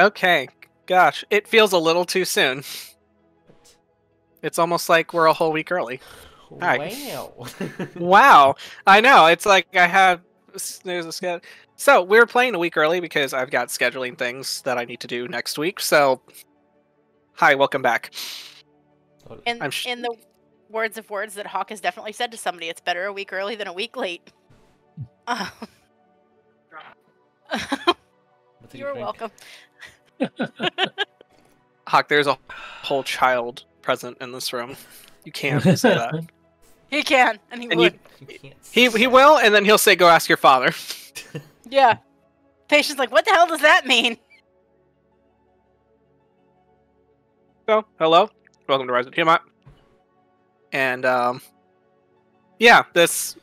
Okay. Gosh, it feels a little too soon. It's almost like we're a whole week early. Hi. Wow. Wow. I know. It's like I have there's a schedule. So we're playing a week early because I've got scheduling things that I need to do next week. So, hi, welcome back. In, I'm sh- in the words of words that Hawk has definitely said to somebody, it's better a week early than a week late. You're welcome. Hawk, there's a whole child present in this room. You can't say that. He can, and he And you- would. You can't He he will, and then he'll say, "Go ask your father." Yeah. Patient's like, what the hell does that mean? So, hello, welcome to Rise of Tiamat. And um, yeah, this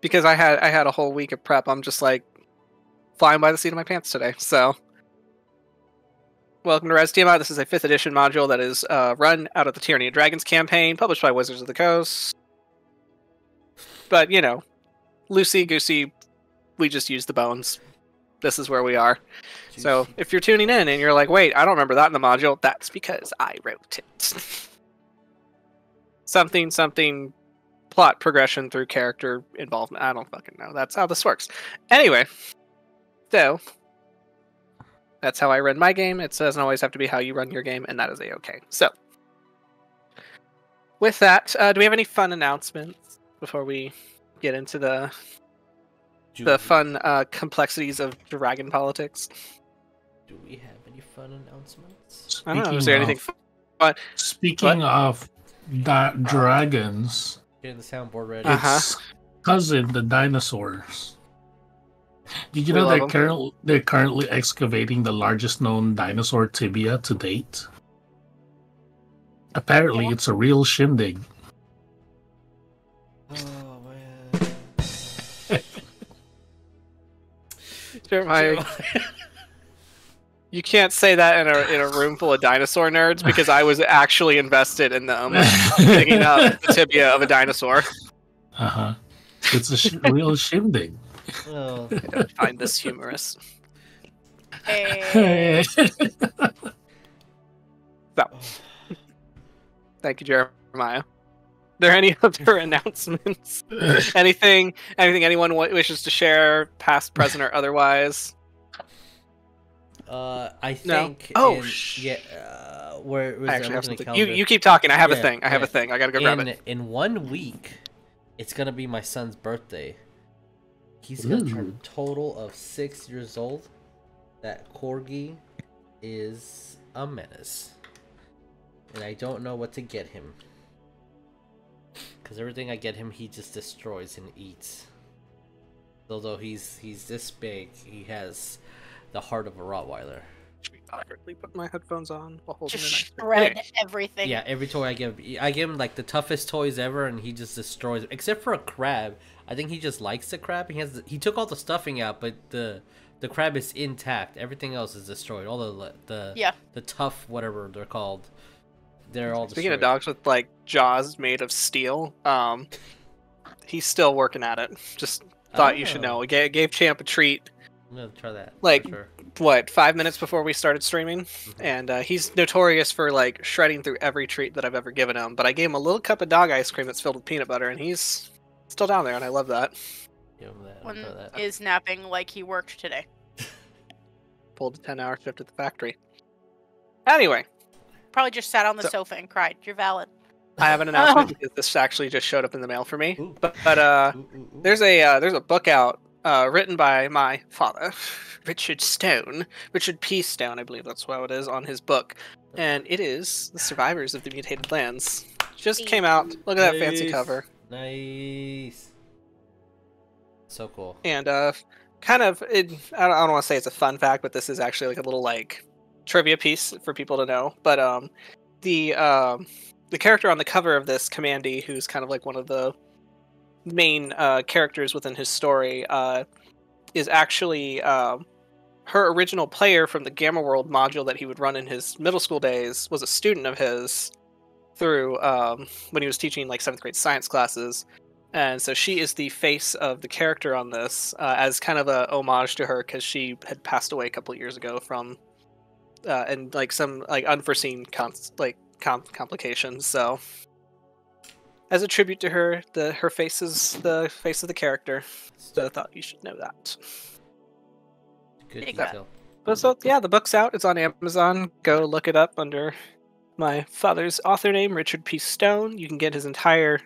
because I had I had a whole week of prep. I'm just like flying by the seat of my pants today. So, welcome to of This is a fifth edition module that is uh, run out of the Tyranny of Dragons campaign, published by Wizards of the Coast. But you know, loosey goosey, we just use the bones. This is where we are. So if you're tuning in and you're like, wait, I don't remember that in the module, that's because I wrote it. something, something, plot progression through character involvement. I don't fucking know. That's how this works. Anyway, so that's how I run my game. It doesn't always have to be how you run your game, and that is a okay. So with that, uh, do we have any fun announcements before we get into the the Do- fun uh, complexities of dragon politics? Do we have any fun announcements? I don't know. Speaking Is there anything of, speaking of that dragons, Getting the soundboard ready. Uh-huh. it's cousin the dinosaurs. Did you We know love they're 'em. currently they're currently excavating the largest known dinosaur tibia to date? Apparently, Yeah. it's a real shindig. Oh man. Jeremiah, you can't say that in a in a room full of dinosaur nerds because I was actually invested in them digging up the tibia of a dinosaur. Uh huh. It's a sh- real shindig. Oh, I don't find this humorous. Hey. Thank you, Jeremiah. Are there any other announcements? anything? Anything anyone w- wishes to share, past, present, or otherwise? uh, I think. No. think. Oh, in, sh- yeah. Uh, where was I actually I'm have looking at the something. You calendar. you keep talking. I have a thing. I have a thing. I gotta go grab it. in one week, it's gonna be my son's birthday. He's gonna turn Ooh. a total of six years old. That corgi is a menace, and I don't know what to get him. Cause everything I get him, he just destroys and eats. Although he's he's this big, he has the heart of a Rottweiler. Awkwardly put my headphones on while holding Just a knife. shred everything. Yeah, every toy I give, I give him like the toughest toys ever, and he just destroys. it. Except for a crab, I think he just likes the crab. He has, he took all the stuffing out, but the the crab is intact. Everything else is destroyed. All the the Yeah. the tough whatever they're called, they're all Speaking of dogs with like jaws made of steel, um, he's still working at it. Just thought you should Oh. know. I gave, gave Champ a treat. I'm gonna try that. Like, sure. What five minutes before we started streaming, Mhm. and uh, he's notorious for like shredding through every treat that I've ever given him. But I gave him a little cup of dog ice cream that's filled with peanut butter, and he's still down there, and I love that. Give him that. One that. is napping like he worked today. Pulled a ten-hour shift at the factory. Anyway, Probably just sat on the So- sofa and cried. You're valid. I have an announcement because this actually just showed up in the mail for me. Ooh. But, but uh, Ooh, ooh, ooh. There's a uh, there's a book out uh, written by my father, Richard Stone, Richard P. Stone, I believe that's what it is on his book, and it is the Survivors of the Mutated Lands. Just came out. Look at that fancy cover, Nice. So cool. and uh, kind of it. I don't, don't want to say it's a fun fact, but this is actually like a little like trivia piece for people to know. But um, the um, the character on the cover of this, Commandy, who's kind of like one of the main uh, characters within his story, uh, is actually um, her original player from the Gamma World module that he would run in his middle school days. Was a student of his through um, when he was teaching like seventh grade science classes. And so she is the face of the character on this, uh, as kind of a homage to her because she had passed away a couple years ago from uh, and like some like unforeseen cons- like com- complications. So, as a tribute to her, the her face is the face of the character. So I thought you should know that. Good detail. But so yeah, the book's out. It's on Amazon. Go look it up under my father's author name, Richard P. Stone. You can get his entire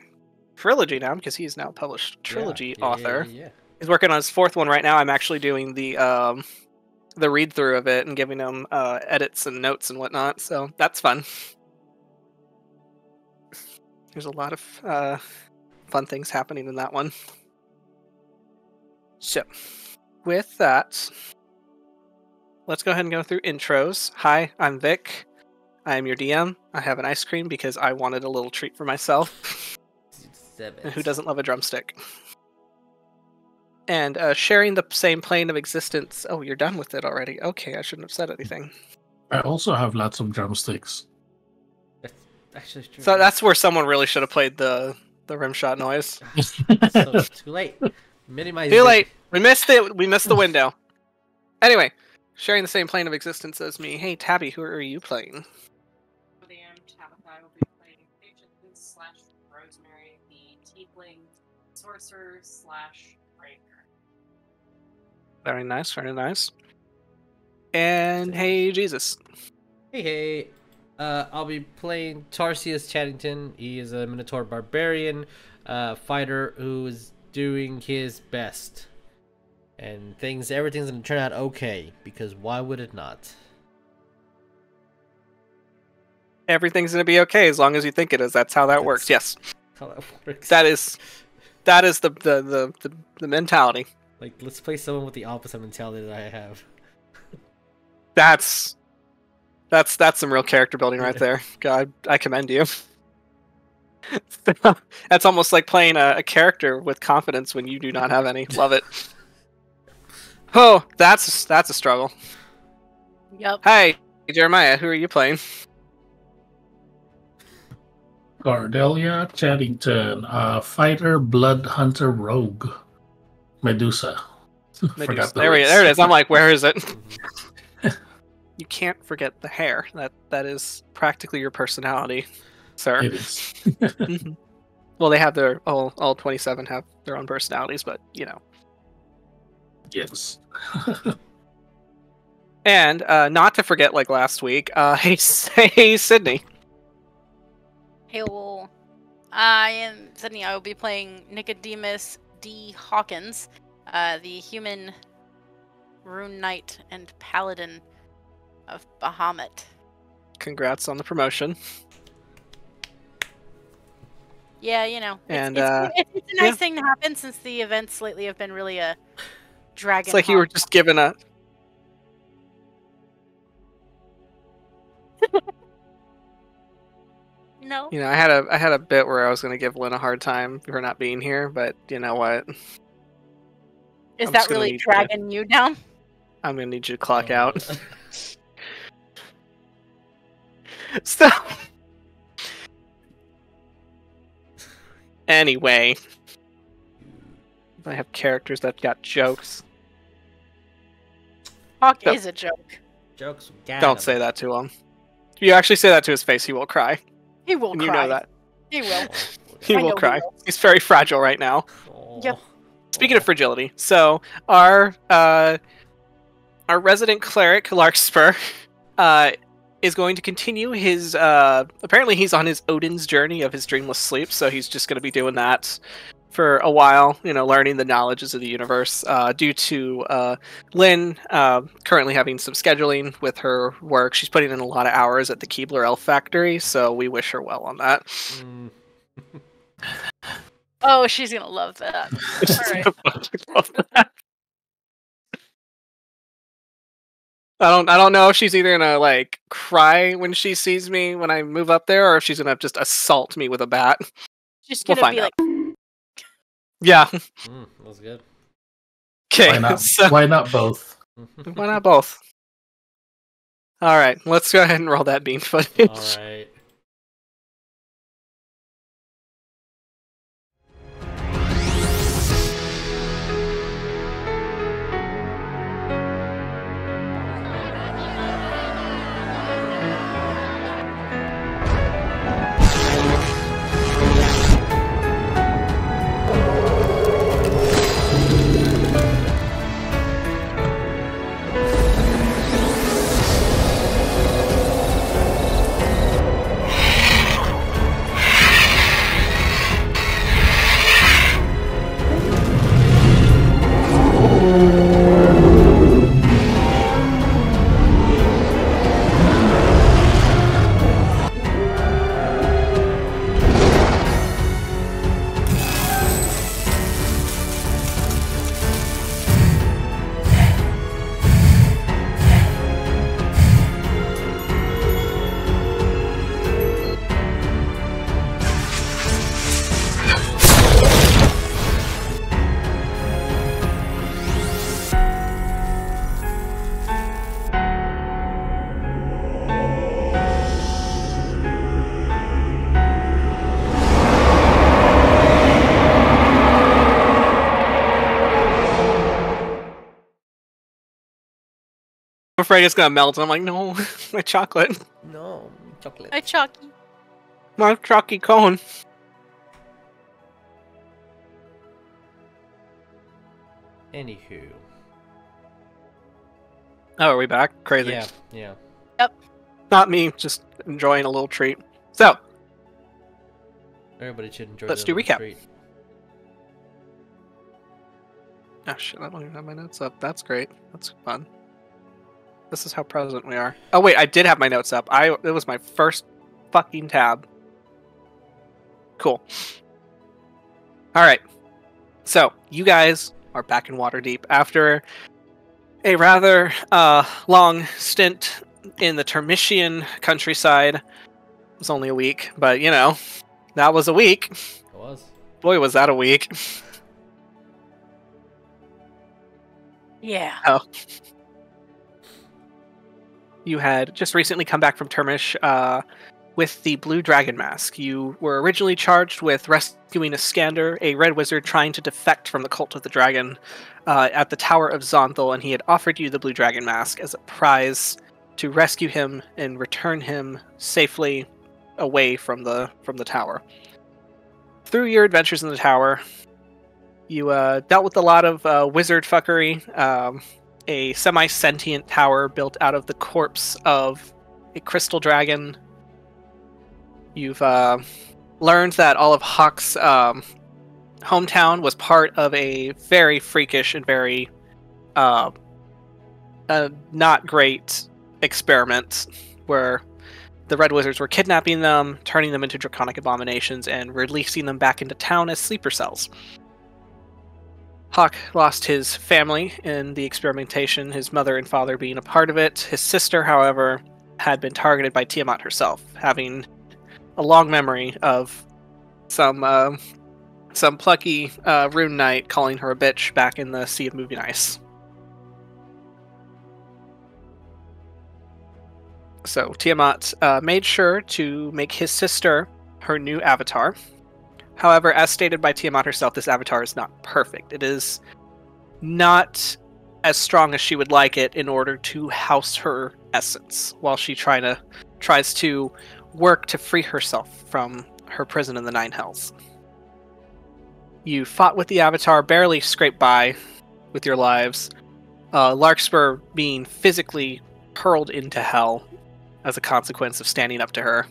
trilogy now because he's now a published trilogy yeah, yeah, author. Yeah, yeah. He's working on his fourth one right now. I'm actually doing the um the read through of it and giving him uh edits and notes and whatnot. So that's fun. There's a lot of uh fun things happening in that one. So with that, let's go ahead and go through intros. Hi, I'm Vic. I am your DM. I have an ice cream because I wanted a little treat for myself. Seven. And who doesn't love a drumstick? And uh, sharing the same plane of existence. Oh, you're done with it already. Okay, I shouldn't have said anything. I also have lots of drumsticks. That's actually true. So that's where someone really should have played the the rim shot noise. So, too late. Minimize. Too late. We missed it. We missed the window. Anyway, sharing the same plane of existence as me. Hey, Tabby, who are you playing? Sorcerer slash Breaker. Very nice. Very nice. And hey, Jesus. Hey, hey. Uh, I'll be playing Tarsius Chaddington. He is a Minotaur barbarian uh, fighter who is doing his best. And things, everything's gonna turn out okay because why would it not? Everything's gonna be okay as long as you think it is. That's how that works. Yes, How that works. that is, that is the the the, the, the mentality. like, let's play someone with the opposite mentality that I have. That's that's that's some real character building right there. God, I commend you. that's almost like playing a, a character with confidence when you do not have any. Love it. Oh, that's that's a struggle. Yep. Hey, Jeremiah, who are you playing? Cordelia Chaddington, uh, fighter, blood hunter, rogue, Medusa. Medusa. the There, we, there it is. I'm like, where is it? You can't forget the hair. That that is practically your personality, sir. It is. Well, they have their all all 27 have their own personalities, but you know. yes. And uh, not to forget, like last week, uh, hey, hey, Sydney. Hello. I am Sydney. I will be playing Nicodemus D. Hawkins, uh, the human rune knight and paladin of Bahamut. Congrats on the promotion. Yeah, you know, it's, And, it's, uh, it's, it's a nice yeah. thing to happen since the events lately have been really a dragon. It's like you were just given a. no. You know, I had a I had a bit where I was going to give Lynn a hard time for not being here, but you know what? Is I'm that really need to- dragging you down? I'm going to need you to clock Oh, out. So. Anyway, I have characters that got jokes. Hawk Yep. is a joke. Jokes. got Don't 'em. say that to him. If you actually say that to his face, he will cry. He will And cry. you know that. He will. He will know he cry. will. He's very fragile right now. Oh. Yep. Speaking of fragility, so our uh, our resident cleric Larkspur uh, is going to continue his. Uh, apparently, he's on his Odin's journey of his dreamless sleep, so he's just going to be doing that for a while. You know, learning the knowledges of the universe. Uh, due to uh, Lynn uh, currently having some scheduling with her work, she's putting in a lot of hours at the Keebler Elf Factory, so we wish her well on that. Mm. Oh, she's gonna love that. Alright. I don't I don't know if she's either gonna like cry when she sees me when I move up there or if she's gonna just assault me with a bat. She's We'll gonna find be out. like, Yeah. Mm, that was good. Okay. Why not? So Why not both? why not both? Alright, let's go ahead and roll that beam footage. All right. Afraid it's gonna melt. And I'm like, no, my chocolate, No, chocolate. Hi, Chalky. my chalky cone. Anywho. Oh, are we back? Crazy. Yeah, yeah. Yep. Not me, just enjoying a little treat. So, Everybody should enjoy Let's their do recap. treat. oh shit, I don't even have my notes up. That's great. That's fun. This is how present we are. Oh wait, I did have my notes up. I it was my first fucking tab. Cool. All right. So you guys are back in Waterdeep after a rather uh, long stint in the Termitian countryside. It was only a week, but you know, that was a week. It was. Boy, was that a week. Yeah. You had just recently come back from Termish uh, with the Blue Dragon Mask. You were originally charged with rescuing Iskander, a red wizard trying to defect from the Cult of the Dragon, uh, at the Tower of Zonthal, and he had offered you the Blue Dragon Mask as a prize to rescue him and return him safely away from the from the tower. Through your adventures in the tower, you uh, dealt with a lot of uh, wizard fuckery. Um, a semi sentient tower built out of the corpse of a crystal dragon. You've uh, learned that all of Hawk's um, hometown was part of a very freakish and very uh, not great experiment where the Red Wizards were kidnapping them, turning them into draconic abominations, and releasing them back into town as sleeper cells. Hawk lost his family in the experimentation, his mother and father being a part of it. His sister, however, had been targeted by Tiamat herself, having a long memory of some uh, some plucky uh, rune knight calling her a bitch back in the Sea of Moving Ice. So Tiamat uh, made sure to make his sister her new avatar. However, as stated by Tiamat herself, this avatar is not perfect. It is not as strong as she would like it in order to house her essence, while she trying to tries to work to free herself from her prison in the Nine Hells. You fought with the avatar, barely scraped by with your lives. Uh, Larkspur being physically hurled into hell as a consequence of standing up to her.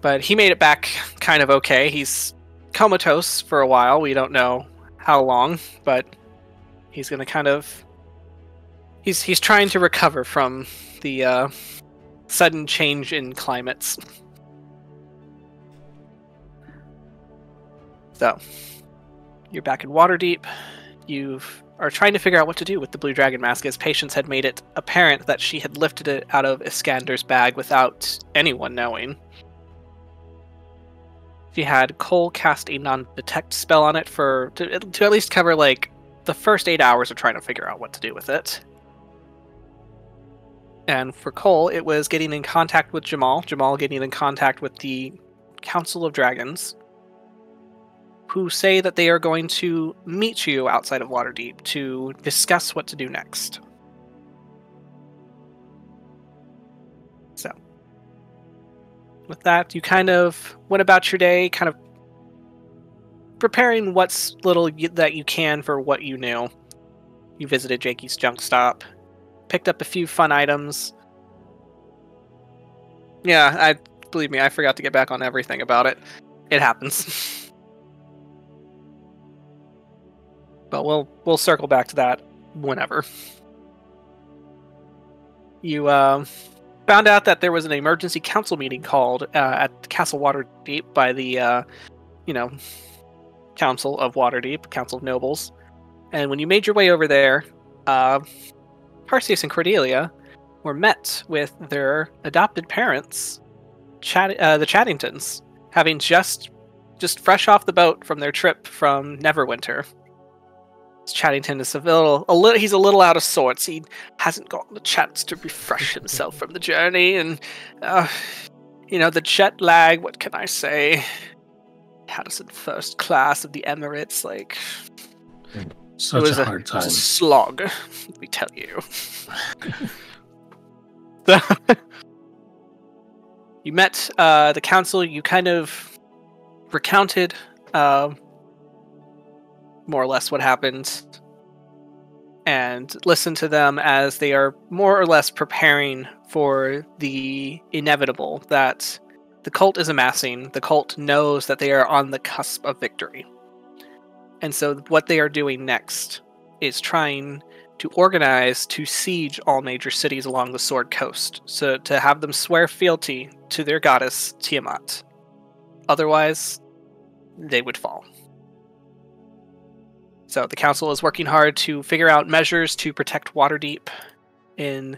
But he made it back kind of okay. He's comatose for a while. We don't know how long, but he's going to kind of he's he's trying to recover from the uh, sudden change in climates. So, you're back in Waterdeep. You are trying to figure out what to do with the Blue Dragon Mask, as Patience had made it apparent that she had lifted it out of Iskander's bag without anyone knowing. She had Cole cast a non-detect spell on it for to, to at least cover like the first eight hours of trying to figure out what to do with it. And for Cole, it was getting in contact with Jamal. Jamal getting in contact with the Council of Dragons, who say that they are going to meet you outside of Waterdeep to discuss what to do next. With that, you kind of went about your day, kind of preparing what's little that you can for what you knew. You visited Jakey's junk stop, picked up a few fun items. Yeah, I believe me, I forgot to get back on everything about it. It happens. but we'll we'll circle back to that whenever. You uh, found out that there was an emergency council meeting called uh, at Castle Waterdeep by the uh, you know Council of Waterdeep, Council of Nobles. And when you made your way over there, uh, Perseus and Cordelia were met with their adopted parents, uh, the Chaddingtons, having just just fresh off the boat from their trip from Neverwinter. Chaddington is a little, a little, he's a little out of sorts. He hasn't gotten the chance to refresh himself from the journey, and uh, you know the jet lag. What can I say? Had us in first class of the Emirates, like Such was a hard It was a slog, let me tell you. You met uh, the council. You kind of recounted uh, more or less what happened, and listen to them as they are more or less preparing for the inevitable that the cult is amassing. The cult knows that they are on the cusp of victory. And so, what they are doing next is trying to organize to siege all major cities along the Sword Coast, so to have them swear fealty to their goddess Tiamat. Otherwise, they would fall. So the council is working hard to figure out measures to protect Waterdeep in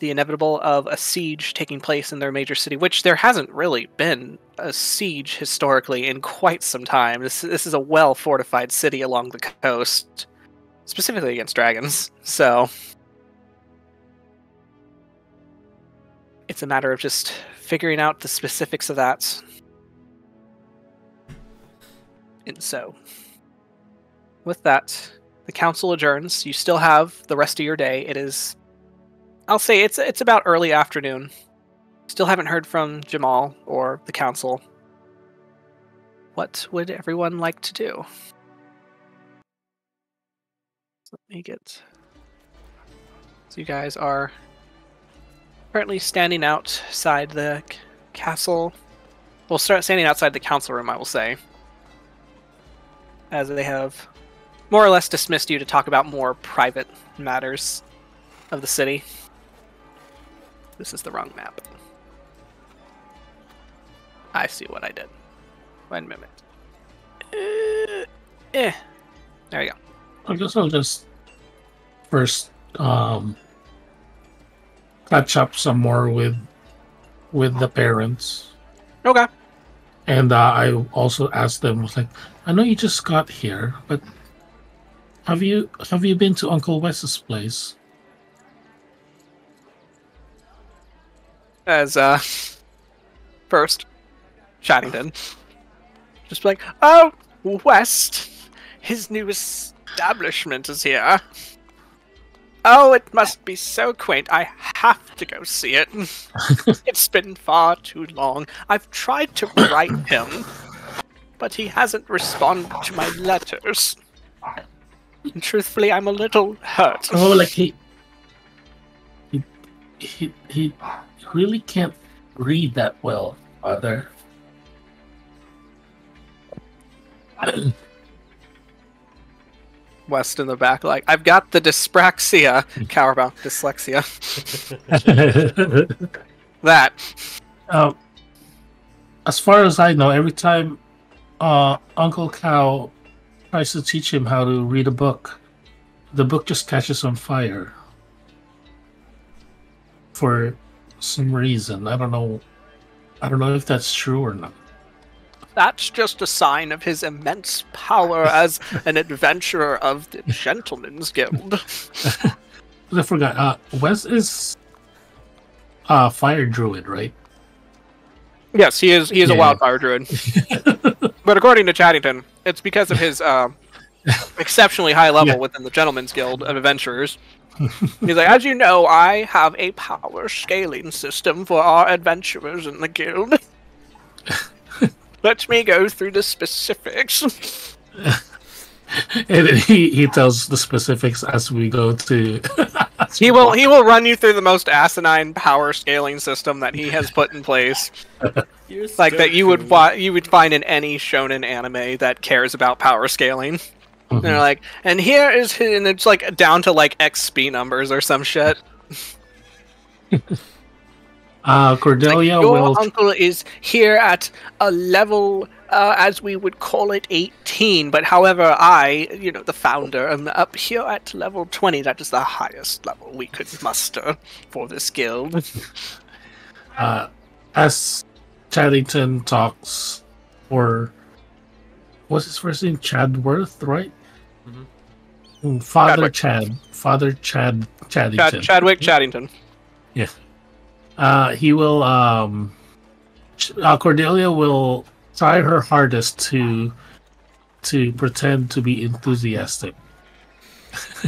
the inevitable of a siege taking place in their major city, which there hasn't really been a siege historically in quite some time. This this is a well fortified city along the coast specifically against dragons. So it's a matter of just figuring out the specifics of that. And so, with that, the council adjourns. You still have the rest of your day. It is, I'll say it's it's about early afternoon. Still haven't heard from Jamal or the council. What would everyone like to do? Let me get. So you guys are currently standing outside the castle. We'll start standing outside the council room, I will say, as they have more or less dismissed you to talk about more private matters of the city. This is the wrong map. I see what I did. One minute. Uh, eh. There you go. I guess I'll just first um, catch up some more with with the parents, Okay. and uh, I also asked them was like, I know you just got here, but have you have you been to Uncle Wes's place? as uh first Chaddington just be like oh West his new establishment is here. Oh it must be so quaint. I have to go see it. It's been far too long. I've tried to write him but he hasn't responded to my letters and truthfully I'm a little hurt. Oh, like he he he he really can't read that well, father. West in the back like I've got the dyspraxia Cowerbound dyslexia. That. Um, as far as I know, every time uh, Uncle Cow tries to teach him how to read a book, the book just catches on fire for some reason. I don't know. I don't know if that's true or not. That's just a sign of his immense power as an adventurer of the Gentleman's Guild. I forgot. Uh, Wes is uh, fire druid, right? yes, he is. He is a Yeah. wildfire druid. but according to Chaddington, it's because of his um, exceptionally high level Yeah. within the Gentleman's Guild of Adventurers. He's like, as you know, I have a power scaling system for our adventurers in the guild. Let me go through the specifics. and he, he tells the specifics as we go to. As He will walk. he will run you through the most asinine power scaling system that he has put in place, You're like so that you would cool. wa- you would find in any shonen anime that cares about power scaling. Mhm. They're like, and here is his, and it's like down to like XP numbers or some shit. Uh, Like, your will. uncle is here at a level, uh, as we would call it, 18. But however, I, you know, the founder, am up here at level 20. That is the highest level we could muster for this guild. uh, as Chaddington talks, or what's his first name? Chadworth, right? Mhm. Mm, Father Chadwick. Chad. Father Chad Chaddington. Chad, Chadwick Chaddington. Uh, he will. Um, uh, Cordelia will try her hardest to to pretend to be enthusiastic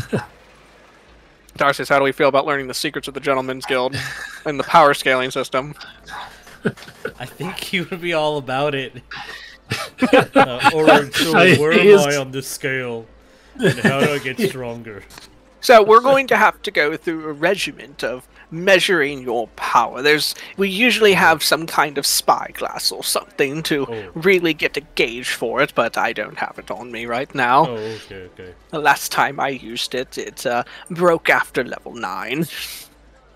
Darcy's, how do we feel about learning the secrets of the Gentleman's Guild and the power scaling system? I think he would be all about it. Uh, or so I- where am I on this scale? And how do I get stronger? So we're going to have to go through a regiment of measuring your power. There's we usually have some kind of spyglass or something to Oh. really get a gauge for it, but I don't have it on me right now. Oh, okay, okay. The last time I used it, it uh, broke after level nine.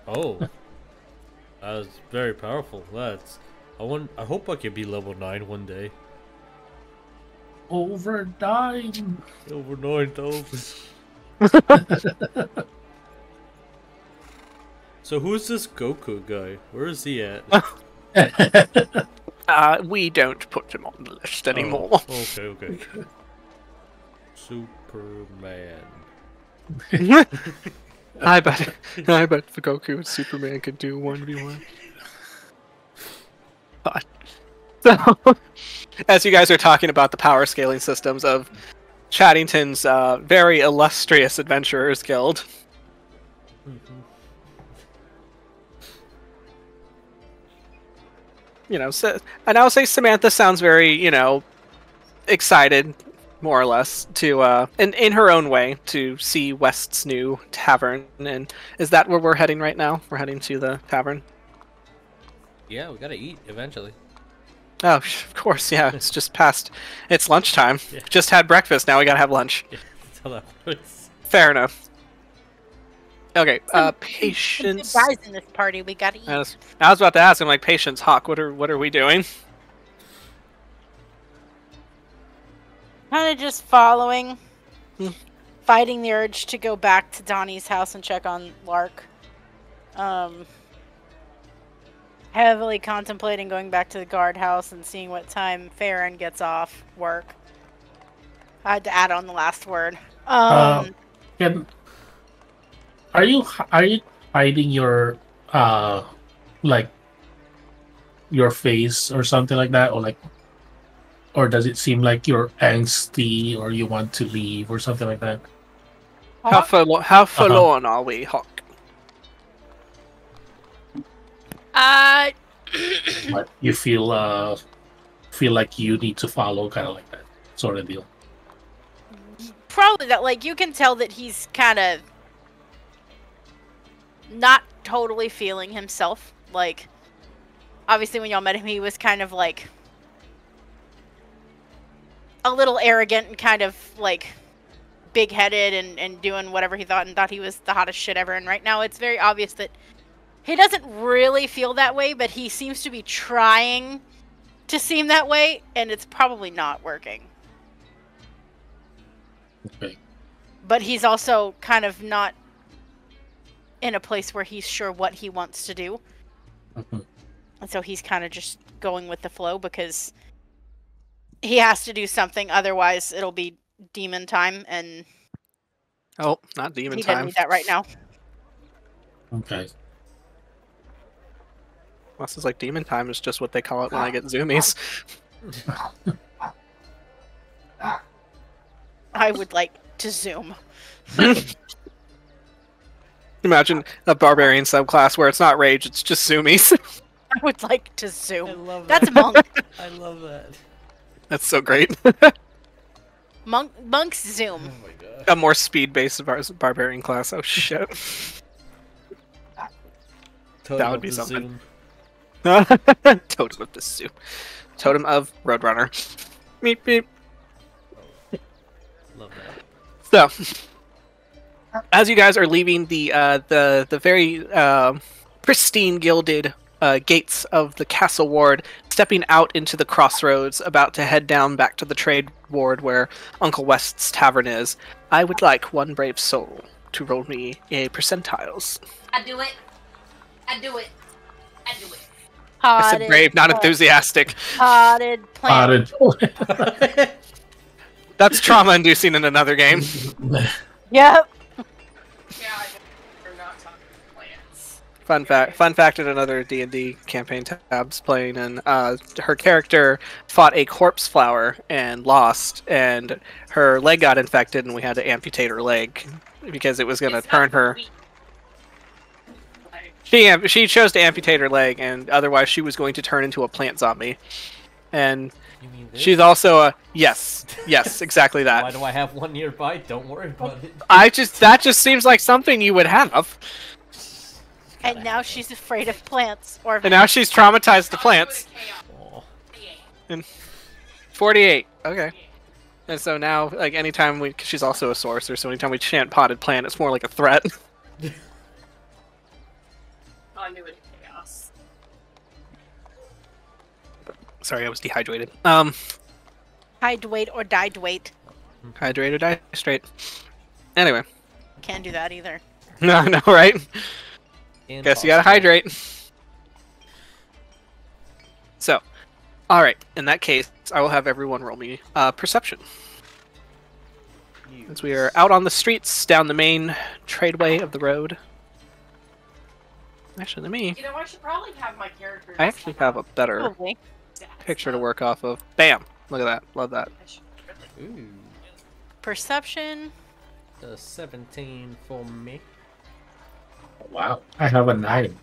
Oh, that was very powerful. That's. I want. I hope I can be level nine one day. Over nine. Over nine thousand. so who's this Goku guy? Where is he at? Uh, we don't put him on the list anymore. Oh, okay, okay. Superman. I bet. I bet the Goku and Superman could do one v one. So, as you guys are talking about the power scaling systems of Chaddington's uh, very illustrious Adventurers Guild, you know, so, and I'll say Samantha sounds very, you know, excited, more or less, to uh, in in her own way, to see West's new tavern. And is that where we're heading right now? We're heading to the tavern. Yeah, we gotta eat eventually. Oh, of course, yeah. It's just past. It's lunchtime. Yeah. Just had breakfast. Now we gotta have lunch. Yeah, that's how that works. Fair enough. Okay, uh, Some patience. Guys in this party, we gotta eat. I was, I was about to ask him, like, patience, Hawk. What are what are we doing? Kind of just following, Hmm. fighting the urge to go back to Donnie's house and check on Lark. Um, heavily contemplating going back to the guardhouse and seeing what time Farron gets off work. I had to add on the last word. Um, Uh, Can, are you are you hiding your uh like your face or something like that, or like, or does it seem like you're angsty or you want to leave or something like that? How forlorn, how forlorn are we, Hawk? uh, But you feel uh feel like you need to follow, kind of like that sort of deal. probably that like you can tell that he's kind of not totally feeling himself like obviously when y'all met him he was kind of like a little arrogant and kind of like big-headed and, and doing whatever he thought and thought he was the hottest shit ever and right now it's very obvious that he doesn't really feel that way but he seems to be trying to seem that way and it's probably not working Okay. but he's also kind of not in a place where he's sure what he wants to do. Mhm. And so he's kind of just going with the flow because he has to do something otherwise it'll be demon time and Oh, not demon he doesn't time. need that right now. Okay. Unless it's like demon time is just what they call it when I get zoomies. I would like to zoom. Imagine a barbarian subclass where it's not rage, it's just zoomies. I would like to I zoom. love That's that. monk. I love that. That's so great. monk monks Oh zoom. my god. a more speed-based bar- barbarian class. Oh shit. Totem that would be something. Zoom. Totem of the Sioux. Totem of Roadrunner. Meep beep. Love that. So, as you guys are leaving the uh, the the very um pristine gilded uh, gates of the castle ward, stepping out into the crossroads, about to head down back to the trade ward where Uncle West's tavern is, I would like one brave soul to roll me a percentiles. I do it. I do it. I do it. I said brave, not enthusiastic. Potted plant. Potted. That's trauma-inducing in another game. Yep. Yeah, we're not talking plants. Fun fact. Fun fact in another D and D campaign tabs playing, and uh, her character fought a corpse flower and lost, and her leg got infected, and we had to amputate her leg because it was going to turn her. weak. She she chose to amputate her leg, and otherwise she was going to turn into a plant zombie. And You mean this? she's also a yes, yes, exactly that. Why do I have one nearby? Don't worry about um, it. I just that just seems like something you would have. And now she's afraid of plants. Or And now she's traumatized to plants. go to chaos. Aw. Yeah. 48. Okay. And so now, like, anytime we, 'cause she's also a sorcerer, so anytime we chant potted plant, it's more like a threat. I'll do it Sorry, I was dehydrated. Um, hide weight or died weight. or die straight. Anyway, Can't do that either. no, no, right? Guess you gotta hydrate. So, all right. In that case, I will have everyone roll me uh, perception. As we are out on the streets down the main tradeway of the road. Actually, let me. You know, I should probably have my character. I actually have a better Probably. Picture to work off of. Bam! Look at that. Love that. Ooh, Perception. the 17 for me. Wow, I have a nine.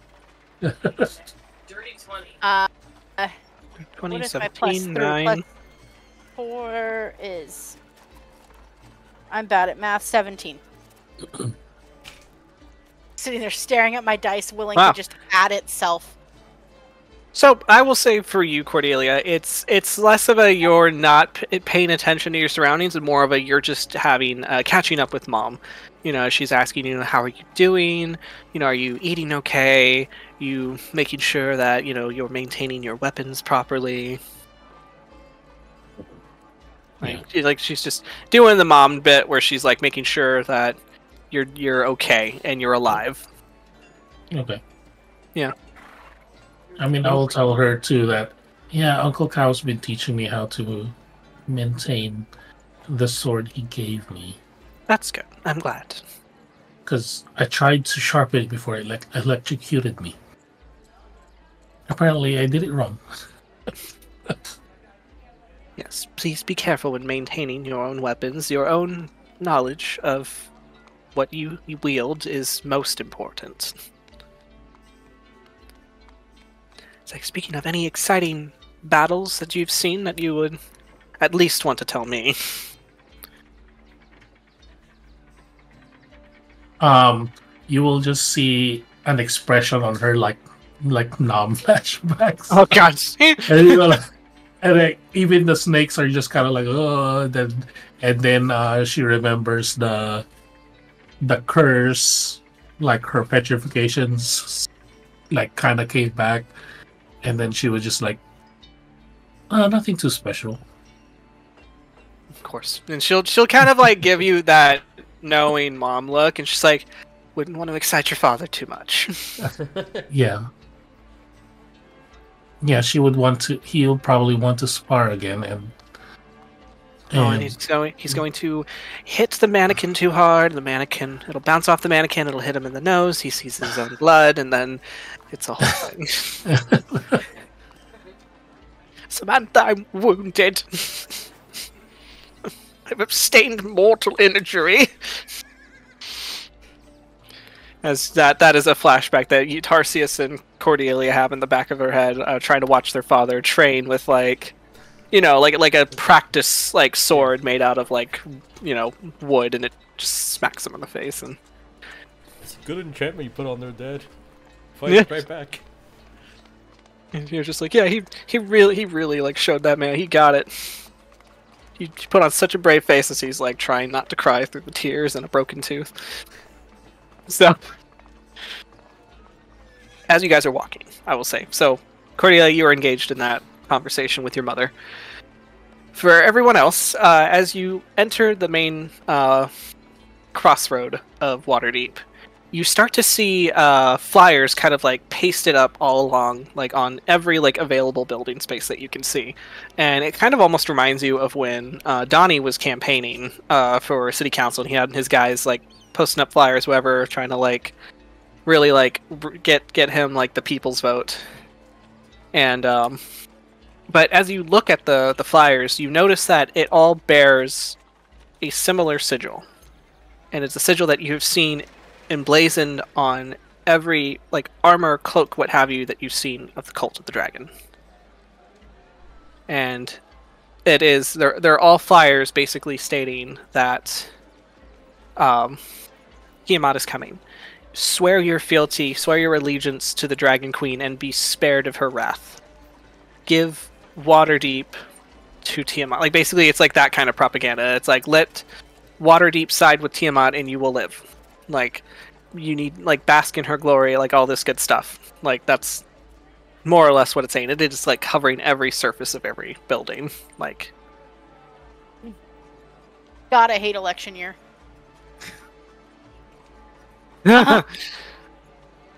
Dirty 20. Uh, what is my plus 2017, 9. Plus four is. I'm bad at math. 17. Sitting there staring at my dice, willing Wow. to just add itself. So I will say for you, Cordelia, it's it's less of a you're not p- paying attention to your surroundings, and more of a you're just having uh, catching up with mom. You know, she's asking you, how are you doing? You know, are you eating okay? You making sure that you know you're maintaining your weapons properly. Like, like she's just doing the mom bit where she's like making sure that you're you're okay and you're alive. Okay. Yeah. I mean, I will tell her too that, yeah, Uncle Cow's been teaching me how to maintain the sword he gave me. That's good. I'm glad. Because I tried to sharpen it before it like electrocuted me. Apparently, I did it wrong. Yes, please be careful when maintaining your own weapons. Your own knowledge of what you you wield is most important. It's like speaking of any exciting battles that you've seen that you would at least want to tell me. Um, you will just see an expression on her like like numb flashbacks. Oh God! and, you know, like, and like, even the snakes are just kind of like oh then and then uh she remembers the the curse like her petrifications like kind of came back and then she was just like uh, nothing too special of course, and she'll she'll kind of like give you that knowing mom look, and she's like, "Wouldn't want to excite your father too much." yeah yeah she would want to he'll probably want to spar again and Oh, and and- he's going. He's going to hit the mannequin too hard. The mannequin, it'll bounce off the mannequin. It'll hit him in the nose. He sees his own blood, and then it's a whole thing. Samantha, I'm wounded. I've abstained mortal injury. As that that is a flashback that Tarsius and Cordelia have in the back of their head, uh, trying to watch their father train with like, you know, like like a practice like sword made out of like, you know, wood, and it just smacks him in the face. And It's a good enchantment you put on there, Dad. Fight Yeah. right back. And you're just like, yeah, he he really he really like showed that man. He got it. He put on such a brave face as he's like trying not to cry through the tears and a broken tooth. So, as you guys are walking, I will say. So, Cordelia, you are engaged in that conversation with your mother. For everyone else, uh, as you enter the main uh, crossroad of Waterdeep, you start to see uh, flyers kind of like pasted up all along, like on every like available building space that you can see, and it kind of almost reminds you of when uh, Donnie was campaigning uh, for city council. And he had his guys like posting up flyers, whoever, trying to like really like get get him like the people's vote. And um, but as you look at the the flyers, you notice that it all bears a similar sigil, and it's a sigil that you have seen emblazoned on every like armor, cloak, what have you that you've seen of the cult of the dragon. And it is they're they're all flyers basically stating that um, Tiamat is coming. Swear your fealty, swear your allegiance to the Dragon Queen, and be spared of her wrath. Give Waterdeep to Tiamat. Like basically, it's like that kind of propaganda. It's like let Waterdeep side with Tiamat, and you will live. Like you need like bask in her glory, like all this good stuff. Like that's more or less what it's saying. It is like covering every surface of every building. Like God, I hate election year.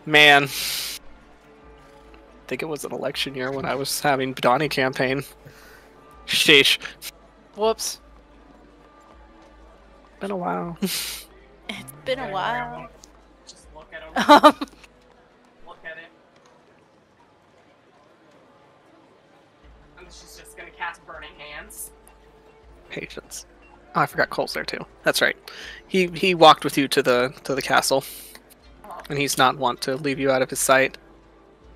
Man. I think it was an election year when I was having Donnie campaign. Sheesh. Whoops. Been a while. It's been a while. rarely. Just look at him. Um, look at it. And she's just gonna cast Burning Hands. Patience. Oh, I forgot Cole's there too. That's right. He he walked with you to the to the castle, Oh. and he's not want to leave you out of his sight.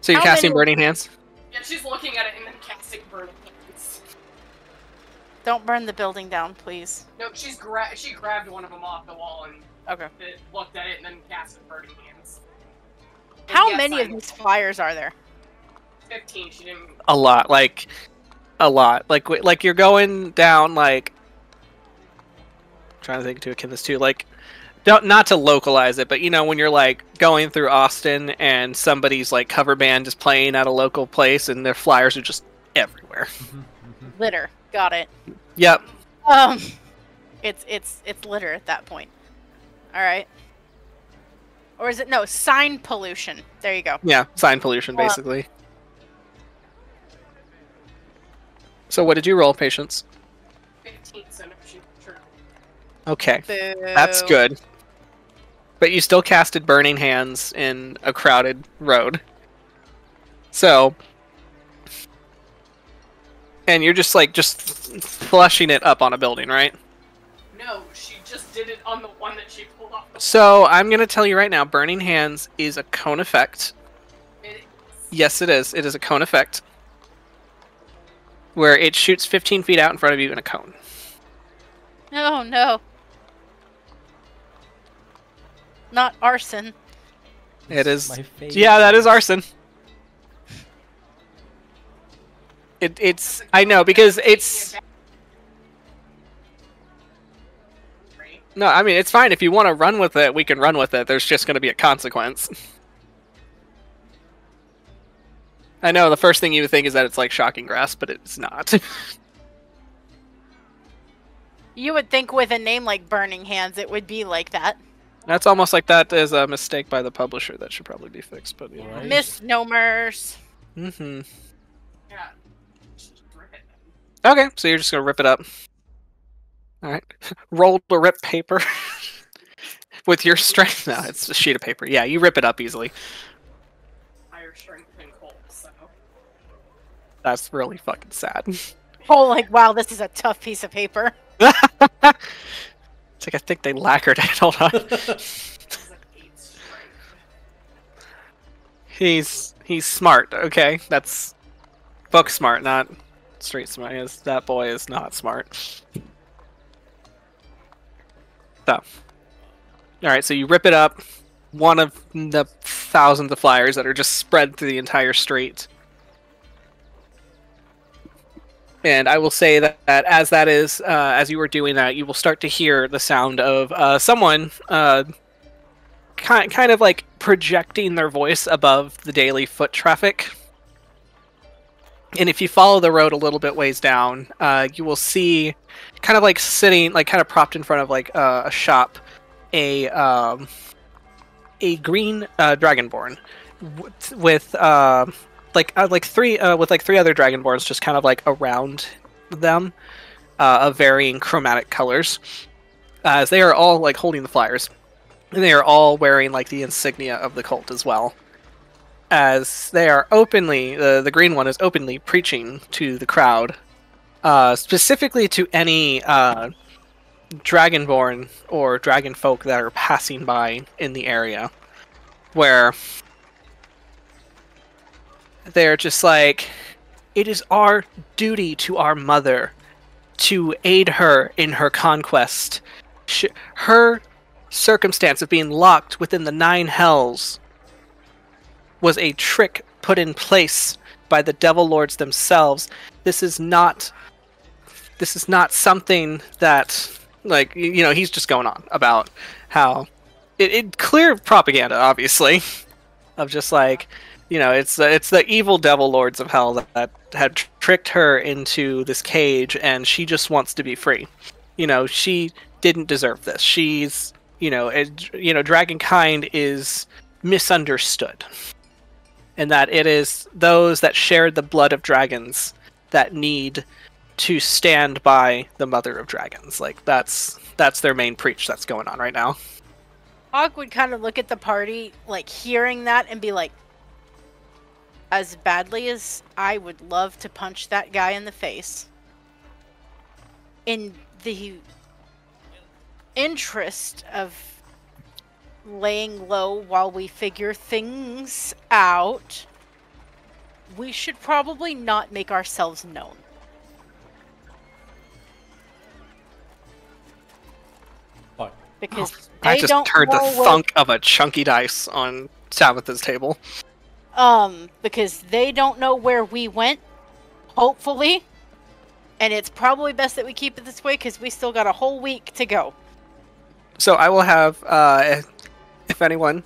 So you're How casting many- Burning Hands. Yeah, she's looking at it and then casting Burning Hands. don't burn the building down, please. No, she's gra- she grabbed one of them off the wall and Okay. it, looked at it and then casted Burning Hands. And How yes, many of I'm these flyers are there? 15. She didn't. A lot, like a lot. Like like you're going down like. trying to think to akin this to like. Don't, not to localize it, but you know when you're like going through Austin and somebody's like cover band is playing at a local place and their flyers are just everywhere. Litter. Got it. Yep. Um, it's it's it's litter at that point. All right. Or is it no sign pollution? There you go. Yeah, sign pollution Uh, basically. So what did you roll, patience? 15, so no. Okay, Boo. that's good. But you still casted burning hands in a crowded road. So and you're just like just flushing it up on a building, right? No, she just did it on the one that she pulled off. The So I'm gonna tell you right now, burning hands is a cone effect. it, Yes, it is. It is a cone effect. Where it shoots 15 feet out in front of you in a cone. Oh no. Not arson. It is. My. Yeah, that is arson. It, it's. I know because it's. No, I mean it's fine if you want to run with it. We can run with it. There's just going to be a consequence. I know the first thing you would think is that it's like shocking grasp, but it's not. You would think with a name like Burning Hands, it would be like that. That's almost like that is a mistake by the publisher that should probably be fixed. But yeah. Right. Misnomers. Mm-hmm. Yeah. Just rip it. Okay, so you're just gonna rip it up. All right, roll to rip paper with your strength. No, it's a sheet of paper. Yeah, you rip it up easily. Higher strength than Cole, so. That's really fucking sad. Oh, like wow, this is a tough piece of paper. it's like I think they lacquered it. Hold on. It's like 8 strength. he's he's smart. Okay, that's book smart, not street smart. Yes, that boy is not smart. So, all right. So you rip it up. One of the thousands of flyers that are just spread through the entire street. And I will say that, that as that is, uh, as you were doing that, you will start to hear the sound of uh, someone uh, kind kind of like projecting their voice above the daily foot traffic. And if you follow the road a little bit ways down, uh, you will see, kind of like sitting, like kind of propped in front of like uh, a shop, a um, a green uh, dragonborn with uh, like uh, like three uh, with like three other dragonborns just kind of like around them, uh, of varying chromatic colors, as they are all like holding the flyers and they are all wearing like the insignia of the cult as well. As they are openly, the the green one is openly preaching to the crowd, uh, specifically to any uh, dragonborn or dragon folk that are passing by in the area, where they're just like, it is our duty to our mother to aid her in her conquest. Sh- her circumstance of being locked within the nine hells was a trick put in place by the devil lords themselves. This is not this is not something that like you know he's just going on about how it, it clear propaganda obviously of just like you know it's the, it's the evil devil lords of hell that, that had tr- tricked her into this cage and she just wants to be free. You know she didn't deserve this. She's you know it, you know dragonkind is misunderstood and that it is those that shared the blood of dragons that need to stand by the mother of dragons. Like that's that's their main preach that's going on right now. Hawk would kind of look at the party, like hearing that, and be like, as badly as I would love to punch that guy in the face, in the interest of laying low while we figure things out, we should probably not make ourselves known. Fine. Because i they just don't heard the know where- thunk of a chunky dice on tabitha's table Um, because they don't know where we went, hopefully. And it's probably best that we keep it this way because we still got a whole week to go. So I will have, uh, if anyone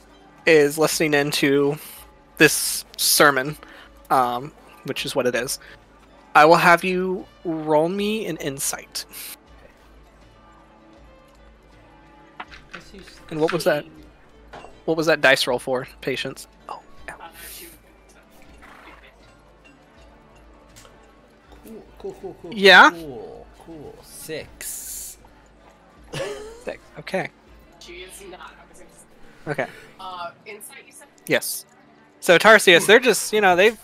is listening into this sermon, um, which is what it is, I will have you roll me an insight. And what was that? What was that dice roll for? Patience. Oh, Cool, cool, cool, cool. Yeah? Cool, cool. Six. six. Okay. She is not. Okay. Uh, insight, you said? Yes. So Tarsius, they're just, you know, they've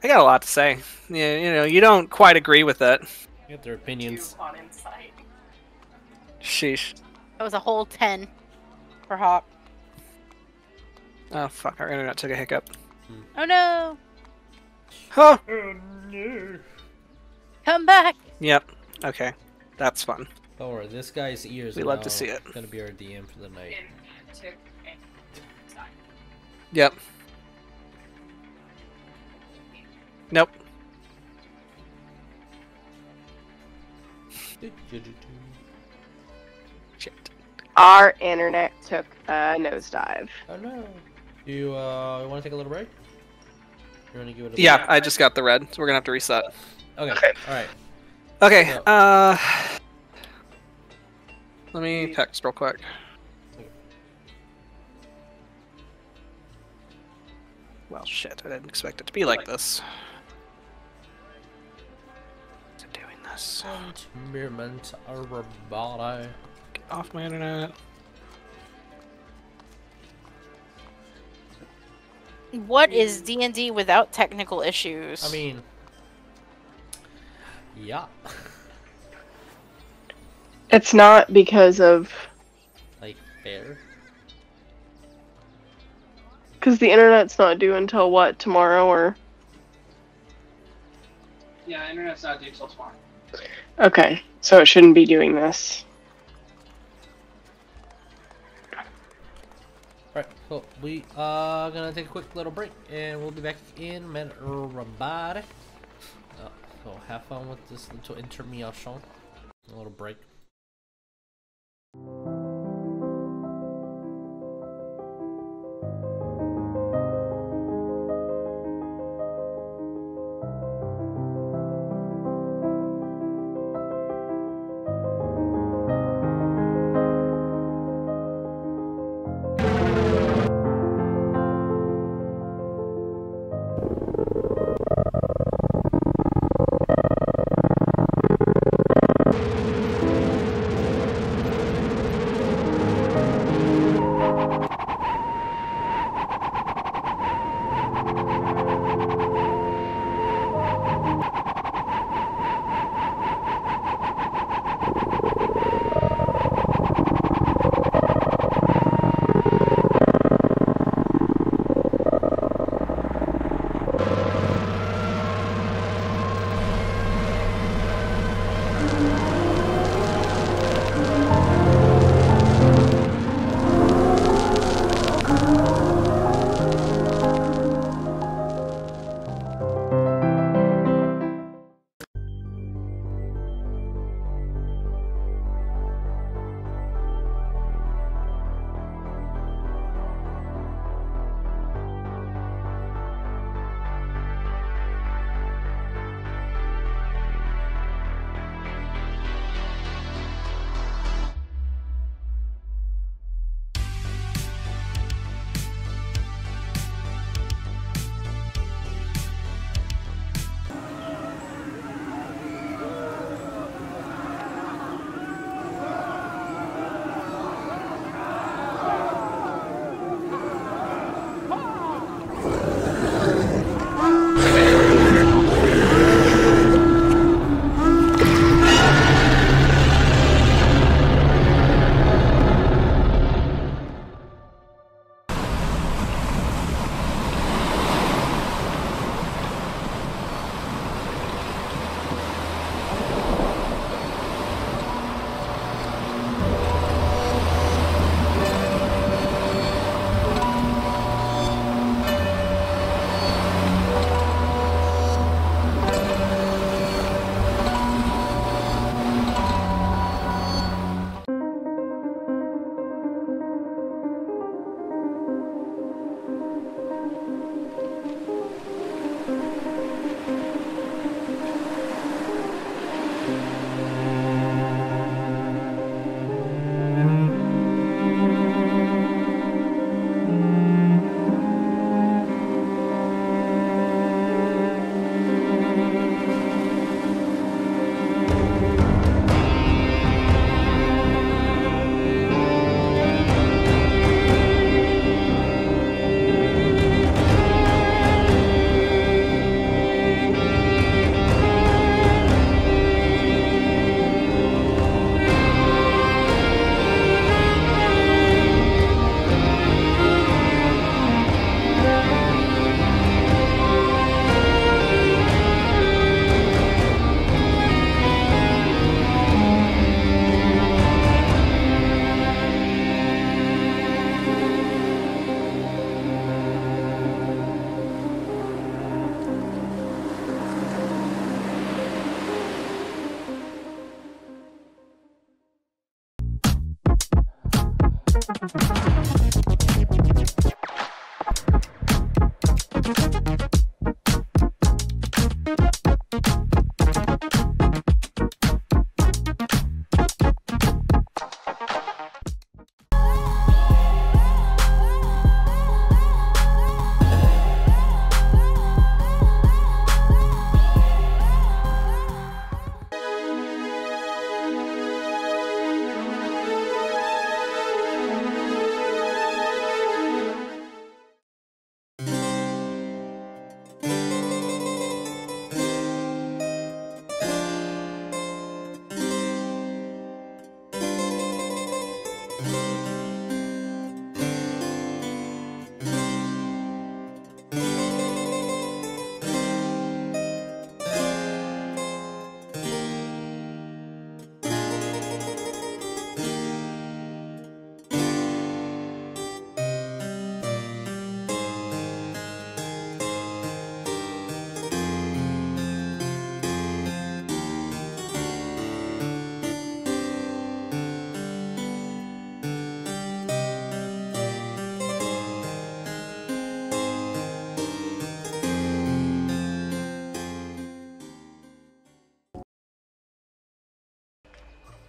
they got a lot to say. You, you know, you don't quite agree with it. You have their opinions. On insight. Sheesh. That was a whole 10 for Hawk. Oh fuck, our internet took a hiccup. Oh no! Huh. Oh no. Come back! Yep. Okay. That's fun. Don't worry, this guy's ears. We are love to see it. Gonna be our DM for the night. Yep. Nope. Shit. Our internet took a nosedive. Oh no. You uh, want to take a little break? You want to give it a Yeah, I just got the red, so we're gonna have to reset. Okay. Okay. All right. Okay. Yeah. Uh. Let me text real quick. Well, shit. I didn't expect it to be like this. Is it doing this? Experiment everybody. Get off my internet. What is D&D without technical issues? I mean, yeah. It's not because of like fair. Because the internet's not due until what tomorrow or Yeah, internet's not due till tomorrow. okay, so it shouldn't be doing this. Alright, so we are gonna take a quick little break and we'll be back in a minute, everybody. Uh, so have fun with this little intermission. A little break.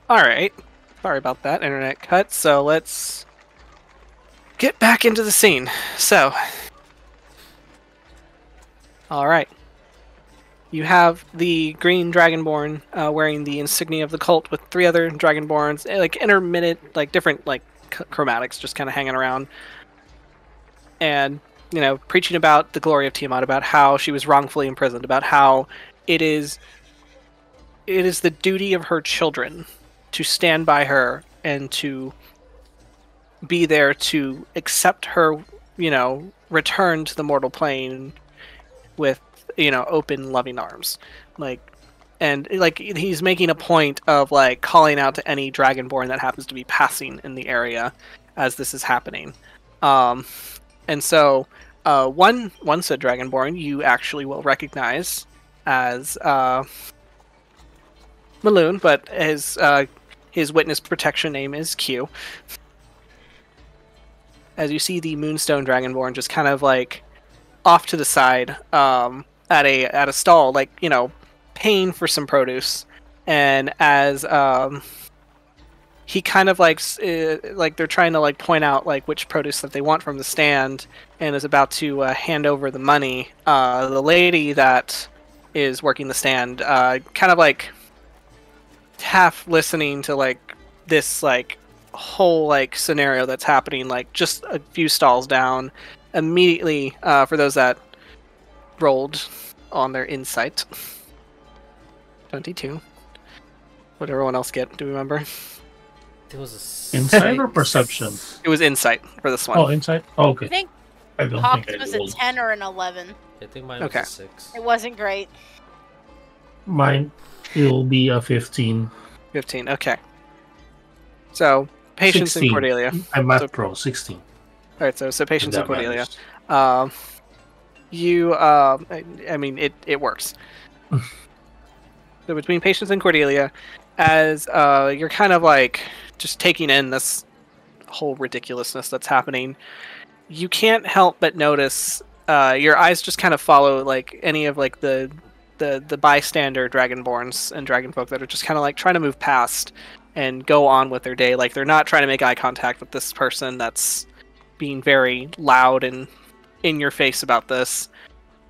All right. Sorry about that internet cut. So let's get back into the scene. So, all right. You have the green dragonborn uh, wearing the insignia of the cult with three other dragonborns, eh, like intermittent, like different like chromatics, just kind of hanging around, and you know, preaching about the glory of Tiamat, about how she was wrongfully imprisoned, about how it is it is the duty of her children to stand by her and to be there to accept her, you know, return to the mortal plane with, you know, open loving arms. Like and like he's making a point of like calling out to any dragonborn that happens to be passing in the area as this is happening. Um and so uh one one said dragonborn you actually will recognize as uh Maloon, but his uh, his witness protection name is Q. As you see the Moonstone Dragonborn just kind of like off to the side um, at a at a stall, like you know, paying for some produce, and as um, he kind of like uh, like they're trying to like point out like which produce that they want from the stand, and is about to uh, hand over the money. Uh, the lady that is working the stand uh, kind of like half listening to like this like whole like scenario that's happening like just a few stalls down immediately uh, for those that rolled on their insight 22 what did everyone else get do we remember There was a s- Insight or perception? it was insight for this one Oh, insight. Oh, I think I don't Hawks think I was a 10 or an 11. I think mine Okay. was a six. It wasn't great. Mine will be a 15. 15 okay so patience 16. and cordelia I'm math So- pro. 16. all right so so patience and cordelia um, you um, I, I mean it it works so between patience and cordelia as uh, you're kind of like just taking in this whole ridiculousness that's happening you can't help but notice uh, your eyes just kind of follow like any of like the the the bystander dragonborns and dragonfolk that are just kind of like trying to move past and go on with their day. Like they're not trying to make eye contact with this person that's being very loud and in your face about this.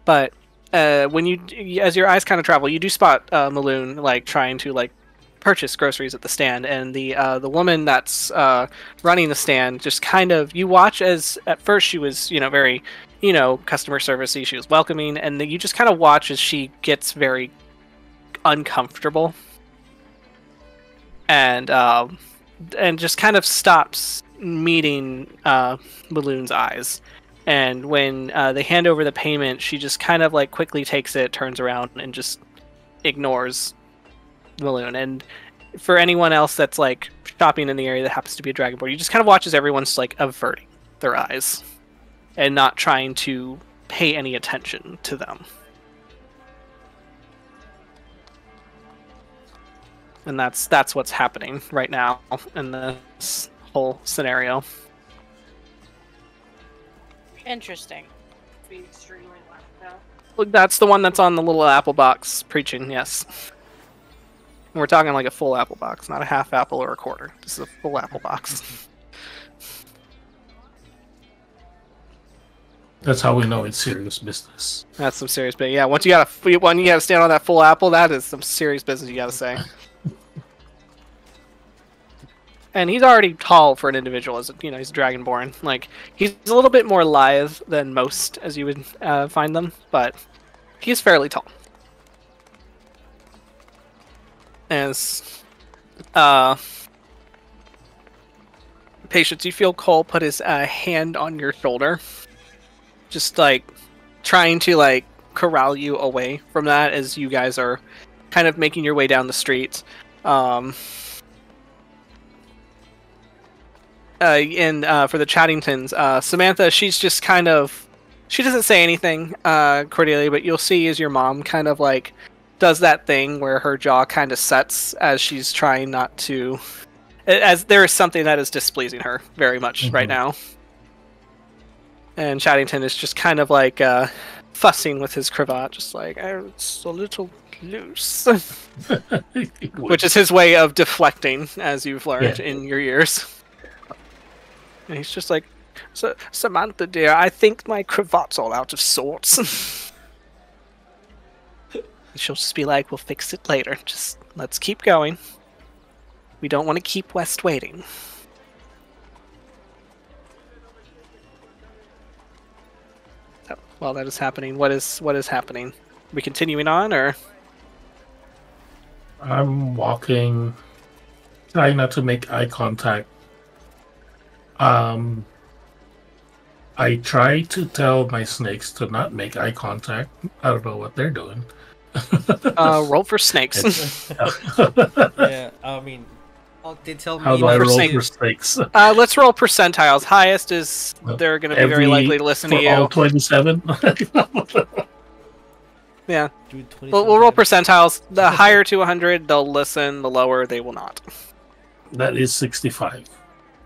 But uh, when you as your eyes kind of travel you do spot uh, Maloon like trying to like purchase groceries at the stand. And the uh, the woman that's uh, running the stand just kind of you watch as at first she was you know very you know customer servicey she was welcoming and you just kind of watch as she gets very uncomfortable and um, and just kind of stops meeting uh, Maloon's eyes. And when uh, they hand over the payment, she just kind of like quickly takes it, turns around, and just ignores Maloon. And for anyone else that's like shopping in the area that happens to be a Dragonborn, you just kind of watch as everyone's like averting their eyes and not trying to pay any attention to them. And that's that's what's happening right now in this whole scenario. Interesting. Being extremely loud. Look, that's the one that's on the little apple box preaching. Yes. And we're talking like a full apple box, not a half apple or a quarter. This is a full apple box. That's how we know it's serious business. That's some serious business. Yeah, once you gotta when you gotta stand on that full apple, that is some serious business. You gotta say. and he's already tall for an individual, as you know, he's a dragonborn. Like he's a little bit more lithe than most, as you would uh, find them, but he's fairly tall. As uh, patience, you feel Cole put his uh, hand on your shoulder just like trying to like corral you away from that as you guys are kind of making your way down the street. Um, uh, and uh, for the Chaddingtons, uh, Samantha, she's just kind of she doesn't say anything, uh, Cordelia, but you'll see as your mom kind of like does that thing where her jaw kind of sets as she's trying not to, as there is something that is displeasing her very much right Mhm. now and Chaddington is just kind of like uh, fussing with his cravat, just like oh, it's a little loose, which is his way of deflecting, as you've learned Yeah. in your years. And he's just like, "Sa- Samantha, dear, I think my cravat's all out of sorts. She'll just be like, "We'll fix it later. Just let's keep going. We don't want to keep West waiting." While that is happening, what is what is happening? Are we continuing on, or I'm walking, trying not to make eye contact. Um, I try to tell my snakes to not make eye contact. I don't know what they're doing. uh, roll for snakes? yeah, I mean, oh, they tell me. How do I roll for snakes? uh, let's roll percentiles. Highest is they're going to be very likely to listen to you. all 27? Yeah, Do 20 we'll, we'll roll percentiles. The higher to 100, they'll listen. The lower, they will not. that is 65.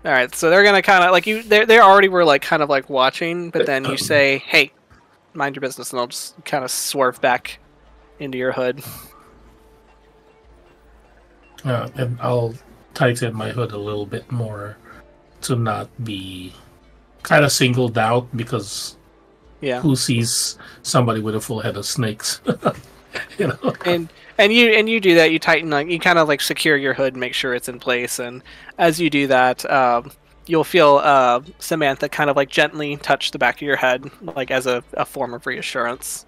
All right, so they're gonna kind of like you. They they already were like kind of like watching, but then you say, "Hey, mind your business," and they'll just kind of swerve back into your hood. Uh, and I'll tighten my hood a little bit more to not be kind of singled out because Yeah, who sees somebody with a full head of snakes? you know? and and you and you do that. You tighten like you kind of like secure your hood, make sure it's in place, and as you do that, um, you'll feel uh, Samantha kind of like gently touch the back of your head, like as a, a form of reassurance.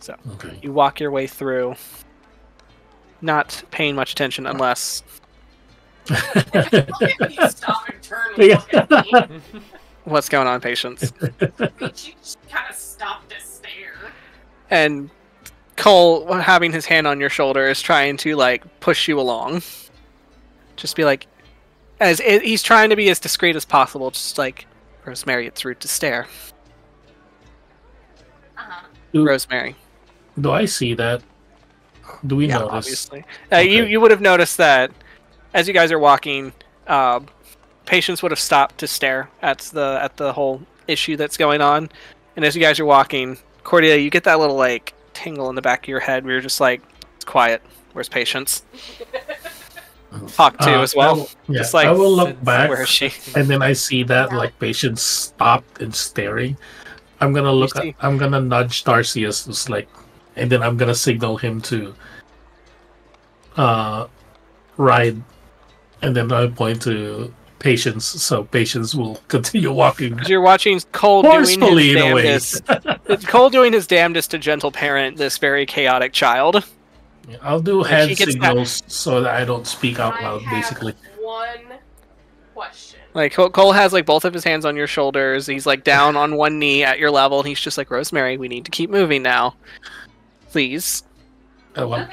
So Okay. you walk your way through, not paying much attention unless Look at me stop and turn and look at me. what's going on, patience. Kind of stopped to stare. and Cole, having his hand on your shoulder, is trying to like push you along. Just be like, as i he's trying to be as discreet as possible. Just like Rosemary, it's rude to stare. Uh-huh. Rosemary, do I see that? Do we yeah, notice? obviously. Uh, You Okay. you would have noticed that as you guys are walking, um, Patience would have stopped to stare at the at the whole issue that's going on, and as you guys are walking, Cordia, you get that little like tingle in the back of your head where you're just like, it's quiet. Where's Patience? Hawk too Uh, as well. Will, yeah, Just like, I will look back, Where is she? and then I see that like Patience stopped and staring. I'm gonna look. At, I'm gonna nudge Darcius, just like, and then I'm gonna signal him to uh ride, and then I point to patience, so patience will continue walking. As you're watching Cole doing his in a way. damnedest, Cole doing his damnedest to gentle parent this very chaotic child. I'll do Like, hand he gets that- signals so that I don't speak out I loud, have basically. one question. Like Cole, Cole has like both of his hands on your shoulders. He's like down on one knee at your level, and he's just like, "Rosemary, we need to keep moving now, please." Oh, well,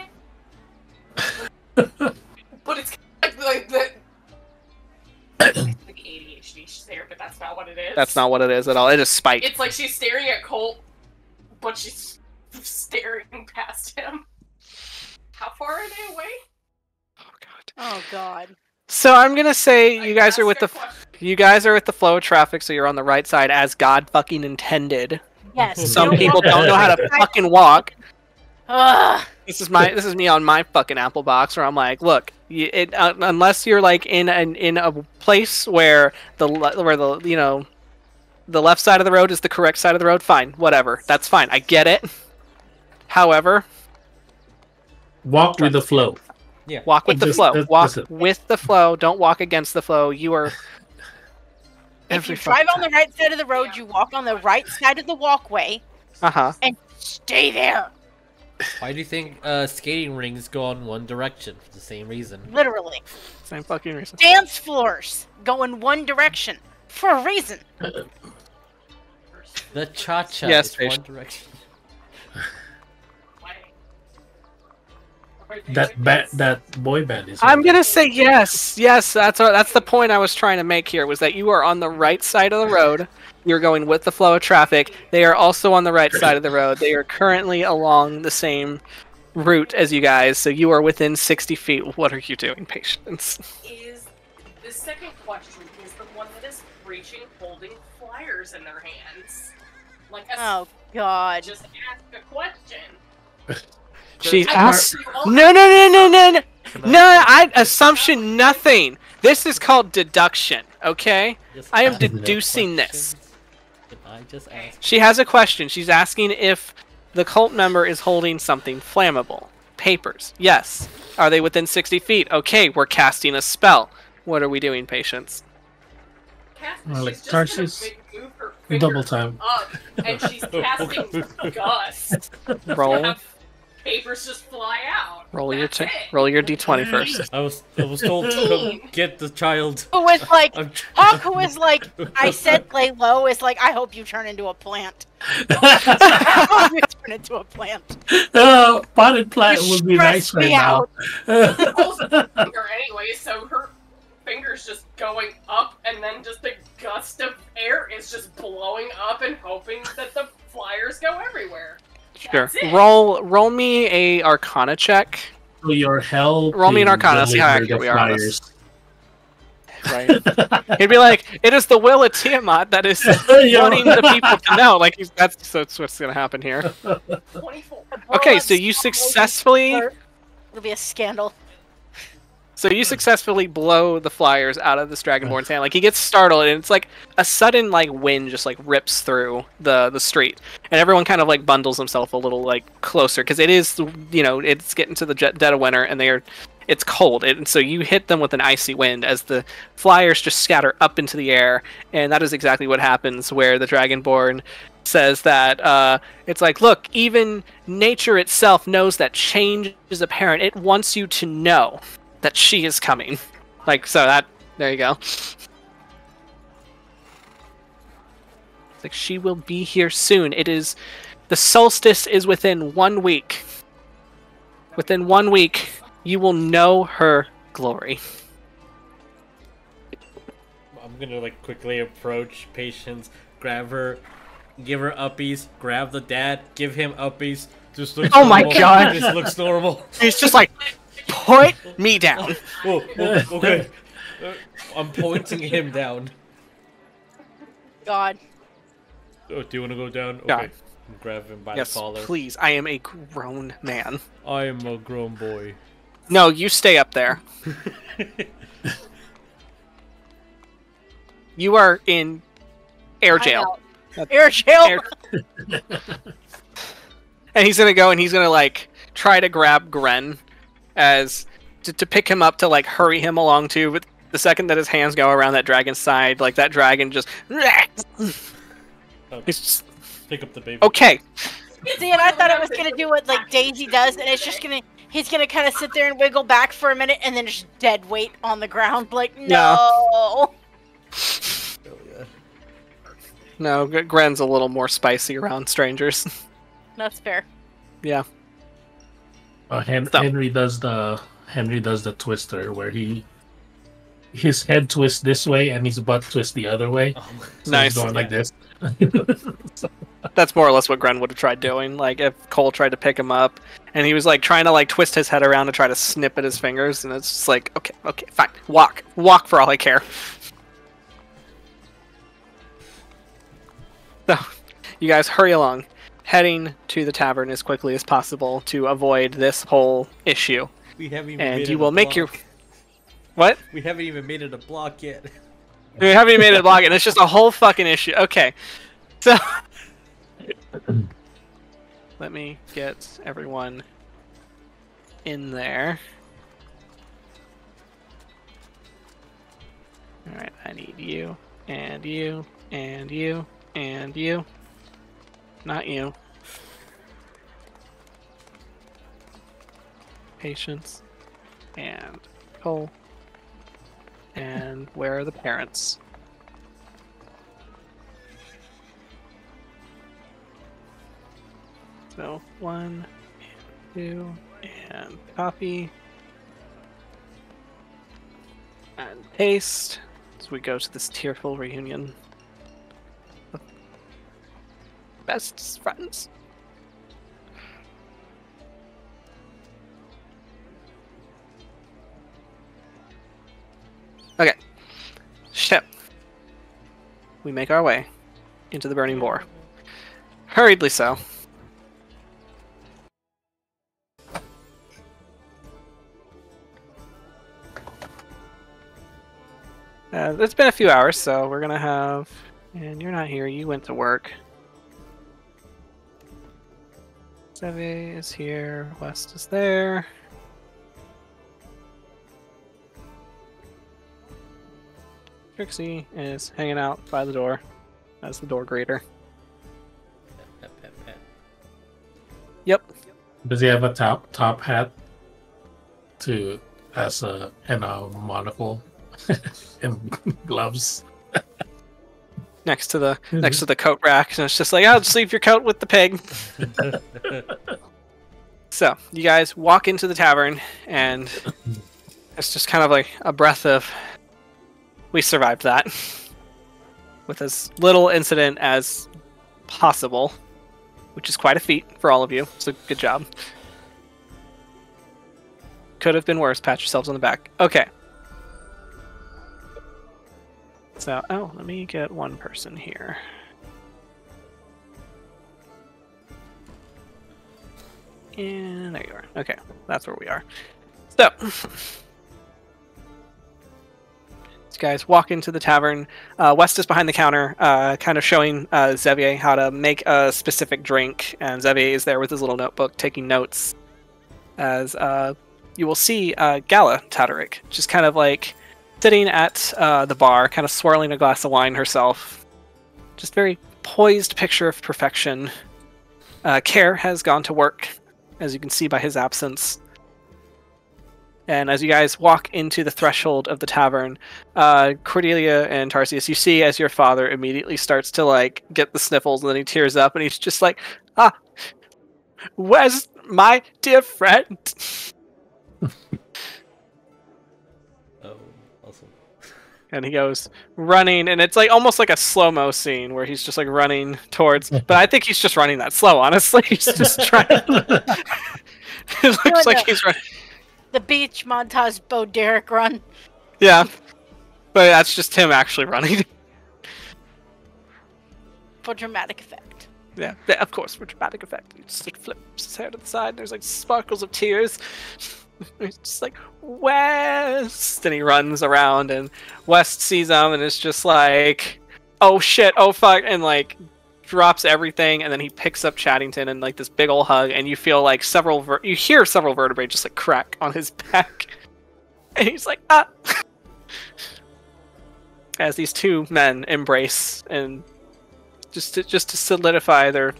But it's like, like the like ADHD there, but that's not what it is. That's not what it is at all. It is spite. It's like she's staring at Colt, but she's staring past him. How far are they away? Oh god. Oh God. So I'm gonna say you guys are with the question. you guys are with the flow of traffic, so you're on the right side as God fucking intended. Yes. Some people don't know how to fucking walk. Ugh. This is my this is me on my fucking Apple box where I'm like, look, it, uh, unless you're like in an in a place where the where the you know the left side of the road is the correct side of the road, fine, whatever, that's fine, I get it. However, Walk with the flow. Yeah, walk with the flow. Walk that's with the flow. Don't walk against the flow. You are. If you drive on the right side of the road, you walk on the right side of the walkway Uh huh. and stay there. Why do you think uh, skating rings go in one direction for the same reason? Literally. Same fucking reason. Dance floors go in one direction for a reason. The cha cha Yes, is patient. one direction. That ba- that boy band is. I'm gonna say yes, yes. That's what, that's the point I was trying to make here. Was that you are on the right side of the road. You're going with the flow of traffic. They are also on the right side of the road. They are currently along the same route as you guys, so you are within 60 feet. What are you doing, patience? Is the second question is the one that is reaching, holding flyers in their hands? Like, a, Oh God. just ask a question. She I asks. want No, no, no, no, no, no. No, I assumption nothing. This is called deduction. Okay. I am deducing this. Questions. Can I just ask? She has a question. She's asking if the cult member is holding something flammable. Papers. Yes. Are they within 60 feet? Okay, we're casting a spell. What are we doing, patience? Well, like she's just gonna Tarsus, make- move her Double time. up, and she's casting gust. Roll. Have papers just fly out. Roll your t- it. roll your d20 first. I was I was told to come get the child. Who was like I'm Hawk who was like I said lay low is like I hope you turn into a plant. I hope you turn into a plant. Uh, potted plant You would be nice stress right me now. Pulls the finger anyway, so her finger's just going up, and then just a gust of air is just blowing up and hoping that the flyers go everywhere. Sure. Roll roll me a Arcana check. so your hell. Roll me an Arcana, see how accurate we are on this. Right. Flyers. He'd be like, "It is the will of Tiamat that is Yeah. wanting the people to know." Like he's, that's that's what's gonna happen here. Okay, so you successfully It'll be a scandal. So you successfully blow the flyers out of this dragonborn's hand. Like he gets startled, and it's like a sudden like wind just like rips through the the street, and everyone kind of like bundles themselves a little like closer because it is you know it's getting to the dead of winter, and they are it's cold, and so you hit them with an icy wind as the flyers just scatter up into the air, and that is exactly what happens where the dragonborn says that uh, it's like, look, even nature itself knows that change is apparent. It wants you to know that she is coming. Like so that there you go. Like she will be here soon. It is the solstice is within one week. Within one week, you will know her glory. I'm gonna like quickly approach Patience, grab her, give her uppies, grab the dad, give him uppies. Just looks Oh my. God. Just looks normal. It's just like put me down. Oh, oh, okay. Uh, I'm pointing him down. God. Oh, do you want to go down? Okay. Yeah. Grab him by Yes, the collar. please. I am a grown man. I am a grown boy. No, you stay up there. You are in air jail. Air jail. Air- and he's gonna go and he's gonna like try to grab Gren as to, to pick him up to like hurry him along too. But the second that his hands go around that dragon's side, like that dragon just oh. he's just Pick up the baby. okay. See, and I thought it was gonna do what like Daisy does, and it's just gonna he's gonna kind of sit there and wiggle back for a minute, and then just dead weight on the ground, like no. Yeah. Oh. No, Gren's a little more spicy around strangers. That's fair. yeah. Uh, Hen- Henry does the Henry does the twister where he his head twists this way and his butt twists the other way. Oh, so nice. going yeah. like this. That's more or less what Gren would have tried doing. Like if Cole tried to pick him up and he was like trying to like twist his head around to try to snip at his fingers and it's just like, okay, okay, fine. Walk. Walk for all I care. So you guys hurry along heading to the tavern as quickly as possible to avoid this whole issue. We haven't even And made you it will a make your what? We haven't even made it a block yet. We haven't even made it login. It's just a whole fucking issue. Okay, so let me get everyone in there. All right, I need you and you and you and you. Not you. Patience and Cole. And where are the parents? So one, two, and copy. And paste. As we go to this tearful reunion. of Best friends. Okay. Ship. We make our way into the burning boar. Hurriedly so. Uh, it's been a few hours, so we're gonna have. And you're not here. You went to work. Seve is here. West is there. Trixie is hanging out by the door as the door greeter. Pep, pep, pep. Yep. Does he have a top top hat to as a and a monocle and gloves? Next to the next to the coat rack, and it's just like, "Oh, just leave your coat with the pig." So you guys walk into the tavern, and it's just kind of like a breath of, "We survived that," with as little incident as possible, which is quite a feat for all of you. So good job. Could have been worse. Pat yourselves on the back. Okay. So, oh, let me get one person here. And there you are. Okay, that's where we are. So, guys walk into the tavern. Uh, West is behind the counter, uh, kind of showing uh, Xavier how to make a specific drink, and Xavier is there with his little notebook taking notes. As uh, you will see, uh, Gala Tadaric just kind of like sitting at uh, the bar, kind of swirling a glass of wine herself. Just very poised picture of perfection. Care has gone to work, as you can see by his absence. And as you guys walk into the threshold of the tavern, uh, Cordelia and Tarsius, you see as your father immediately starts to like get the sniffles, and then he tears up, and he's just like, "Ah, where's my dear friend?" Oh, awesome. and he goes running and it's like almost like a slow-mo scene where he's just like running towards but i think he's just running that slow honestly he's just trying it looks Doing like the- he's running The beach montage Bo Derek run. yeah but that's just him actually running For dramatic effect. yeah of course for dramatic effect he just like flips his hair to the side there's like sparkles of tears He's just like West, and he runs around, and West sees him, and is just like, "Oh shit! Oh fuck!" and like drops everything, and then he picks up Chaddington and like this big old hug, and you feel like several, ver- you hear several vertebrae just like crack on his back, and he's like, "Ah!" As these two men embrace, and just to, just to solidify their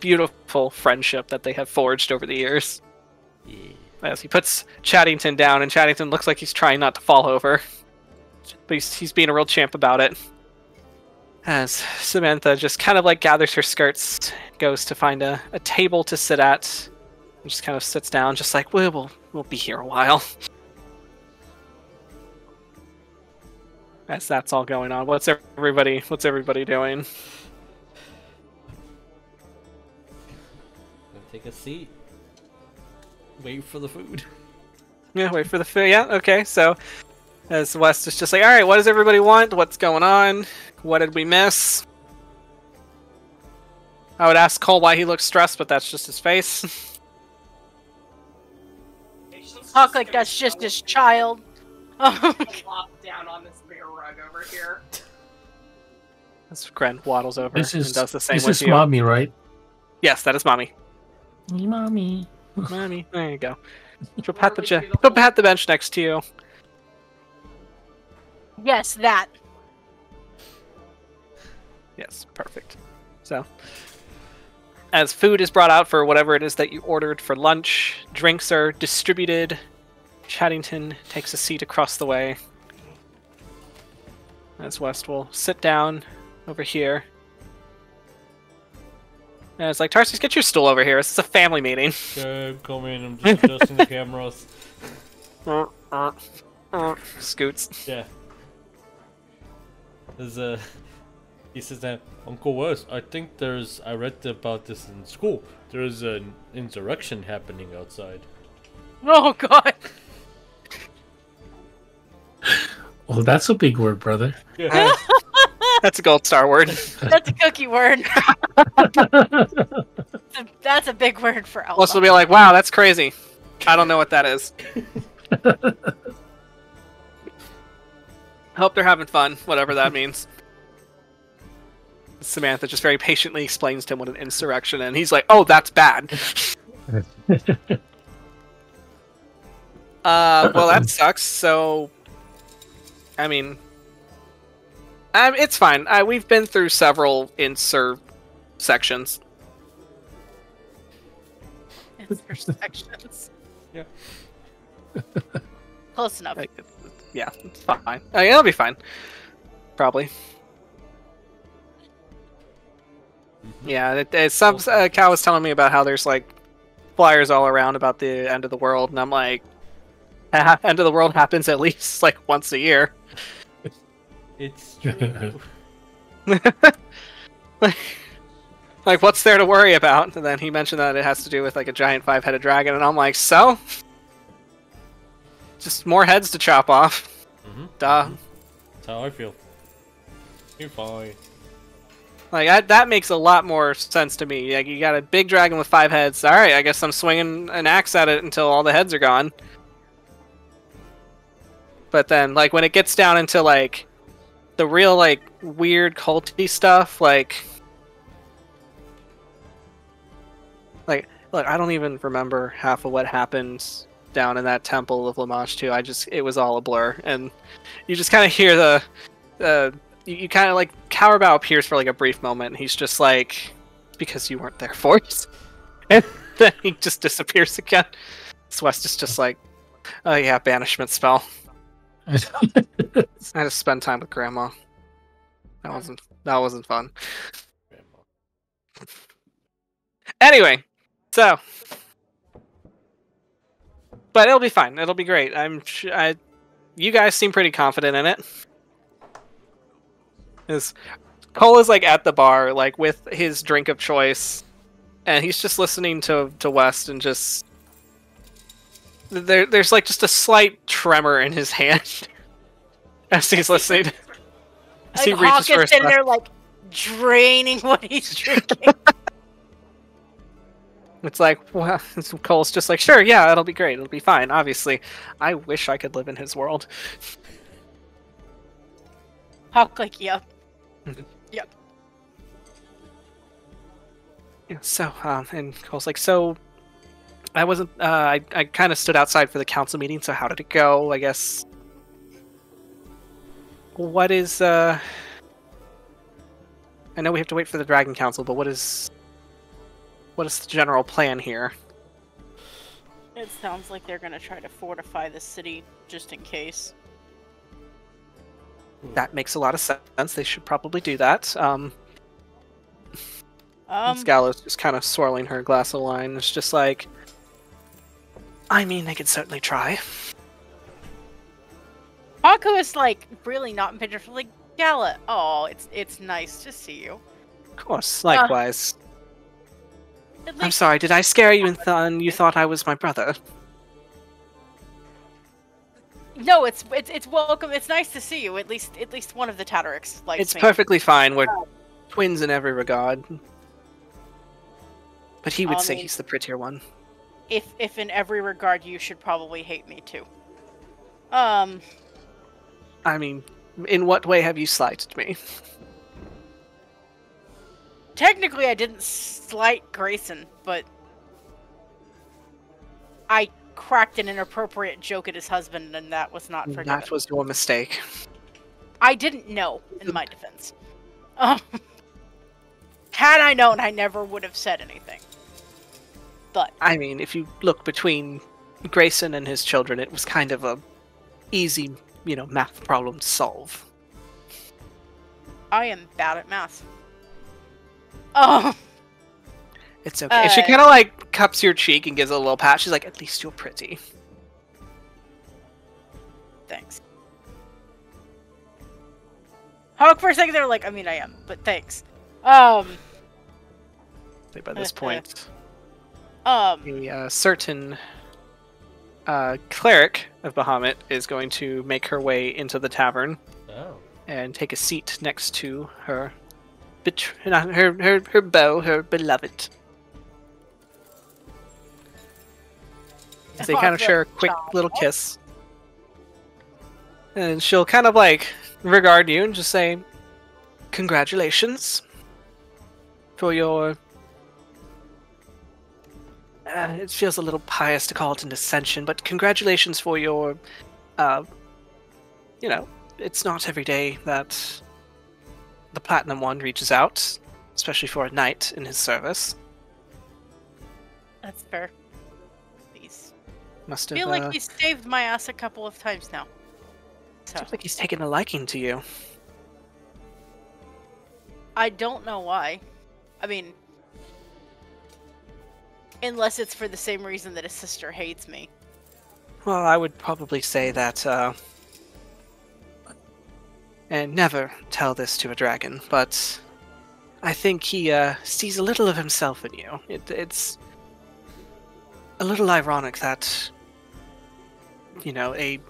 beautiful friendship that they have forged over the years Yeah. as he puts Chaddington down, and Chaddington looks like he's trying not to fall over, but he's, he's being a real champ about it. As Samantha just kind of like gathers her skirts, goes to find a, a table to sit at, and just kind of sits down, just like we'll we'll, we'll be here a while. As that's all going on, what's everybody what's everybody doing? Take a seat. Wait for the food. Yeah, wait for the food. Yeah, okay. So, as West is just like, all right, what does everybody want? What's going on? What did we miss? I would ask Cole why he looks stressed, but that's just his face. Talk like that's just his child. Oh, down on this beer rug over here. As Gren waddles over This is and does the same this with is you. mommy, right? Yes, that is mommy. Me, Mommy. Mommy, there you go. She'll pat the, je- she'll pat the bench next to you. yes, that. Yes, perfect. So, as food is brought out for whatever it is that you ordered for lunch, drinks are distributed. Chaddington takes a seat across the way. As West will sit down over here. And it's like, Tarsis, get your stool over here. This is a family meeting. Okay, come in. I'm just adjusting the cameras. Uh, uh, uh, Scoots. Yeah. There's a. He says that Uncle Wes. I think there's. I read about this in school. There's an insurrection happening outside. Oh god. Oh, that's a big word, brother. Yeah. That's a gold star word. That's a cookie word. That's a- big word for Elba. Most will be like, wow, that's crazy. I don't know what that is. Hope they're having fun, whatever that means. Samantha just very patiently explains to him what an insurrection, and he's like, "Oh, that's bad." uh, well, that sucks. So, I mean, um, it's fine. I, we've been through several insur sections. Intersections. Yeah. Close enough. Like, yeah, it's fine. Uh, yeah, it'll be fine. Probably. Yeah, it, it, some uh, Cal was telling me about how there's like flyers all around about the end of the world, and I'm like, "Ah, end of the world happens at least like once a year. It's true. like, like, what's there to worry about? And then he mentioned that it has to do with like a giant five-headed dragon, and I'm like, so, just more heads to chop off. Mhm. Duh. That's how I feel. You're fine. Like I, that makes a lot more sense to me. Like you got a big dragon with five heads. All right, I guess I'm swinging an axe at it until all the heads are gone. But then, like when it gets down into like the real like weird culty stuff, like like look, I don't even remember half of what happened down in that temple of Lamashtu. I just it was all a blur, and you just kind of hear the uh, you, you kind of like Cowerbow appears for like a brief moment. And he's just like, because you weren't there for us, and then he just disappears again. Swest is just like, oh yeah, banishment spell. I had to spend time with Grandma. That wasn't that wasn't fun. Anyway, so, but it'll be fine. It'll be great. I'm. I, you guys seem pretty confident in it. Is Cole is like at the bar, like with his drink of choice, and he's just listening to to West and just there. There's like just a slight tremor in his hand as he's listening. As he Like reaches Hawk for is sitting there like draining what he's drinking. It's like, well, Cole's just like, sure, yeah, it'll be great, it'll be fine. Obviously, I wish I could live in his world. Hawk like, yep. Yeah, so, um, and Cole's like, so, I wasn't, uh, I, I kind of stood outside for the council meeting, so how did it go? I guess. What is, uh. I know we have to wait for the Dragon Council, but what is. What is the general plan here? It sounds like they're gonna try to fortify the city just in case. That makes a lot of sense. They should probably do that. Um, Um, Scala's just kind of swirling her glass of wine. It's just like, I mean, they could certainly try. Haku is like really not in interested. Like Gala, oh, it's it's nice to see you. Of course, likewise. At I'm sorry, did I scare you and, th- and you thought I was my brother? No, it's it's it's welcome. It's nice to see you. At least at least one of the Tatterics likes It's me. perfectly fine. We're twins in every regard. But he would I say mean- he's the prettier one. If if in every regard you should probably hate me too. Um, I mean, in what way have you slighted me? technically I didn't slight Grayson, but I cracked an inappropriate joke at his husband, and that was not forgiven. That was your mistake. I didn't know, in my defense. Um, had I known, I never would have said anything. But I mean, if you look between Grayson and his children, it was kind of a easy, you know, math problem to solve. I am bad at math. Oh, It's okay. And she Uh, kind of like cups your cheek and gives it a little pat. She's like, "At least you're pretty." thanks. Hawk for a second they're like, I mean I am, but thanks. Um, Like, By this point, um, a uh, certain uh, cleric of Bahamut is going to make her way into the tavern Oh. and take a seat next to her, bet- not her, her, her beau, her beloved. They kind of share a quick little kiss. And she'll kind of like regard you and just say, Congratulations for your. Uh, it feels a little pious to call it an ascension, but congratulations for your. Uh, you know, it's not every day that the Platinum One reaches out, especially for a knight in his service. that's fair. Must I have. feel uh, like he's saved my ass a couple of times now. So Seems like he's taken a liking to you. I don't know why. I mean, unless it's for the same reason that his sister hates me. Well, I would probably say that, uh. And never tell this to a dragon, but. I think he, uh, sees a little of himself in you. It, it's. a little ironic that. You know, a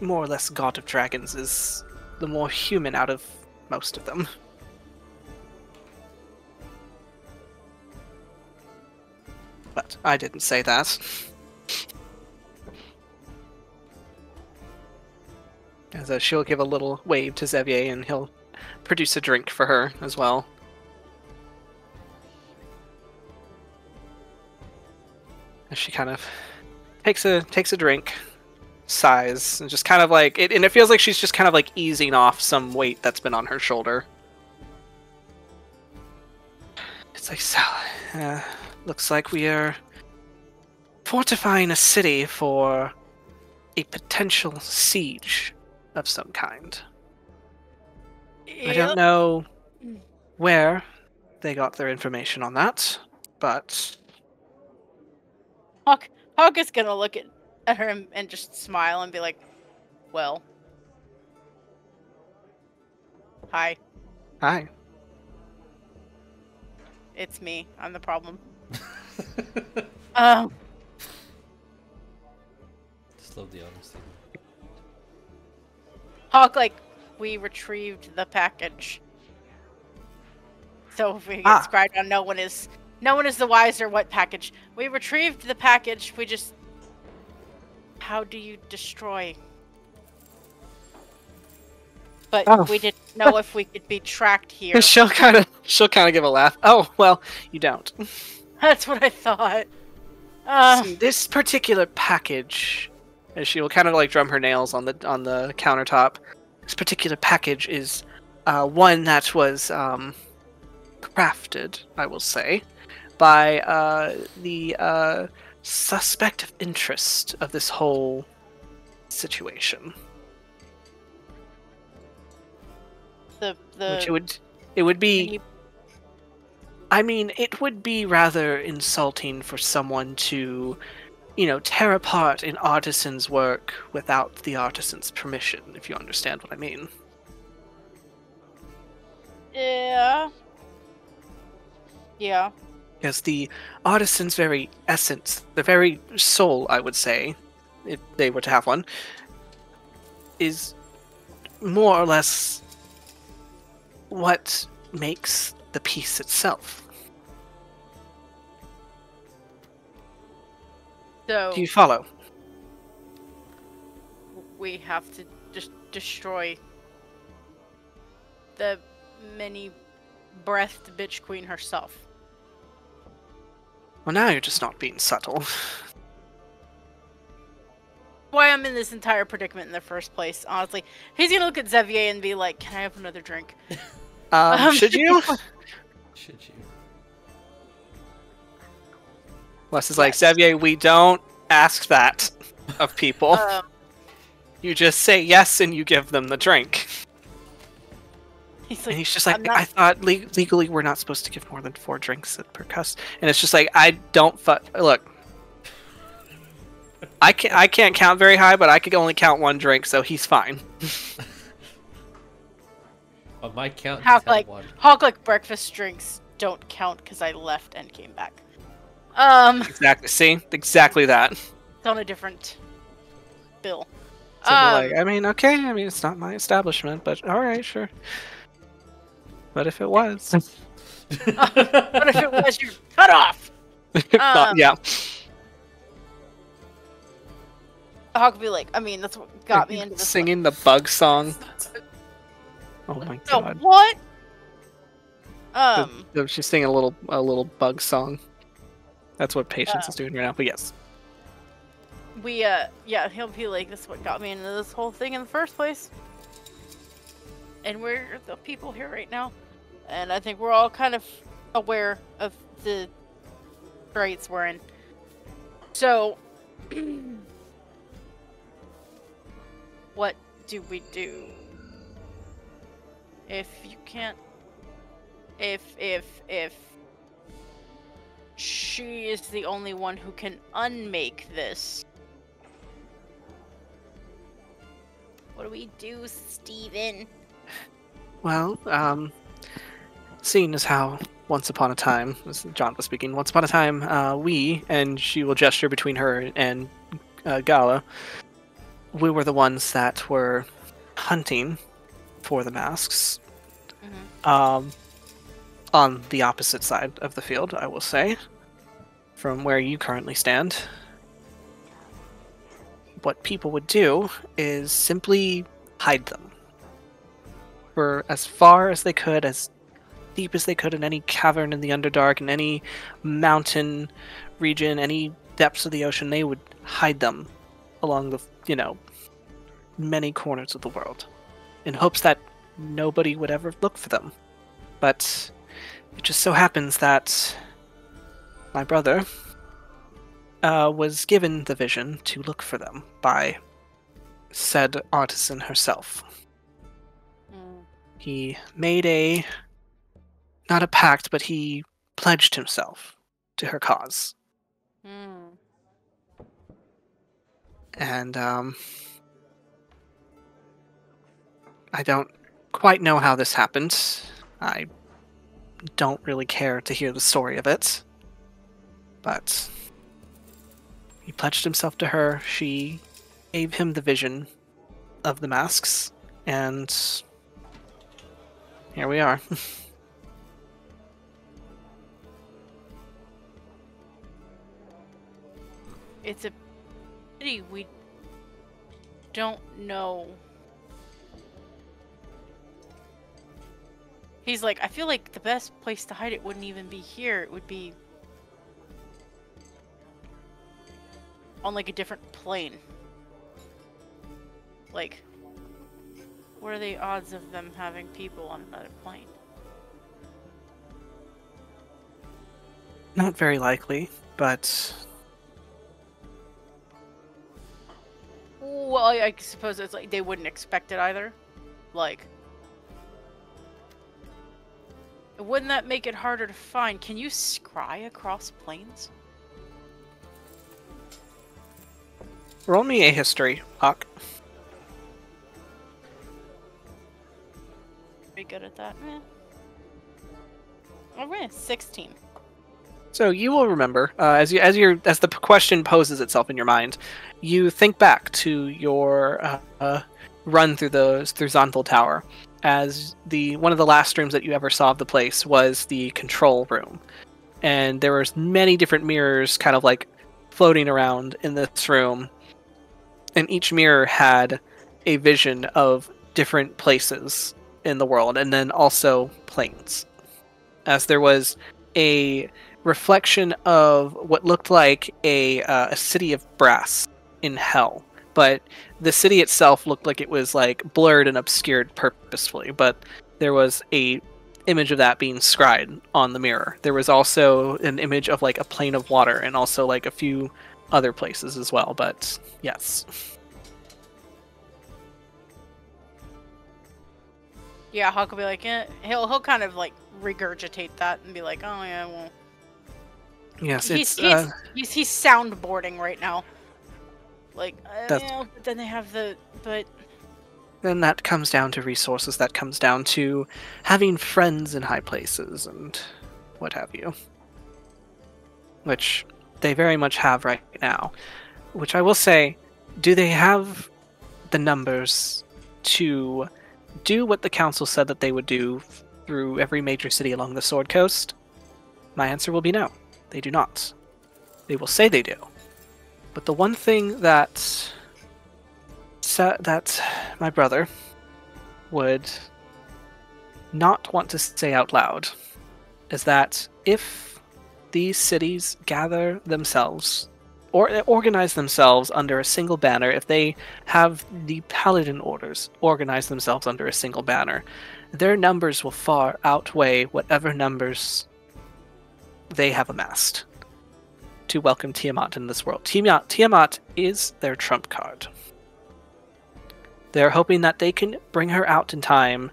more or less god of dragons is the more human out of most of them. But I didn't say that. As uh, she'll give a little wave to Xavier and he'll produce a drink for her as well. As she kind of takes a takes a drink, sighs, and just kind of like it, and it feels like she's just kind of like easing off some weight that's been on her shoulder. It's like so. Uh, looks like we are fortifying a city for a potential siege of some kind. I don't know where they got their information on that, but Hawk, Hawk is gonna look at, at her and, and just smile and be like, "Well, hi, hi. it's me. I'm the problem." Um, Just love the honesty. Hawk, like, we retrieved the package. So if we get Ah. scribed on, no one is, no one is the wiser what package. We retrieved the package. We just, how do you destroy? But Oh. we didn't know if we could be tracked here. She'll kind of she'll kind of give a laugh. Oh well, you don't. That's what I thought. Uh, See, this particular package, and she will kind of like drum her nails on the on the countertop. This particular package is uh, one that was um, crafted, I will say, by uh, the uh, suspect of interest of this whole situation. the the which it would it would be you- I mean, it would be rather insulting for someone to, you know, tear apart an artisan's work without the artisan's permission, if you understand what I mean. yeah, yeah. Because the artisan's very essence, the very soul, I would say, if they were to have one, is more or less what makes the piece itself. So Do you follow? we have to just destroy the many breathed bitch queen herself. Well, now you're just not being subtle. Why I'm in this entire predicament in the first place, honestly. He's gonna look at Xavier and be like, Can I have another drink? Um, Um, should you? Should you? Les is like, Xavier, we don't ask that of people. Um, you just say yes and you give them the drink. He's And he's just like, I'm not- I thought le- legally we're not supposed to give more than four drinks per cuss. And it's just like, I don't fuck. look. I can't. I can't count very high, but I could only count one drink, so he's fine. On my count, Half just like- one. Hog like breakfast drinks don't count because I left and came back. Um, Exactly. See, exactly that. it's on a different bill. So Um, like, I mean, okay. I mean, it's not my establishment, but all right, sure. But if it was, What if it was your cut off? Um, yeah. Hawk would be like, I mean, that's what got me into this. one. singing the bug song. Oh my god. what? Um, So She's singing a little a little bug song. That's what Patience Uh, is doing right now. But yes, we uh, yeah, he'll be like, this is what got me into this whole thing in the first place. And we're the people here right now, and I think we're all kind of aware of the straits we're in. So, what do we do? If you can't, if if if she is the only one who can unmake this. What do we do, Steven? Well, um, seeing as how once upon a time, as John was speaking, once upon a time, uh, we and she will gesture between her and uh, Gala. We were the ones that were hunting for the masks. Mhm. Um, on the opposite side of the field, I will say, from where you currently stand. What people would do is simply hide them for as far as they could, as deep as they could in any cavern in the Underdark, in any mountain region, any depths of the ocean. They would hide them along the, you know, many corners of the world in hopes that nobody would ever look for them. But it just so happens that my brother uh, was given the vision to look for them by said artisan herself. He made a not a pact, but he pledged himself to her cause. Mm. And um I don't quite know how this happened. I don't really care to hear the story of it. But he pledged himself to her. She gave him the vision of the masks, and here we are. It's a pity we don't know. He's like, I feel like the best place to hide it wouldn't even be here. It would be on like a different plane. Like, what are the odds of them having people on another plane? Not very likely, but Well, I, I suppose it's like they wouldn't expect it either. Like, wouldn't that make it harder to find? Can you scry across planes? roll me a history, Hawk. Be good at that. Eh. Oh, yeah, sixteen. So you will remember uh, as you as your as the question poses itself in your mind, you think back to your uh, uh, run through those through Xonthal Tower, as the one of the last rooms that you ever saw of the place was the control room, and there was many different mirrors, kind of like floating around in this room, and each mirror had a vision of different places in the world, and then also planes. As there was a reflection of what looked like a, uh, a city of brass in hell, but the city itself looked like it was like blurred and obscured purposefully. But there was a image of that being scried on the mirror. There was also an image of like a plane of water and also like a few other places as well. But yes, Yeah, Hawk will be like, eh. he'll he'll kind of like regurgitate that and be like, oh yeah, well, yes, he's it's he's, uh, he's he's soundboarding right now. Like, uh, yeah, but then they have the but then that comes down to resources. That comes down to having friends in high places and what have you, which they very much have right now. Which I will say, do they have the numbers to do what the council said that they would do through every major city along the Sword Coast? My answer will be no. They do not. They will say they do. But the one thing that that my brother would not want to say out loud is that if these cities gather themselves or organize themselves under a single banner, if they have the paladin orders organize themselves under a single banner, their numbers will far outweigh whatever numbers they have amassed to welcome Tiamat in this world. Tiamat, Tiamat is their trump card. They're hoping that they can bring her out in time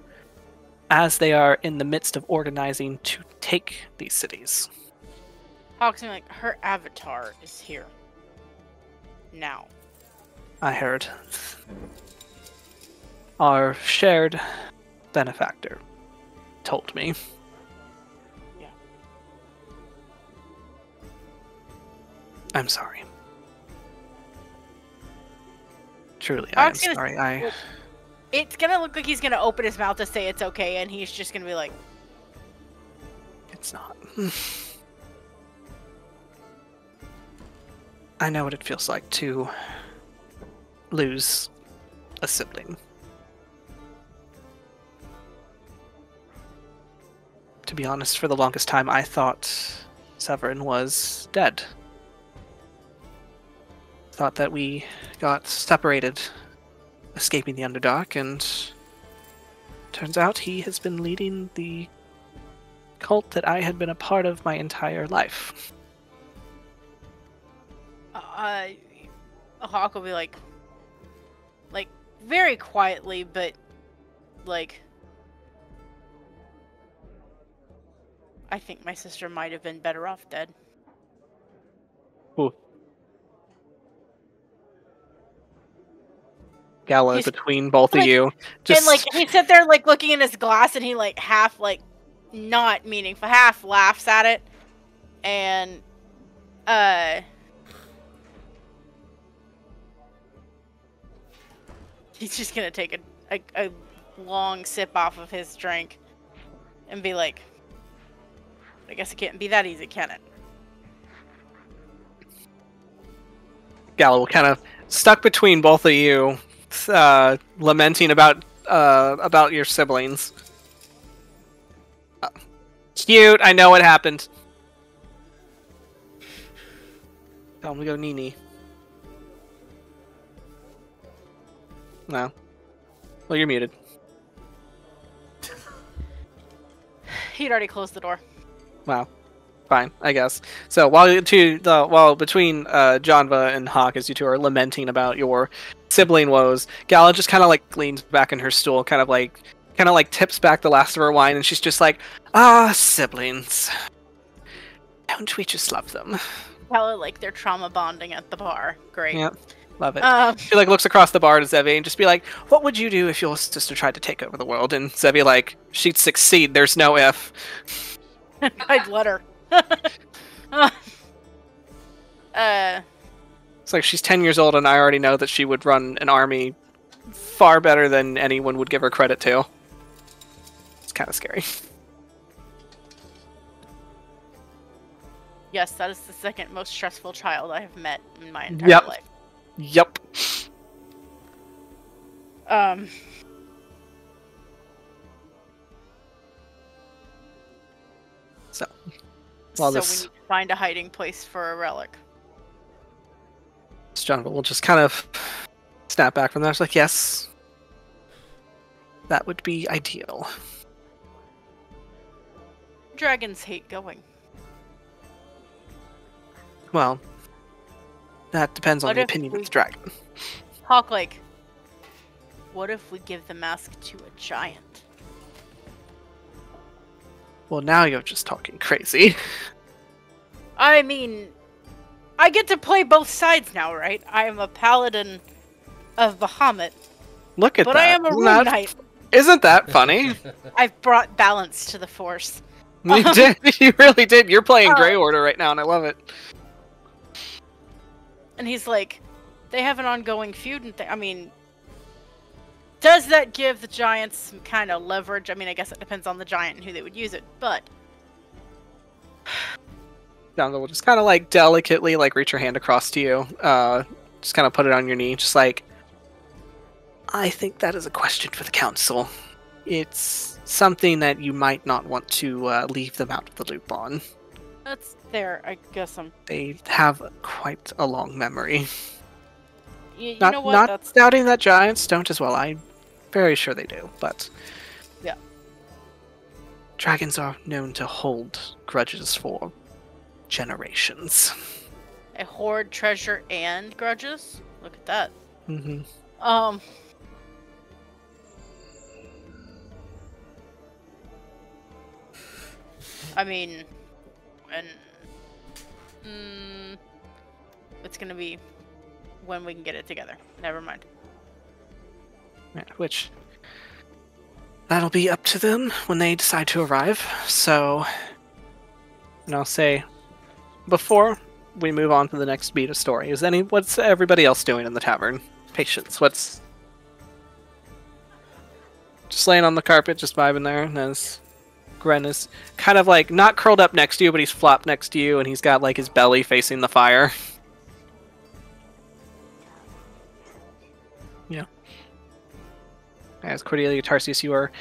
as they are in the midst of organizing to take these cities. Hawk's like, her avatar is here. Now. I heard. Our shared benefactor told me. Yeah. I'm sorry. Truly, I am was gonna sorry. I It's gonna look like he's gonna open his mouth to say it's okay, and he's just gonna be like, It's not. I know what it feels like to lose a sibling. To be honest, for the longest time, I thought Severin was dead. Thought that we got separated, escaping the Underdark, and turns out he has been leading the cult that I had been a part of my entire life. Uh, Hawk will be like, like very quietly, but like, I think my sister might have been better off dead. Gala He's- between both of you. Just And like he sit there like looking in his glass, and he like half like not meaningful, half laughs at it, and uh. He's just gonna take a, a, a long sip off of his drink and be like, I guess it can't be that easy, can it? Gallo kind of stuck between both of you, uh, lamenting about uh, about your siblings. Uh, cute. I know what happened. Tell him to go Nini. No. Well, you're muted. He'd already closed the door. Wow. Fine, I guess. So while you two, the while between uh, Janva and Hawk, as you two are lamenting about your sibling woes, Gala just kind of like leans back in her stool, kind of like, kind of like tips back the last of her wine, and she's just like, "Ah, siblings. Don't we just love them? Probably like they're trauma bonding at the bar. Great. Yeah, love it." Um, She like looks across the bar to Zevi and just be like, "What would you do if your sister tried to take over the world?" And Zevi like, "She'd succeed. There's no if." I'd let her. uh, It's like she's 10 years old, and I already know that she would run an army far better than anyone would give her credit to. It's kind of scary. Yes, that is the second most stressful child I have met in my entire Yep. life. Yep. Um, Well, so this- we need to find a hiding place for a relic. Jungle will just kind of snap back from there. It's like, yes, that would be ideal. Dragons hate going. Well, that depends on What the opinion we- of the dragon. Hawk like, what if we give the mask to a giant? Well, now you're just talking crazy. I mean, I get to play both sides now, right? I am a paladin of Bahamut, Look at but that. But I am a Isn't rune that- knight. Isn't that funny? I've brought balance to the force. you did. You really did. You're playing Uh, Grey Order right now, and I love it. And he's like, they have an ongoing feud and. I mean, does that give the giants some kind of leverage? I mean, I guess it depends on the giant and who they would use it, but Jungle will just kind of like delicately like reach her hand across to you. Uh, just kind of put it on your knee, just like. I think that is a question for the council. It's something that you might not want to uh, leave them out of the loop on. that's there. I guess I'm. They have quite a long memory. You, you not know what? not that's doubting that giants don't as well. I'm very sure they do, but Yeah. dragons are known to hold grudges for generations. a hoard treasure and grudges. Look at that. hmm Um. I mean, when. Mm, it's gonna be when we can get it together. Never mind. Yeah, which that'll be up to them when they decide to arrive. So, and I'll say before we move on to the next beat of story, is any what's everybody else doing in the tavern? Patience. What's just laying on the carpet, just vibing there, and as Gren is kind of like not curled up next to you, but he's flopped next to you, and he's got like his belly facing the fire. Yeah. As Cordelia Tarsius, you are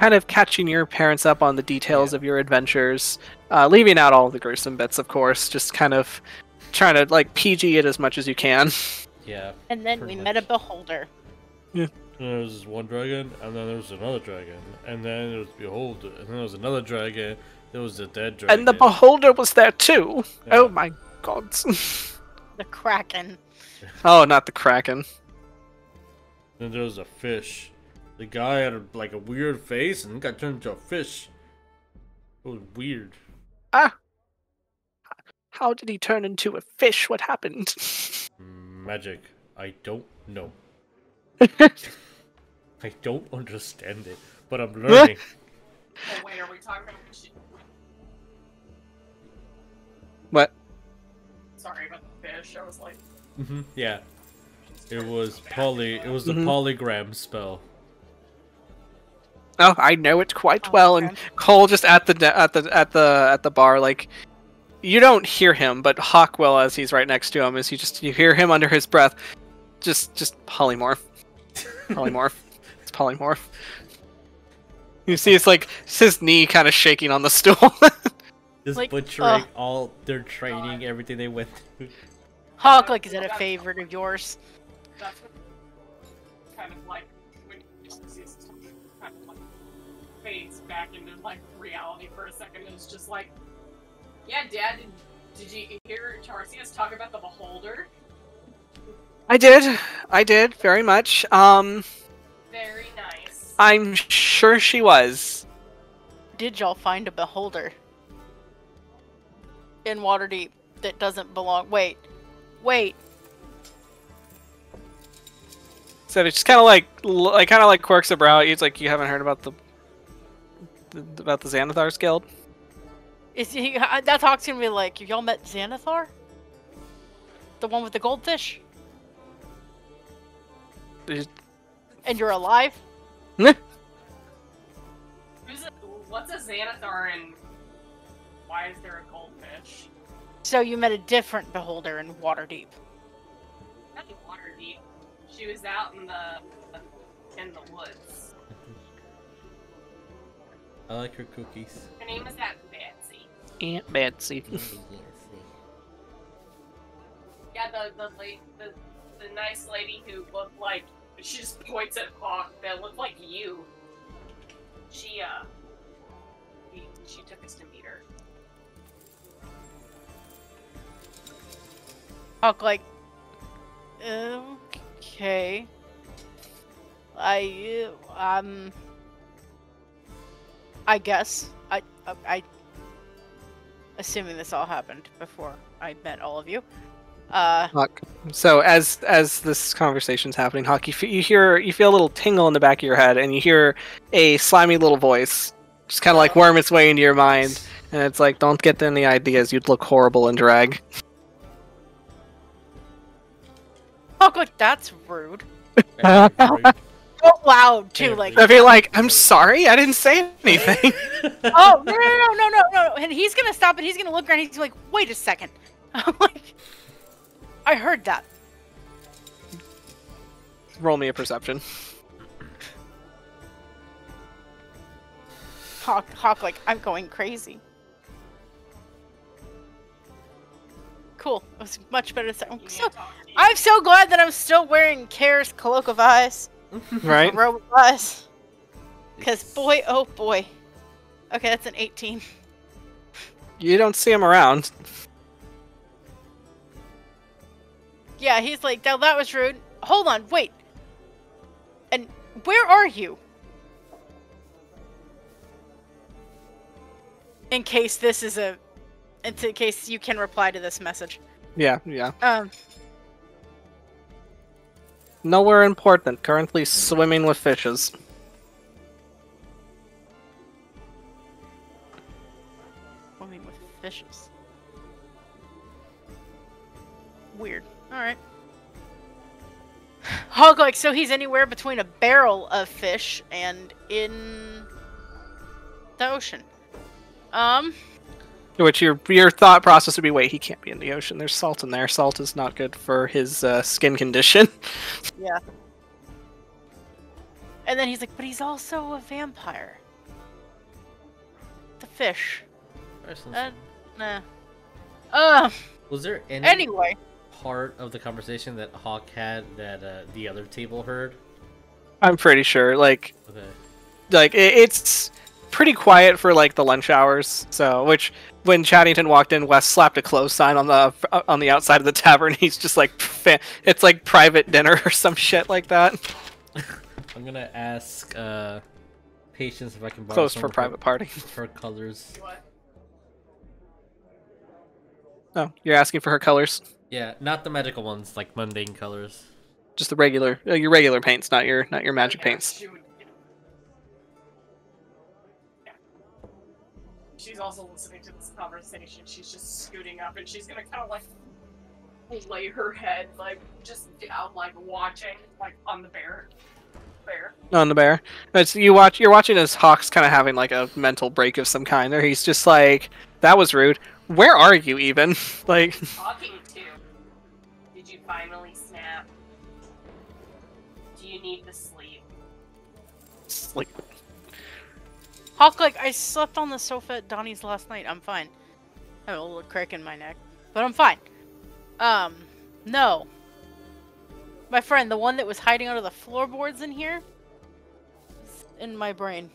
kind of catching your parents up on the details of your adventures, uh, leaving out all the gruesome bits, of course. Just kind of trying to like PG it as much as you can. yeah. And then we much. met a beholder. And there was this one dragon, and then there was another dragon, and then there was Beholder, and then there was another dragon. There was a dead dragon. And the beholder was there too. Yeah. Oh my god. The Kraken. oh, not the kraken. Then there was a fish. The guy had a, like a weird face and got turned into a fish. It was weird. Ah. How did he turn into a fish? What happened? Magic. I don't know. I don't understand it, but I'm learning. Oh wait, are we talking about the what? Sorry about the fish. I was like, hmm Yeah. It was poly. It was the Mhm. polygram spell. Oh, I know it quite Oh, well. And. Cole just at the at the at the at the bar, like you don't hear him, but Hawk will as he's right next to him. is you just you hear him under his breath, just just polymorph, polymorph, it's polymorph. You see, it's like it's his knee kind of shaking on the stool. Just Like, butchering uh, all their training, everything they went through. Hawk, like, is that a favorite of yours? that's what kind of like when you see this kind of like fades back into like reality for a second. It's just like, yeah, Dad, did, did you hear Tarsius talk about the beholder? I did, I did very much. Um, Very nice. I'm sure she was. Did y'all find a beholder in Waterdeep that doesn't belong? Wait, wait. So it just kind of like, l- like kind of like quirks a brow. He's like, you haven't heard about the, about the Xanathar's Guild? Is he? That talks gonna be like, y'all met Xanathar? The one with the goldfish? Is- And you're alive? Who's a, what's a Xanathar and why is there a goldfish? So you met a different beholder in Waterdeep. Not in Waterdeep. She was out in the in the woods. I like her cookies. Her name is that Betsy. Aunt Betsy. Yeah, the the late the the nice lady who looked like she just points at Hawk that looked like you. She uh we, she took us to meet her. Hawk like, okay. I um. I guess I, I assuming this all happened before I met all of you. Uh, Hawk. So as as this conversation's happening, Hawk, you, f- you hear you feel a little tingle in the back of your head, and you hear a slimy little voice, just kind of like worm its way into your mind, and it's like, "Don't get any ideas. You'd look horrible in drag." Hawk like that's rude. Very rude. Oh loud too, like. I'd be like, "I'm sorry, I didn't say anything." oh no no no no no no, and he's gonna stop and he's gonna look around. He's like, wait a second. I'm like, I heard that. Roll me a perception. Hawk Hawk like I'm going crazy. Cool. It was much better. Than, I'm, so, can't talk to you. I'm so glad that I'm still wearing Kair's cloak of ice, Right? robe of ice. Cause boy, oh boy. Okay, that's an 18. You don't see him around. Yeah, he's like, that, that was rude. Hold on, wait. And where are you? In case this is a, in case you can reply to this message. Yeah, yeah. Um, Nowhere important. Currently swimming with fishes. swimming with fishes. Weird. All right. Hawk like so he's anywhere between a barrel of fish and in the ocean. Um, Which your your thought process would be, wait, he can't be in the ocean. There's salt in there. Salt is not good for his uh, skin condition. yeah. And then he's like, but he's also a vampire. The fish. Person- Uh, nah. Uh, Was there any anyway. Part of the conversation that Hawk had that uh, the other table heard? I'm pretty sure. Like, Okay. like it, it's pretty quiet for like the lunch hours. So, which when Chaddington walked in, Wes slapped a close sign on the on the outside of the tavern. He's just like, it's like private dinner or some shit like that. I'm gonna ask uh, Patience if I can borrow some for private party. her colors. What? Oh, you're asking for her colors? Yeah, not the magical ones, like mundane colors. Just the regular, uh, your regular paints, not your not your magic paints. she would- She's also listening to this conversation. She's just scooting up and she's gonna kind of like lay her head like just down, like watching, like on the bear. Bear. on the bear. It's you watch. You're watching as Hawk's kind of having like a mental break of some kind. Or he's just like, "That was rude. Where are you even?" like, Talking to. Did you finally snap? Do you need the sleep? like Hawk, like, I slept on the sofa at Donnie's last night. I'm fine. I have a little crick in my neck, but I'm fine. Um, no. My friend, the one that was hiding under the floorboards in here, is in my brain,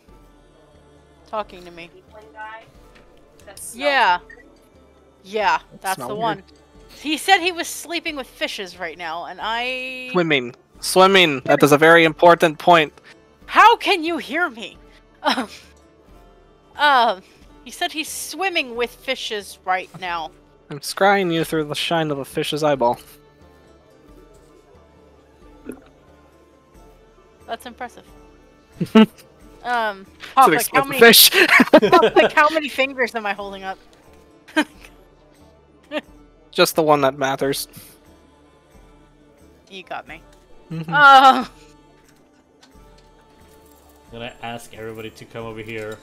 talking to me. Tiefling guy? That's Yeah. Yeah, that's smell the weird. He said he was sleeping with fishes right now, and I. swimming, swimming. That is a very important point. How can you hear me? Um, um, he said he's swimming with fishes right now. I'm scrying you through the shine of a fish's eyeball. That's impressive. um, Hawk, like how many? fish. Hawk, like how many fingers am I holding up? Just the one that matters. You got me. Uh, I'm gonna ask everybody to come over here.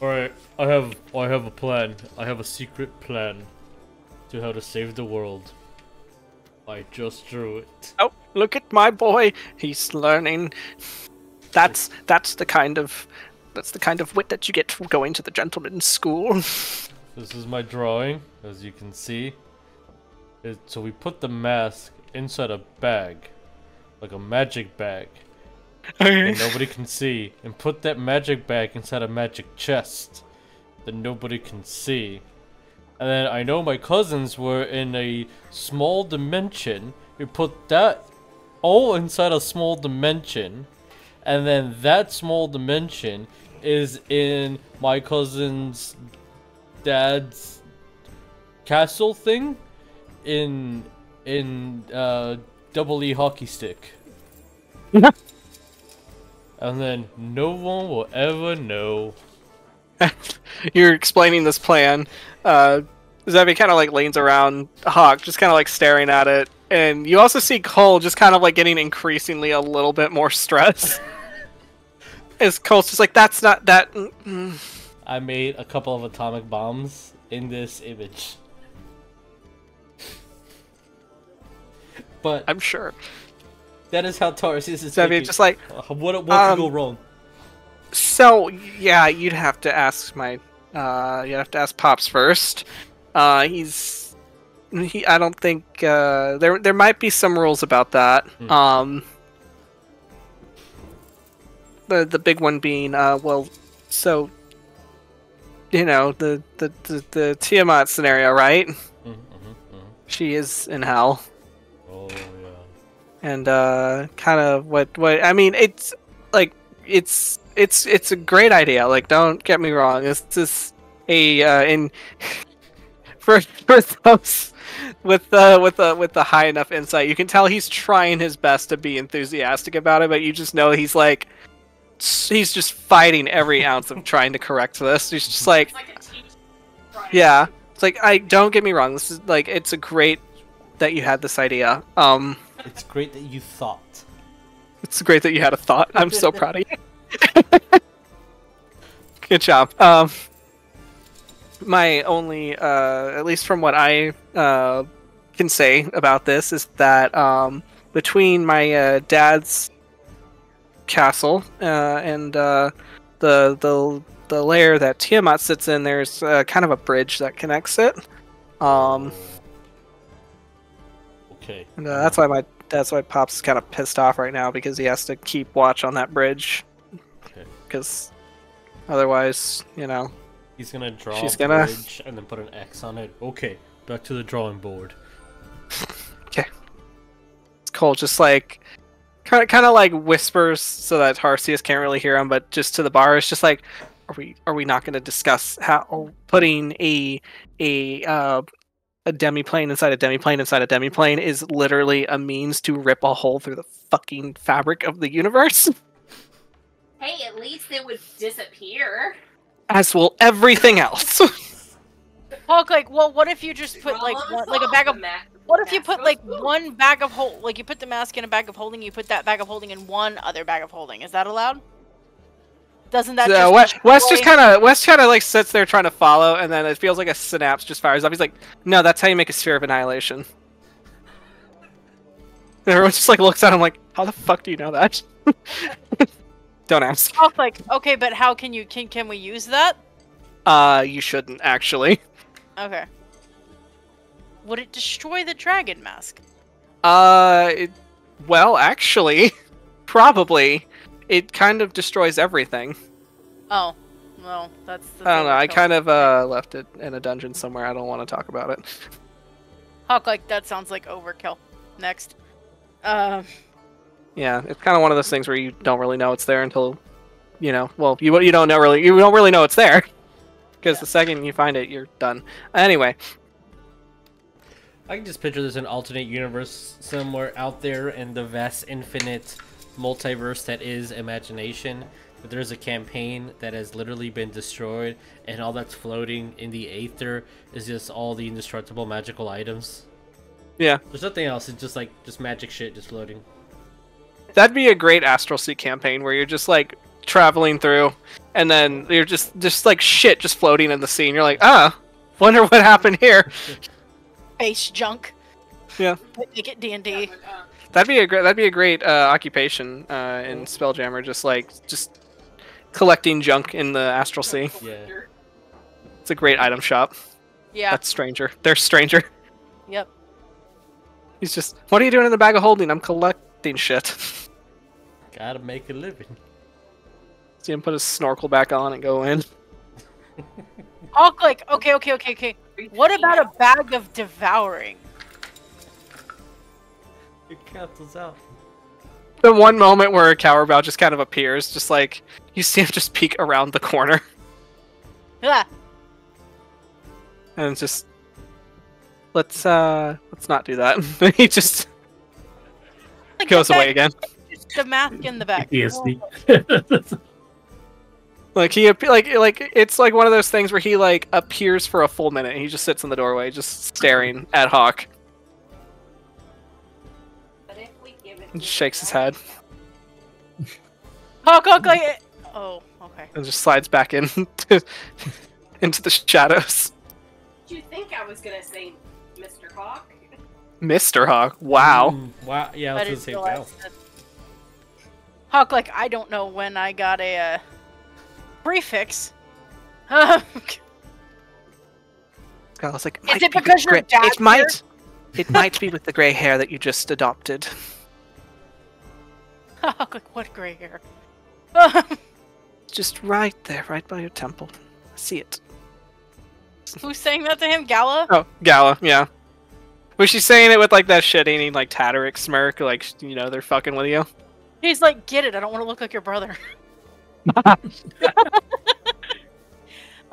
Alright, I have I have a plan. I have a secret plan. to how to save the world. I just drew it. Oh, look at my boy. He's learning. That's that's the kind of that's the kind of wit that you get from going to the gentleman's school. This is my drawing, as you can see. It, so we put the mask inside a bag, like a magic bag, and nobody can see, and put that magic bag inside a magic chest that nobody can see. And then I know my cousins were in a small dimension. We put that all inside a small dimension, and then that small dimension is in my cousin's dad's castle thing in in uh double E hockey stick. and then no one will ever know. You're explaining this plan. Uh, Zevi kind of like leans around Hawk, just kind of like staring at it, and you also see Cole just kind of like getting increasingly a little bit more stressed. As Cole's just like, "That's not that." mm, mm." I made a couple of atomic bombs in this image. But I'm sure. that is how Taurus is Zevi thinking. just like, Uh, what what could go Um, wrong? So yeah, you'd have to ask my uh you'd have to ask Pops first. Uh he's he I don't think uh there there might be some rules about that. Hmm. Um the the big one being uh well so you know the the the, the Tiamat scenario, right? Mhm, mhm, mhm. She is in hell Oh yeah. and uh kind of what what I mean it's like it's it's it's a great idea. Like don't get me wrong. It's just a uh in for for those with uh with the with the high enough insight you can tell he's trying his best to be enthusiastic about it but you just know he's like he's just fighting every ounce of trying to correct this. He's just like yeah. It's like i don't get me wrong. This is like it's a great that you had this idea um It's great that you thought. It's great that you had a thought. I'm so proud of you. Good job. Um, my only, uh, at least from what I uh, can say about this, is that um, between my uh, dad's castle uh, and uh, the the the lair that Tiamat sits in, there's uh, kind of a bridge that connects it. Um, Okay. and uh, that's why my that's why Pop's is kind of pissed off right now because he has to keep watch on that bridge Okay. because otherwise, you know, He's gonna draw She's a gonna- bridge and then put an X on it. Okay. Back to the drawing board. Okay. It's Cole just like kind of kind of like whispers so that Tarsius can't really hear him, but just to the bar, it's just like, are we are we not going to discuss how putting a a uh, a demiplane inside a demiplane inside a demiplane is literally a means to rip a hole through the fucking fabric of the universe, Hey, at least it would disappear. as will everything else. Hawk, like, well, what if you just put like one, like a bag of solved. Ma- What if you put like one bag of hold, like you put the mask in a bag of holding, you put that bag of holding in one other bag of holding? Is that allowed? Doesn't that So just West, West just kind of West kind of like sits there trying to follow, and then it feels like a synapse just fires up. He's like, "No, that's how you make a sphere of annihilation." And everyone just like looks at him like, "How the fuck do you know that?" Don't ask. Hawk, like, okay, but how can you can can we use that? Uh, you shouldn't actually. Okay. Would it destroy the dragon mask? Uh, it, well, actually, probably. It kind of destroys everything. Oh, well, that's. that's I don't know. I kind of uh left it in a dungeon somewhere. I don't want to talk about it. Hawk, like that sounds like overkill. Next. Um. Yeah, it's kind of one of those things where you don't really know it's there until, you know, well, you you don't know really you don't really know it's there, because Yeah. the second you find it, you're done. Anyway, I can just picture there's an alternate universe somewhere out there in the vast infinite multiverse that is imagination. But there's a campaign that has literally been destroyed, and all that's floating in the aether is just all the indestructible magical items. yeah, There's nothing else. It's just like just magic shit just floating. that'd be a great Astral Sea campaign where you're just like traveling through, and then you're just just like shit just floating in the sea, and you're like, ah, wonder what happened here. Space junk. Yeah. But Make it D and Yeah, D. but, uh, That'd be a great. That'd be a great uh, occupation uh, in Spelljammer. Just like just collecting junk in the astral sea. Yeah. It's a great item shop. Yeah. That's stranger. There's stranger. Yep. He's just. What are you doing in the bag of holding? I'm collecting shit. Gotta make a living. See him put his snorkel back on and go in. Hawk, like, okay, okay, okay, okay. What about a bag of devouring? It cancels out. The one moment where Cowerbow just kind of appears, just like you see him just peek around the corner, Yeah. and just let's uh let's not do that. he just Like, goes away bag- again. The mask in the back. PTSD. Like he like like it's like one of those things where he like appears for a full minute and he just sits in the doorway just staring at Hawk and just shakes his head Hawk, Hawk, like, oh, okay. and just slides back into into the shadows. Did you think I was gonna say Mr. Hawk? Mr. Hawk. Wow. Mm, wow. Yeah, I I was gonna say wow. Hawk, like, I don't know when I got a uh, prefix. I was like, Is might it be because your gray- dad's It might. It might be with the gray hair that you just adopted. Hawk, like, what gray hair? Just right there, right by your temple. I see it. Who's saying that to him? Gala? Oh, Gala, yeah. Was she saying it with like that shitty, like Tatterick smirk, like you know they're fucking with you? He's like, get it. I don't want to look like your brother.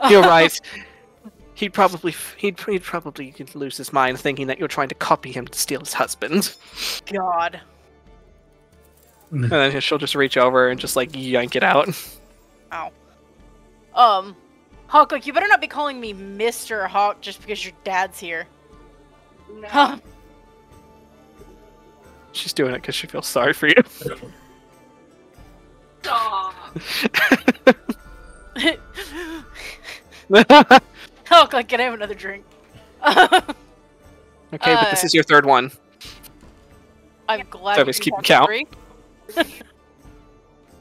You're right. He'd probably he'd he'd probably lose his mind thinking that you're trying to copy him to steal his husband. God. And then she'll just reach over and just like yank it out. Ow. Um, Hawk, like, you better not be calling me Mr. Hawk just because your dad's here. No. Huh. She's doing it because she feels sorry for you. Stop. okay, Hawk, like, can I have another drink? Okay, but this Uh, is your third one. I'm glad I you keeping have count. three. Uh,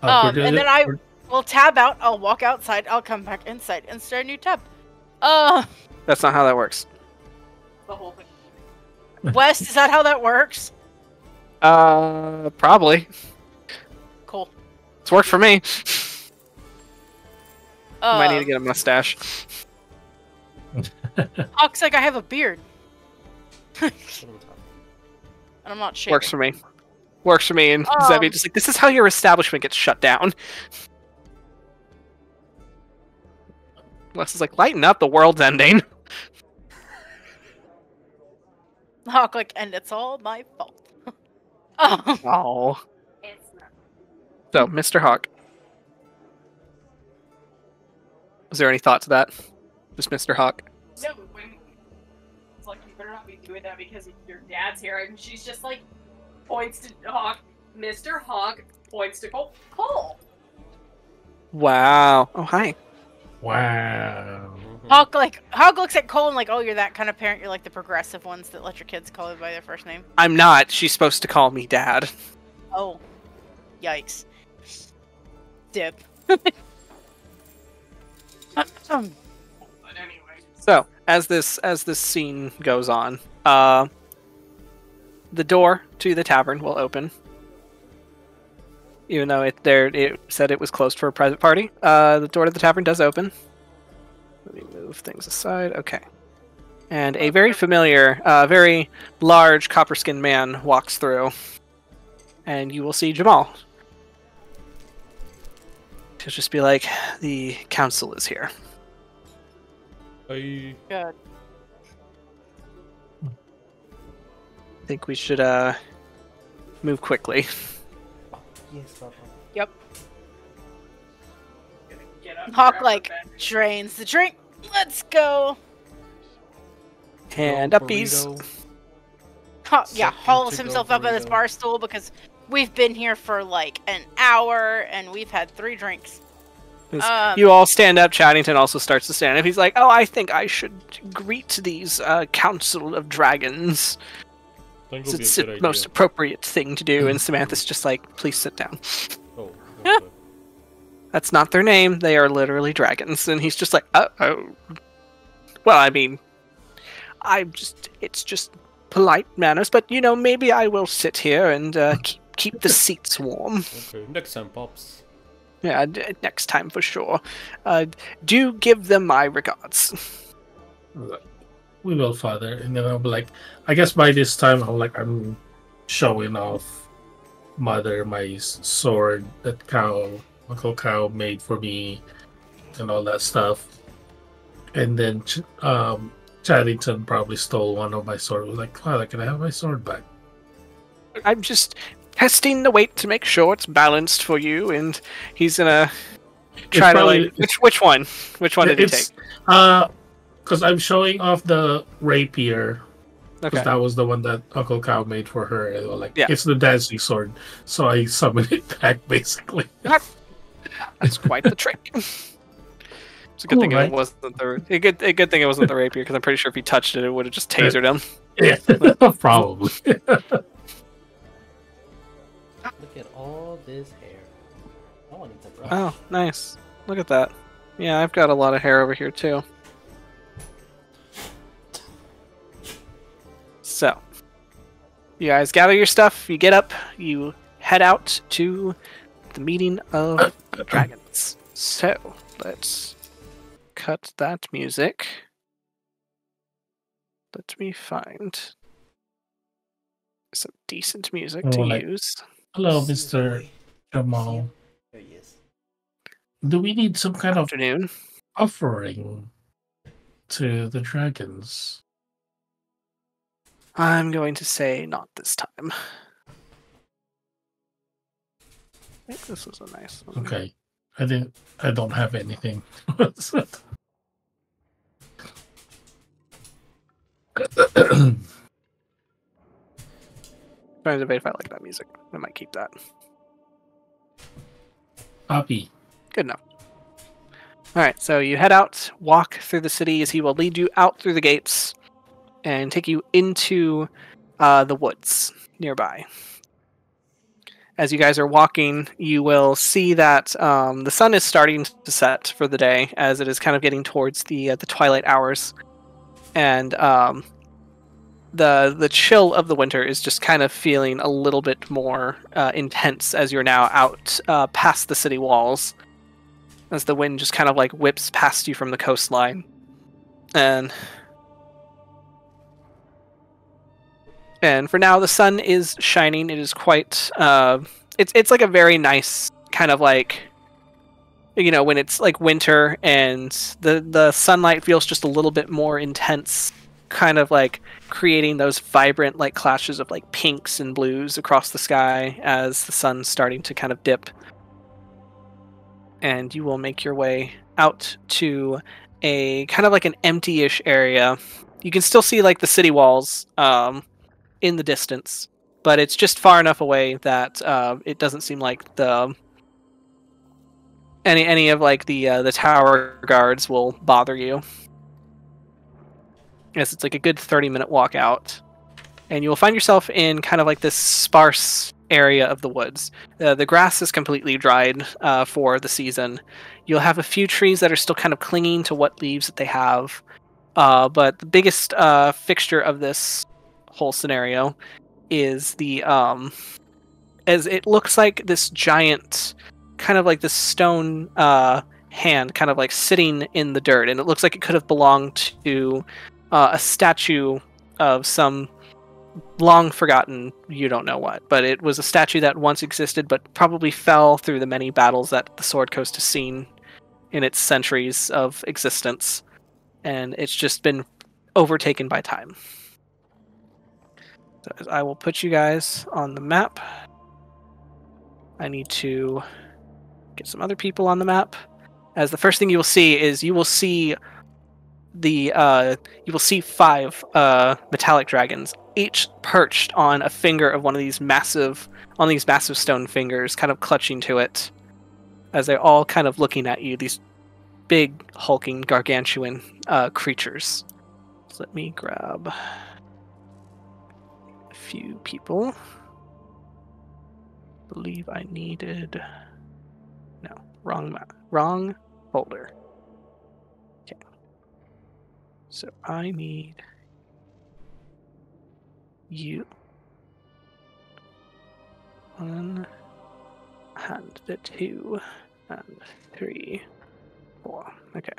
Um, and then I- We'll tab out, I'll walk outside, I'll come back inside and start a new tab. Uh, That's not how that works. The whole thing. West, is that how that works? Uh, probably. Cool. It's worked for me. Uh, Might need to get a mustache. Hawk's like, I have a beard. and I'm not shaving. Works for me. Works for me. And Um, Zebby just like, this is how your establishment gets shut down. Wes is like, lighten up, the world's ending. Hawk, like, and it's all my fault. Oh. It's not. So, Mr. Hawk. Was there any thought to that? Just Mr. Hawk. No, but when it's like you better not be doing that because your dad's here, and she's just like points to Hawk, Mr. Hawk points to Cole. Cole. Wow. Oh, hi. Wow. Hawk, like, Hawk looks at Cole and like, oh, you're that kind of parent. You're like the progressive ones that let your kids call you by their first name. I'm not. She's supposed to call me dad. Oh, yikes. Dip. Um, But anyway, So, as this as this scene goes on, uh, the door to the tavern will open. Even though it there it said it was closed for a private party, uh, the door to the tavern does open. Let me move things aside. Okay. And a very familiar, uh, very large copper-skinned man walks through, and you will see Jamal. He'll just be like, "The council is here." I good. I think we should uh move quickly. yes, Papa. Yep. gonna get up. Hawk, like, drains the drink. Let's go. And Go uppies. Ha- yeah, hauls to go himself up on his bar stool because we've been here for like an hour and we've had three drinks. Um, you all stand up. Chaddington also starts to stand up. He's like, "Oh, I think I should greet these uh, council of dragons. Think would be It's a the good most idea. appropriate thing to do." And Samantha's just like, "Please sit down." Oh, okay. That's not their name. They are literally dragons. And he's just like, "Uh oh." Well, I mean, I'm just. It's just polite manners, but you know, maybe I will sit here and uh, keep keep the seats warm. okay. Next time, pops. Yeah, d- next time for sure. Uh, do give them my regards. We will, father. And then I'll be like, I guess by this time, I'm like, I'm showing off mother my sword that cow, Uncle Cow made for me, and all that stuff. And then, um, Chaddington probably stole one of my sword. Was like, father, can I have my sword back? I'm just testing the weight to make sure it's balanced for you, and he's gonna try to like which which one? Which one did he take? Uh, because I'm showing off the rapier because Okay. that was the one that Uncle Cow made for her. And we're like, Yeah. it's the dancing sword. So I summon it back, basically. That's quite the trick. It's a good Cool, thing right? it wasn't the a good a good thing it wasn't the rapier because I'm pretty sure if he touched it, it would have just tasered him. Yeah, probably. Look at all this hair. No one needs brush. Oh, nice. Look at that. Yeah, I've got a lot of hair over here too. So, you guys gather your stuff, you get up, you head out to the meeting of dragons. So, let's cut that music. Let me find some decent music to like- use. Hello, Mr. Jamal. There he is. Do we need some kind of offering to the dragons? I'm going to say not this time. I think this was a nice one. Okay. I didn't I don't have anything. trying to debate if I like that music. I might keep that. Poppy. Good enough. All right, so you head out, walk through the city as he will lead you out through the gates and take you into uh, the woods nearby. As you guys are walking, you will see that um, the sun is starting to set for the day, as it is kind of getting towards the uh, the twilight hours, and um, the the chill of the winter is just kind of feeling a little bit more uh, intense as you're now out uh, past the city walls. As the wind just kind of like whips past you from the coastline. And and for now the sun is shining. It is quite uh it's it's like a very nice kind of like you know when it's like winter and the the sunlight feels just a little bit more intense kind of like creating those vibrant like clashes of like pinks and blues across the sky as the sun's starting to kind of dip. And you will make your way out to a kind of like an empty-ish area. You can still see like the city walls um, in the distance, but it's just far enough away that uh, it doesn't seem like the any any of like the uh, the tower guards will bother you. Yes, it's like a good thirty minute walk out, and you will find yourself in kind of like this sparse area of the woods. Uh, the grass is completely dried uh, for the season. You'll have a few trees that are still kind of clinging to what leaves that they have. Uh, but the biggest uh, fixture of this whole scenario is the um, as it looks like this giant, kind of like this stone uh, hand, kind of like sitting in the dirt, and it looks like it could have belonged to uh, a statue of some long forgotten you don't know what but it was a statue that once existed but probably fell through the many battles that the sword coast has seen in its centuries of existence. And it's just been overtaken by time so i will put you guys on the map i need to get some other people on the map as the first thing you will see is you will see the uh, you will see five uh, metallic dragons, each perched on a finger of one of these massive on these massive stone fingers, kind of clutching to it. as they're all kind of looking at you. These big, hulking, gargantuan uh, creatures. So let me grab few people. Believe I needed. No, wrong map. Wrong folder. Okay. So I need you. One and the two and three, four. Okay.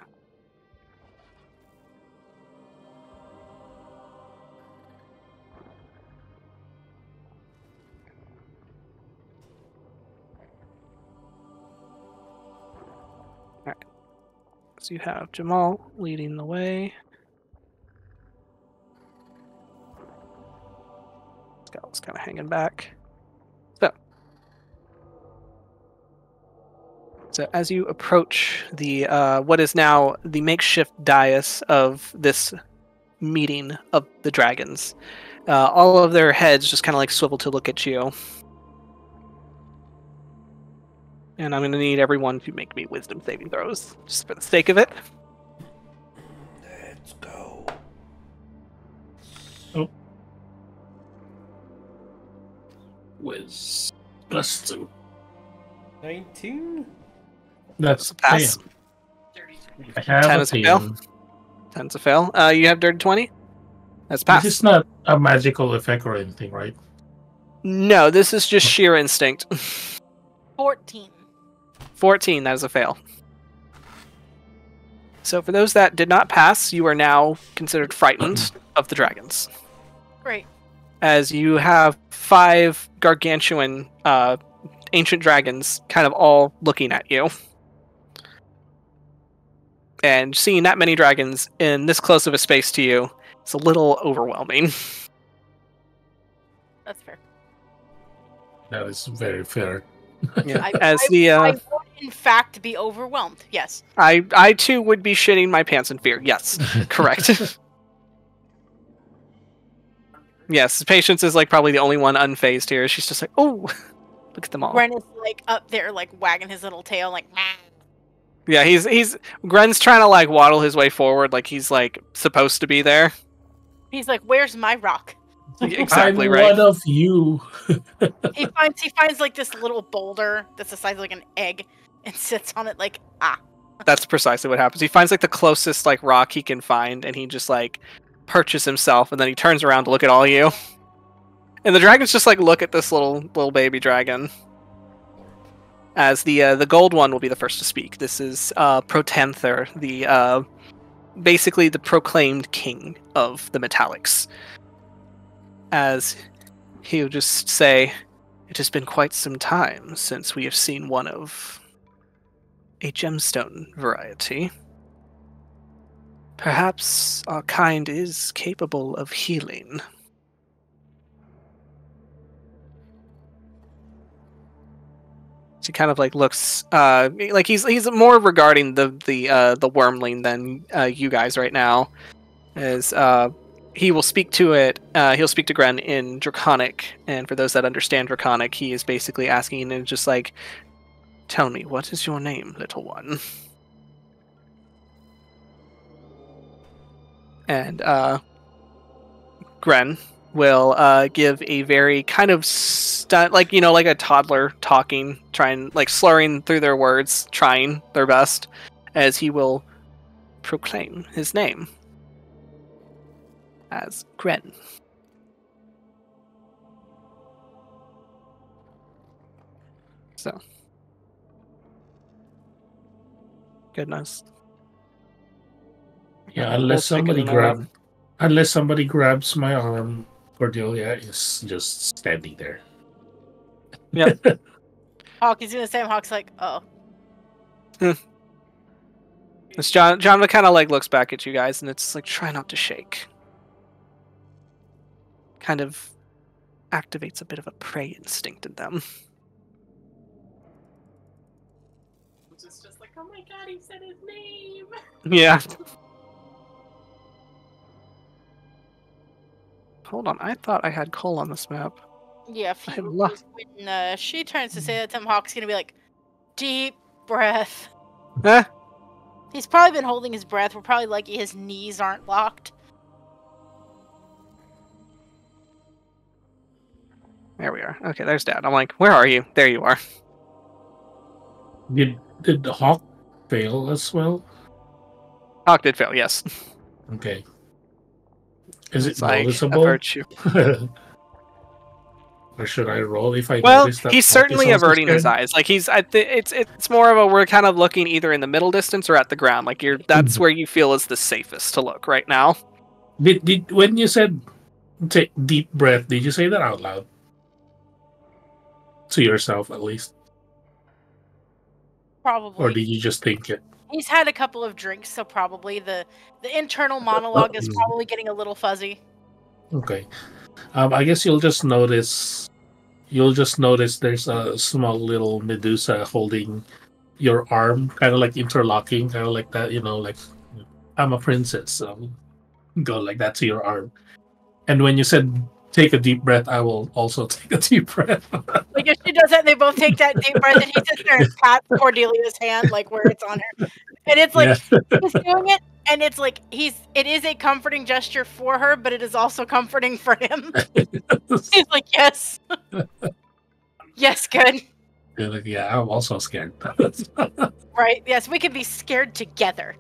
So you have Jamal leading the way. Scout's kind of hanging back. So, so as you approach the uh, what is now the makeshift dais of this meeting of the dragons, uh, all of their heads just kind of like swivel to look at you. And I'm going to need everyone to make me wisdom saving throws, just for the sake of it. Let's go. With plus two. 19? That's a pass. damn. I have Ten a is a fail. ten. Ten's a fail. Uh, you have dirty 20? That's pass. This is not a magical effect or anything, right? No, this is just sheer instinct. 14. 14, that is a fail. So, for those that did not pass, you are now considered frightened of the dragons. Great. As you have five gargantuan uh, ancient dragons kind of all looking at you. And seeing that many dragons in this close of a space to you, it's a little overwhelming. That's fair. That is very fair. I, As I- the, uh, I would, in fact, be overwhelmed. Yes. I, I too would be shitting my pants in fear. Yes, correct. yes, Patience is like probably the only one unfazed here. She's just like, oh, look at them all. Gren is like up there, like wagging his little tail, like. "Meh." Yeah, he's he's Gren's trying to like waddle his way forward, like he's like supposed to be there. He's like, "Where's my rock?" Exactly I'm right. one of you. He finds he finds like this little boulder that's the size of like an egg, and sits on it like, ah. That's precisely what happens. He finds like the closest like rock he can find, and he just like perches himself, and then he turns around to look at all you. And the dragons just like look at this little little baby dragon. As the uh, the gold one will be the first to speak. This is uh, Protanther, the uh, basically the proclaimed king of the Metallics. As he'll just say, "It has been quite some time since we have seen one of a gemstone variety. Perhaps our kind is capable of healing. She kind of like looks uh like he's he's more regarding the the uh the wormling than uh you guys right now. As uh he will speak to it uh he'll speak to Gren in Draconic, and for those that understand Draconic, he is basically asking and just like Tell me, what is your name, little one? And uh, Gren will uh, give a very kind of like you know, like a toddler talking, trying like slurring through their words, trying their best, as he will proclaim his name as Gren. So. Goodness. Yeah, We'll unless somebody in grab, our- unless somebody grabs my arm, Cordelia is just standing there. Yeah. Hawk is doing the same. Hawk's like, oh. Hmm. It's John. John kind of like looks back at you guys, and it's like try not to shake. Kind of activates a bit of a prey instinct in them. Which is just like, oh my god, he said his name. Yeah. Hold on, I thought I had Cole on this map. Yeah, if I he, lost. when uh, she turns to say that, Tim Hawk's gonna be like, deep breath. Eh, He's probably been holding his breath. We're probably lucky his knees aren't locked. There we are. Okay, there's Dad. I'm like, where are you? There you are. Did did the hawk fail as well? Hawk did fail, yes. Okay. Is it like noticeable? or should I roll if I Well, notice that he's certainly averting his eyes. Like he's, I th- it's it's more of a we're kind of looking either in the middle distance or at the ground. Like you're, that's Mhm. where you feel is the safest to look right now. Did did when you said take deep breath? Did you say that out loud to yourself at least, Probably. or did you just think it? He's had a couple of drinks, so probably the the internal monologue is Mm. probably getting a little fuzzy. Okay. Um, I guess you'll just notice. You'll just notice there's a small little Medusa holding your arm, kind of like interlocking, kind of like that. You know, like I'm a princess, so go like that to your arm. And when you said take a deep breath, I will also take a deep breath. Like if she does that, they both take that deep breath, and he sits there and pats Cordelia's hand, like where it's on her, and it's like Yeah. he's doing it, and it's like he's it is a comforting gesture for her, but it is also comforting for him. He's like, yes, yes, good, You're like, yeah, I'm also scared. right? Yes, we can be scared together.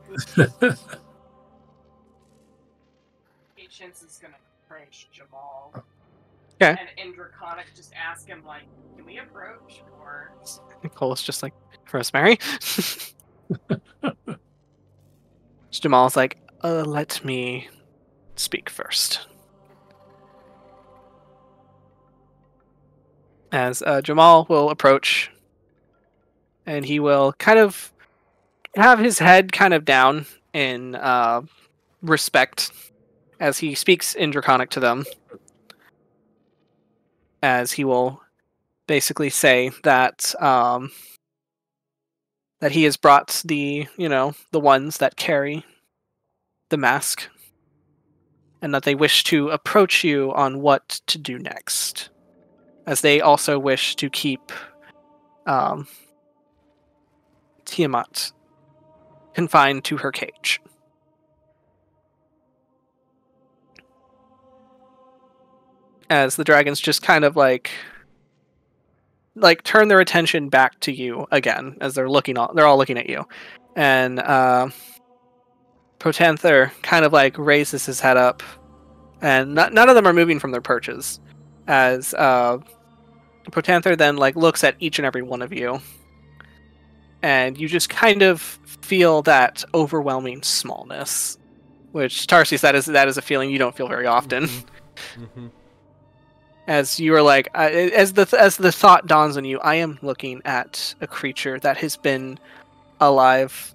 Okay. And In Draconic just ask him like, "Can we approach?" Or Cole's just like, Rosemary. Jamal's like, uh, let me speak first. As uh, Jamal will approach, and he will kind of have his head kind of down in uh, respect as he speaks in Draconic to them. As he will basically say that um, that he has brought the you know the ones that carry the mask, and that they wish to approach you on what to do next, as they also wish to keep um, Tiamat confined to her cage. As the dragons just kind of like like turn their attention back to you again as they're looking all they're all looking at you. And uh protanther kind of like raises his head up and not, none of them are moving from their perches as uh protanther then like looks at each and every one of you. And you just kind of feel that overwhelming smallness which tarsis that is that is a feeling you don't feel very often. Hmm as you are like uh, as the as the thought dawns on you i am looking at a creature that has been alive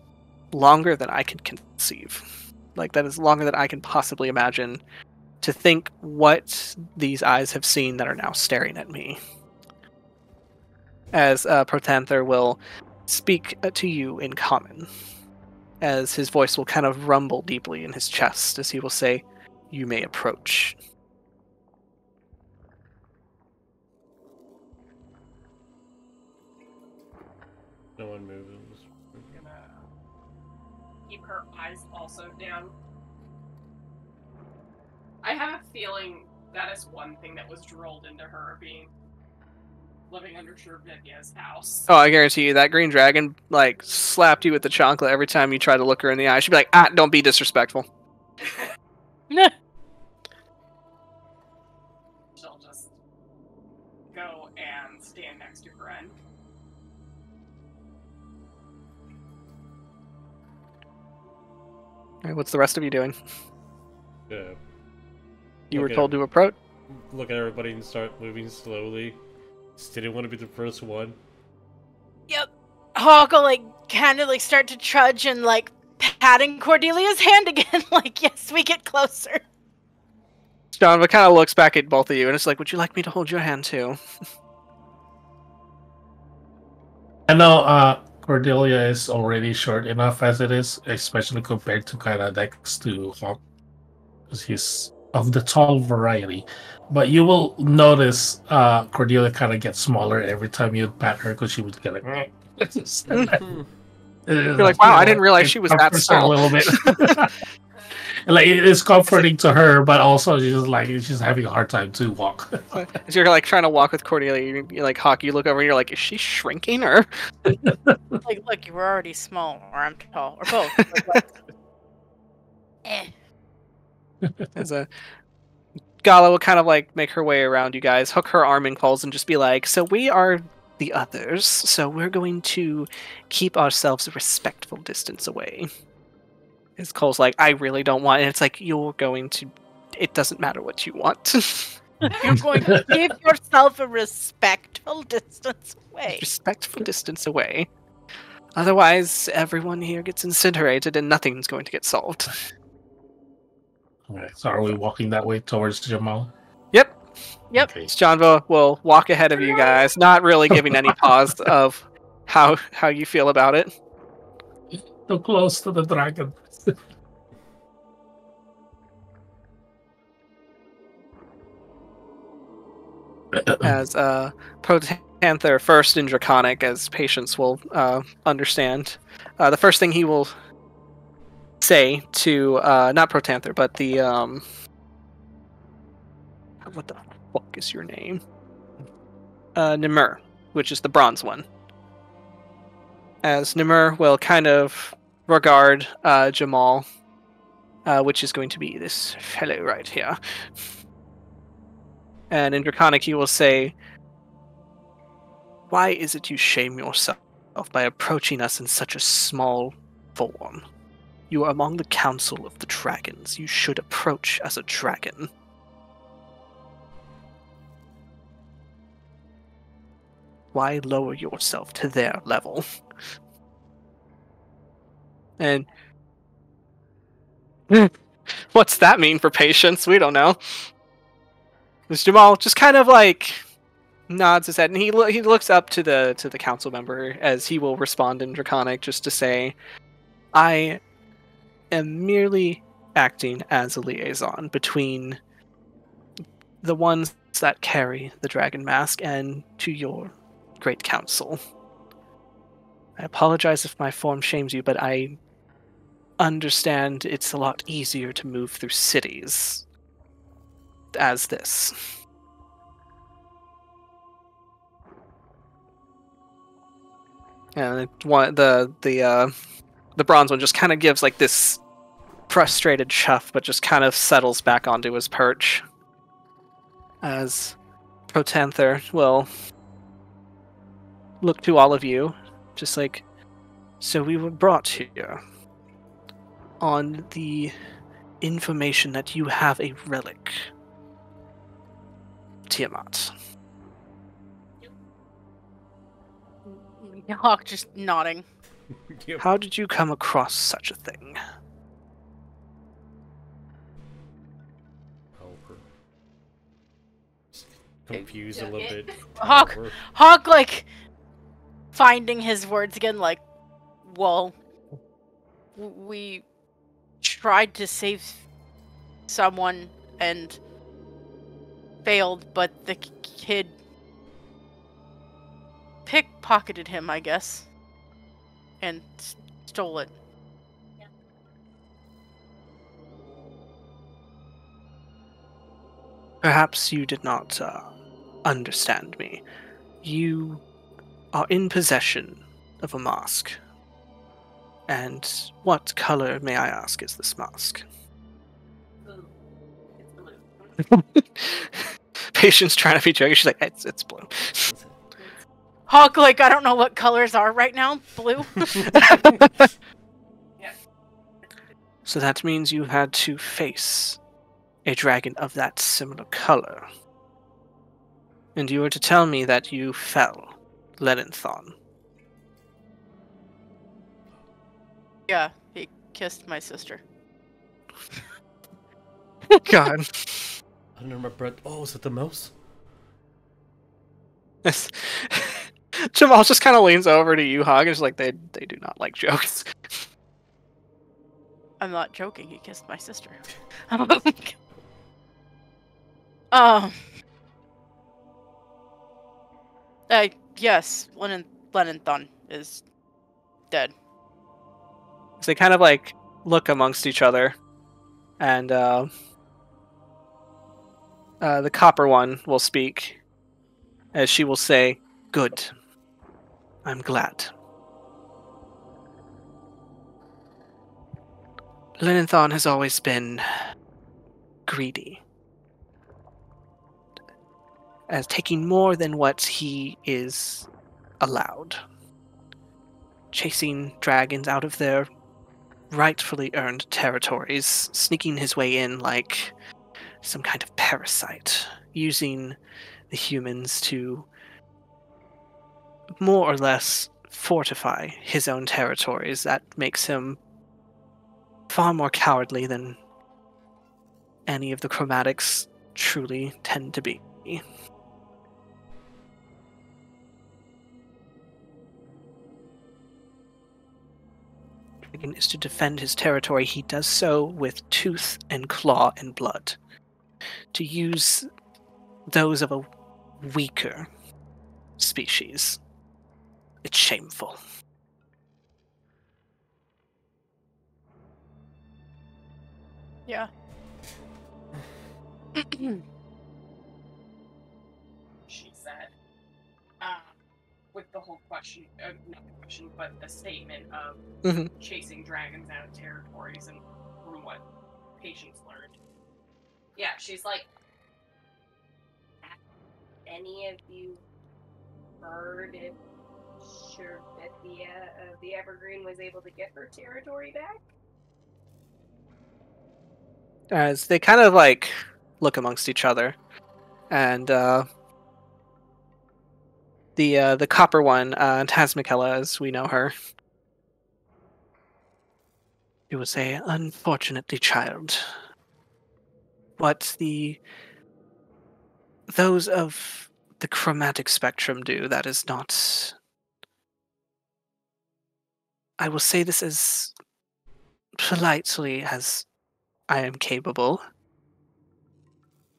longer than i can conceive. Like that is longer than i can possibly imagine to think what these eyes have seen that are now staring at me. As uh, protanther will speak uh, to you in common as his voice will kind of rumble deeply in his chest as he will say you may approach No one moves. gonna keep her eyes also down. I have a feeling that is one thing that was drilled into her being living under Shervidya's house. Oh, I guarantee you that green dragon like slapped you with the chocolate every time you tried to look her in the eye. She'd be like, "Ah, don't be disrespectful." right, what's the rest of you doing? Yeah. You were Okay. told to approach. Look at everybody and start moving slowly. Just didn't want to be the first one. Yep. Hawk will like kind of like start to trudge and like patting Cordelia's hand again. like, yes, we get closer. John but kind of looks back at both of you and it's like, "Would you like me to hold your hand too?" I know uh, Cordelia is already short enough as it is, especially compared to kind of Dex to Hawk, because he's of the tall variety. But you will notice uh, Cordelia kind of gets smaller every time you pat her, because she would get like, You're like, "Wow, I didn't realize she was that small. a little bit. like it is comforting to her, but also she's just like she's having a hard time to walk. As you're like trying to walk with Cordelia, you you're like Hawk. You look over, and you're like, is she shrinking or? Like, look, you were already small, or I'm tall, or both. Like, what? eh. As a Gala will kind of like make her way around you guys, hook her arm in Cole's, and just be like, "So we are the others. So we're going to keep ourselves a respectful distance away." As Cole's like, "I really don't want," and it's like, "You're going to. It doesn't matter what you want. You're going to give yourself a respectful distance away. respectful distance away. Otherwise, everyone here gets incinerated, and nothing's going to get solved." Okay, so are we walking that way towards Jamal? Yep. Yep. Okay. Janva will walk ahead of you guys, not really giving any pause of how how you feel about it. Too close to the dragon. as uh, Protanther first in Draconic, as Patience will uh, understand. Uh, the first thing he will say to uh, not Protanther, but the um, what the fuck is your name? Uh, Nymmurh, which is the bronze one. As Nymmurh will kind of regard uh, Jamal, uh, which is going to be this fellow right here. And in Draconic, he will say, Why is it you shame yourself by approaching us in such a small form? You are among the Council of the Dragons. You should approach as a dragon. Why lower yourself to their level? And. What's that mean for patience? We don't know. Mr. Jamal just kind of like nods his head, and he lo- he looks up to the to the council member as he will respond in Draconic, just to say, "I am merely acting as a liaison between the ones that carry the dragon mask and to your great council. I apologize if my form shames you, but I understand it's a lot easier to move through cities as this. And one the the uh, the bronze one just kind of gives like this frustrated chuff, but just kind of settles back onto his perch. As Protanther will look to all of you, just like, so we were brought here on the information that you have a relic Tiamat. Hawk just nodding. How did you come across such a thing? Confused a little bit. Hawk. Hawk, like, finding his words again, like, well, we tried to save someone and failed, but the kid pickpocketed him, I guess, and stole it. Perhaps you did not uh, understand me. You are in possession of a mask. And what color, may I ask, is this mask? Blue. It's blue. Patience trying to be joking. She's like, it's, it's blue. Hawk, like, I don't know what colors are right now. Blue. So that means you had to face a dragon of that similar color. And you were to tell me that you fell, Lennithon. yeah, he kissed my sister. God. Under my breath. Oh, is it the mouse? Yes. Jamal just kind of leans over to you, Hawk, and is like, they, they do not like jokes. I'm not joking. He kissed my sister. um. Uh, yes, Lennon Lennithon is dead. So they kind of like look amongst each other, and uh, uh, the copper one will speak, as she will say, "Good. I'm glad." Lennithon has always been greedy, as taking more than what he is allowed, chasing dragons out of their rightfully earned territories, sneaking his way in like some kind of parasite, using the humans to more or less fortify his own territories. That makes him far more cowardly than any of the chromatics truly tend to be. Dragon is to defend his territory. He does so with tooth and claw and blood. To use those of a weaker species, it's shameful. Yeah. with the whole question, uh, not the question, but the statement of Mhm. chasing dragons out of territories and from what Patience learned. Yeah, she's like, any of you heard if Sherbethia of the Evergreen was able to get her territory back? as they kind of like look amongst each other and uh the uh the copper one uh as we know her it was a unfortunately child what the those of the chromatic spectrum do that is not i will say this as politely as I am capable.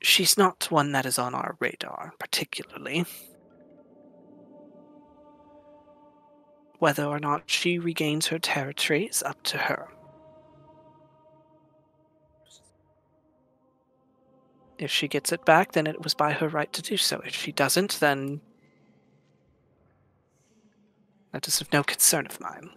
She's not one that is on our radar, particularly. Whether or not she regains her territory is up to her. If she gets it back, then it was by her right to do so. If she doesn't, then that is of no concern of mine.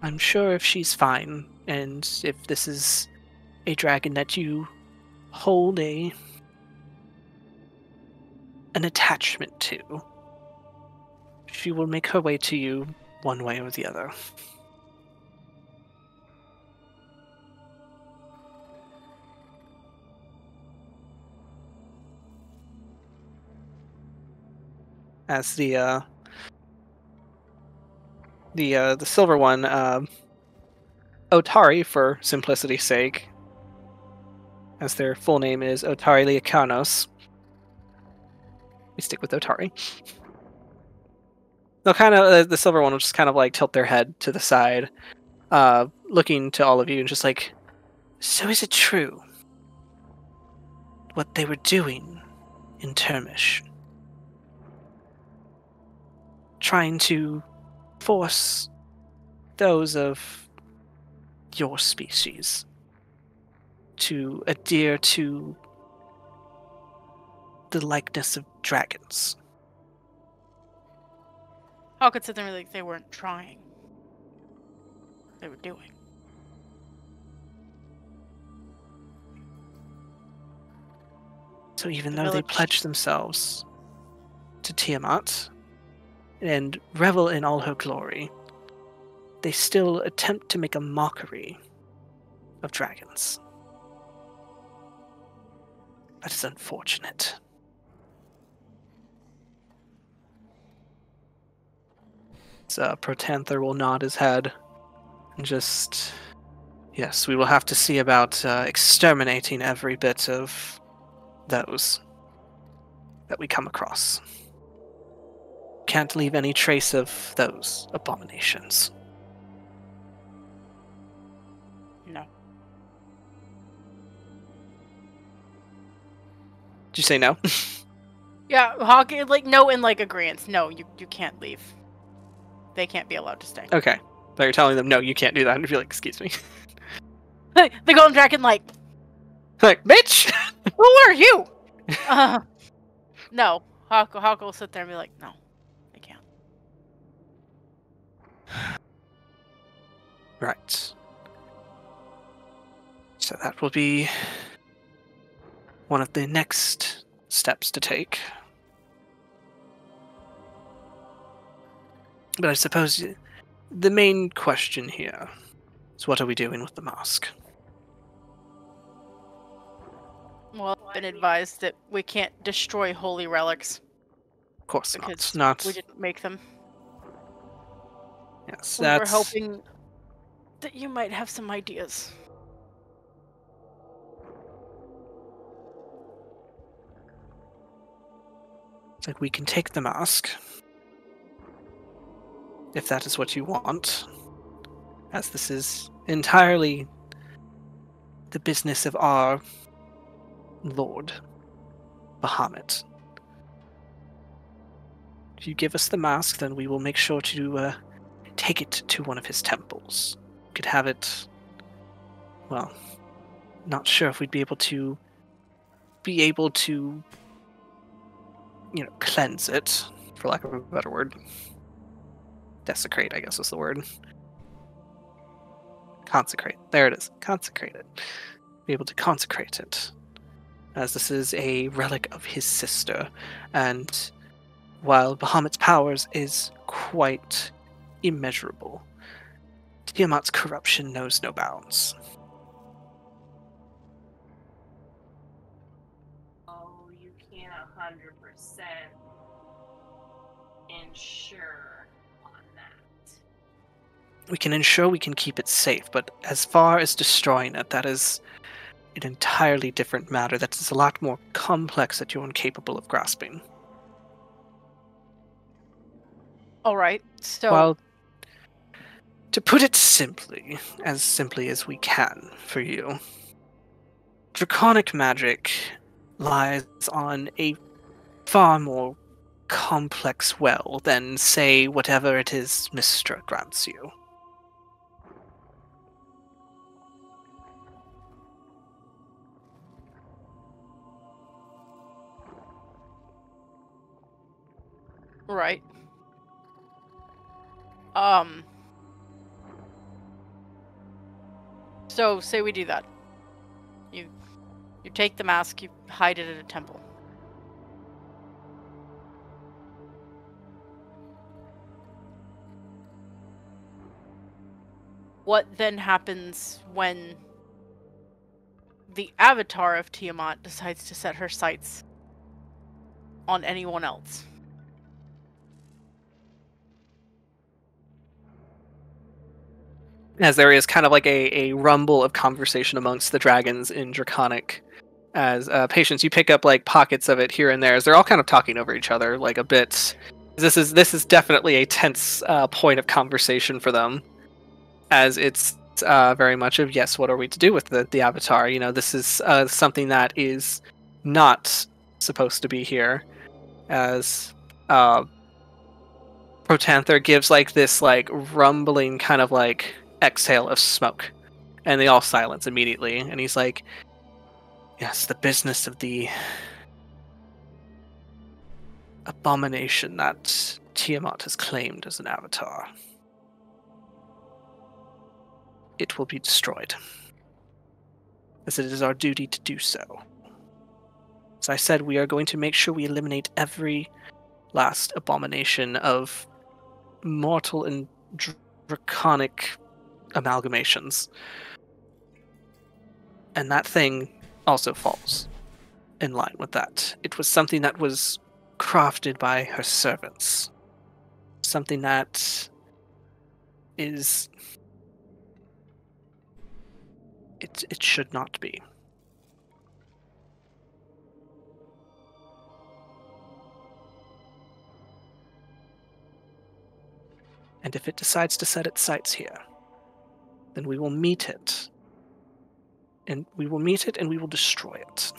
I'm sure if she's fine, and if this is a dragon that you hold a an attachment to, she will make her way to you one way or the other. As the uh, the uh, the silver one, uh, Otari, for simplicity's sake, as their full name is Otari Liacanos. We stick with Otari. They'll kind of uh, the silver one will just kind of like tilt their head to the side, uh, looking to all of you and just like, so is it true what they were doing in Termish? Trying to force those of your species to adhere to the likeness of dragons. How could there like they weren't trying? They were doing. So even The though they village- pledge themselves to Tiamat and revel in all her glory, they still attempt to make a mockery of dragons. That is unfortunate. So Protanther will nod his head and just. Yes, we will have to see about uh, exterminating every bit of those that we come across. Can't leave any trace of those abominations. Did you say no? Yeah, Hawk like no in like agreement. No, you you can't leave. They can't be allowed to stay. okay. But you're telling them no, you can't do that. And be like, excuse me. the golden dragon like, like, bitch. who are you? Uh, no, Hawk Hawk will sit there and be like, no, I can't. Right. So that will be one of the next steps to take. But I suppose the main question here is what are we doing with the mask? Well, I've been advised that we can't destroy holy relics Of course not. Not. we didn't make them. Yes, We were that's hoping that you might have some ideas. Like we can take the mask if that is what you want as this is entirely the business of our lord bahamut. If you give us the mask then we will make sure to uh, take it to one of his temples. We could have it well not sure if we'd be able to be able to you know, cleanse it, for lack of a better word. Desecrate, I guess is the word. Consecrate. There it is. Consecrate it. Be able to consecrate it. As this is a relic of his sister, and while Bahamut's powers is quite immeasurable, Tiamat's corruption knows no bounds. Ensure on that. we can ensure we can keep it safe, but as far as destroying it, that is an entirely different matter. That is a lot more complex that you're incapable of grasping. All right. So Well, to put it simply, as simply as we can for you, draconic magic lies on a far more complex well than, say, whatever it is Mystra grants you. right. Um. So say we do that. You you take the mask, you hide it at a temple. What then happens when the avatar of Tiamat decides to set her sights on anyone else? as there is kind of like a, a rumble of conversation amongst the dragons in draconic as uh, Patience you pick up like pockets of it here and there as they're all kind of talking over each other like a bit this is this is definitely a tense uh, point of conversation for them as it's uh, very much of yes what are we to do with the, the avatar? You know this is uh, something that is not supposed to be here as uh, protanther gives like this like rumbling kind of like exhale of smoke and they all silence immediately and he's like yes the business of the abomination that tiamat has claimed as an avatar it will be destroyed as it is our duty to do so as i said we are going to make sure we eliminate every last abomination of mortal and draconic amalgamations. And that thing also falls in line with that. It was something that was crafted by her servants. Something that is. It, it should not be. And if it decides to set its sights here, then we will meet it. And we will meet it and we will destroy it.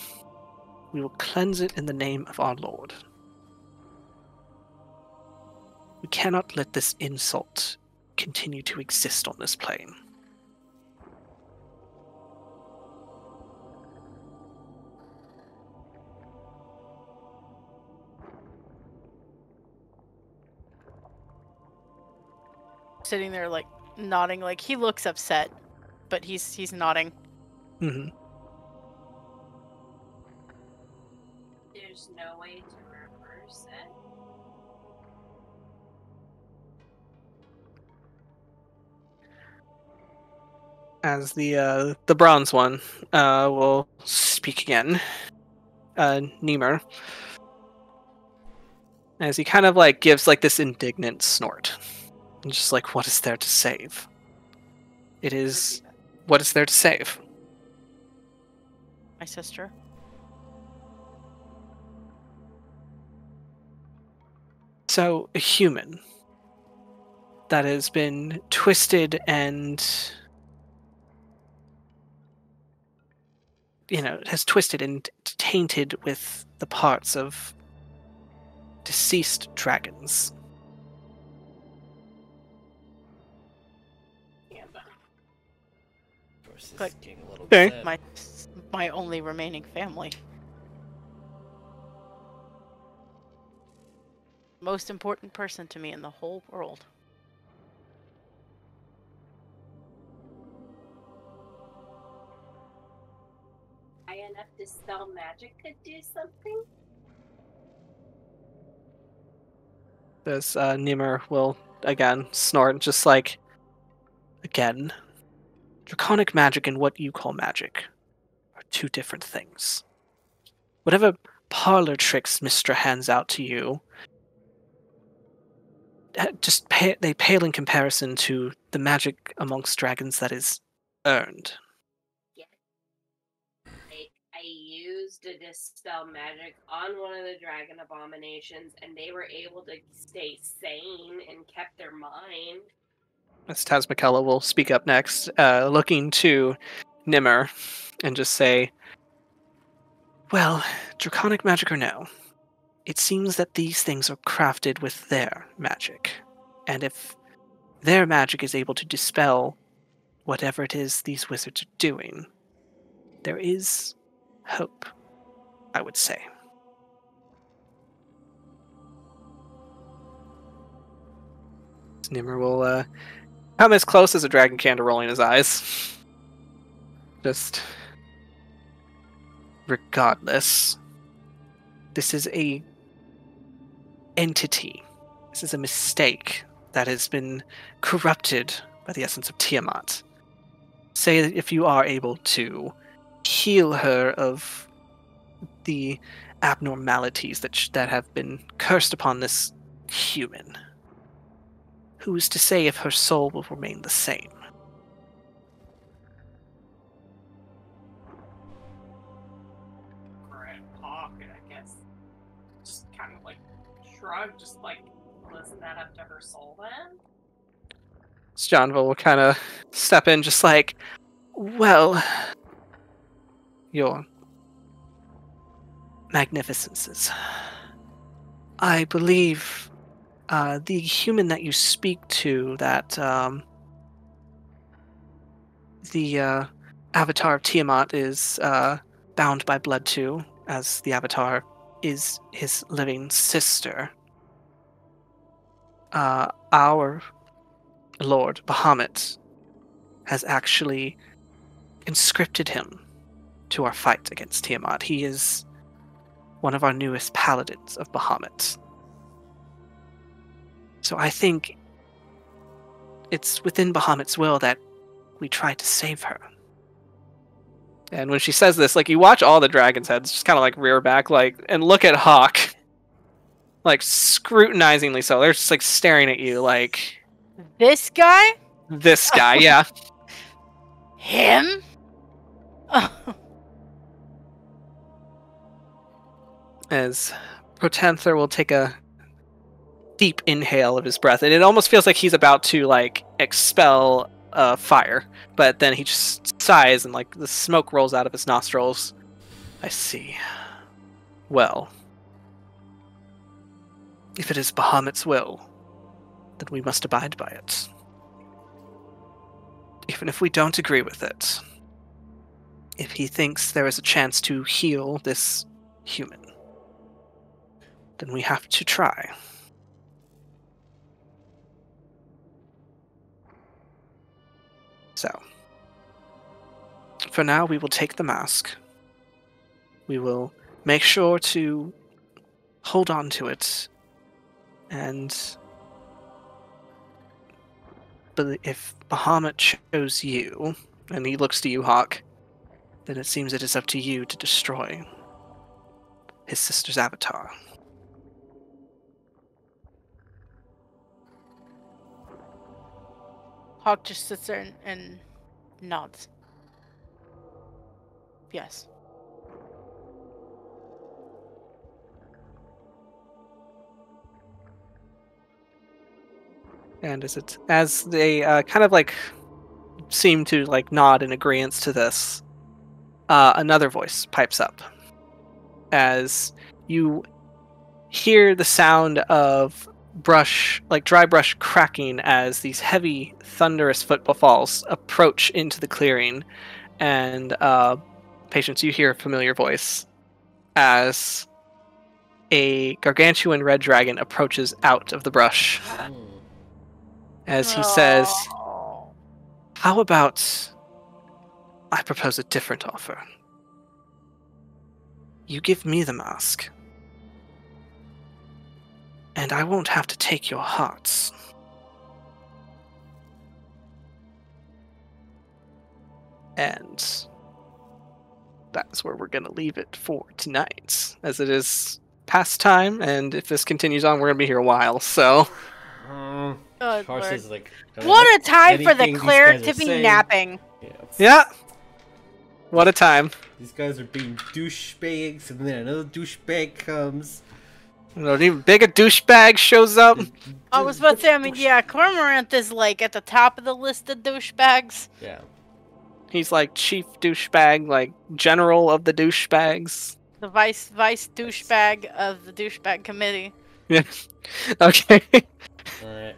we will cleanse it in the name of our Lord. We cannot let this insult continue to exist on this plane. Sitting there like nodding, like he looks upset, but he's he's nodding. hmm There's no way to reverse it. As the uh, the bronze one uh, will speak again, uh, Nymmurh, as he kind of like gives like this indignant snort, and just like, what is there to save? It is what is there to save? My sister. So, a human that has been twisted and. You know, has twisted and tainted with the parts of deceased dragons. But- getting a little Okay. My my only remaining family. Most important person to me in the whole world. high enough to spell magic could do something. As uh, Nymmurh will again snort, just like again. Draconic magic and what you call magic are two different things. Whatever parlor tricks Mystra hands out to you, uh, just pa- they pale in comparison to the magic amongst dragons that is earned. I, I used to dispel magic on one of the dragon abominations, and they were able to stay sane and kept their mind. As Taz will speak up next, uh, looking to Nymmurh and just say, Well, draconic magic or no, it seems that these things are crafted with their magic. And if their magic is able to dispel whatever it is these wizards are doing, there is hope, I would say. Nymmurh will uh, come as close as a dragon can to rolling his eyes. Just. Regardless, this is a entity. This is a mistake that has been corrupted by the essence of Tiamat. Say that if you are able to heal her of the abnormalities that that have been cursed upon this human. Who's to say if her soul will remain the same? Just kind of like shrug, just like, well, isn't that up to her soul then? Johnville will kind of step in, just like, well, your magnificences. I believe uh, the human that you speak to, that um, the uh, avatar of Tiamat is uh, bound by blood to, as the avatar is his living sister. Uh, our Lord Bahamut has actually inscripted him to our fight against Tiamat. He is one of our newest paladins of Bahamut. So I think it's within Bahamut's will that we try to save her. And when she says this, like you watch all the dragon's heads just kind of like rear back, like and look at Hawk, like scrutinizingly so. They're just like staring at you, like This guy? this guy. Oh. Yeah, Him? Oh. as Protanther will take a deep inhale of his breath, and it almost feels like he's about to like expel uh, fire, but then he just sighs and like the smoke rolls out of his nostrils. I see. Well, if it is Bahamut's will, then we must abide by it. Even if we don't agree with it, if he thinks there is a chance to heal this human, then we have to try. So, for now, we will take the mask. We will make sure to hold on to it and but if Bahamut chose you, and he looks to you, Hawk, then it seems it is up to you to destroy his sister's avatar. Hawk just sits there and, and nods. Yes. And as it as they uh, kind of like seem to like nod in agreement to this, uh, another voice pipes up as you hear the sound of brush, like dry brush cracking as these heavy, thunderous footfalls approach into the clearing. And uh, you hear a familiar voice as a gargantuan red dragon approaches out of the brush. As he says. How about I propose a different offer? You give me the mask, and I won't have to take your hearts. And that's where we're going to leave it for tonight, as it is past time, and if this continues on, we're going to be here a while, so. Mm, oh, Good is like. Uh, what a time for the anything these cleric to be saying- napping. Yeah. Yeah! What a time. These guys are being douchebags, and then another douchebag comes. You know, even bigger douchebag shows up. I was about to say, I mean, yeah, Cormorant is like at the top of the list of douchebags. Yeah. He's like chief douchebag, like general of the douchebags. The vice vice douchebag of the douchebag committee. Yeah. Okay. Alright.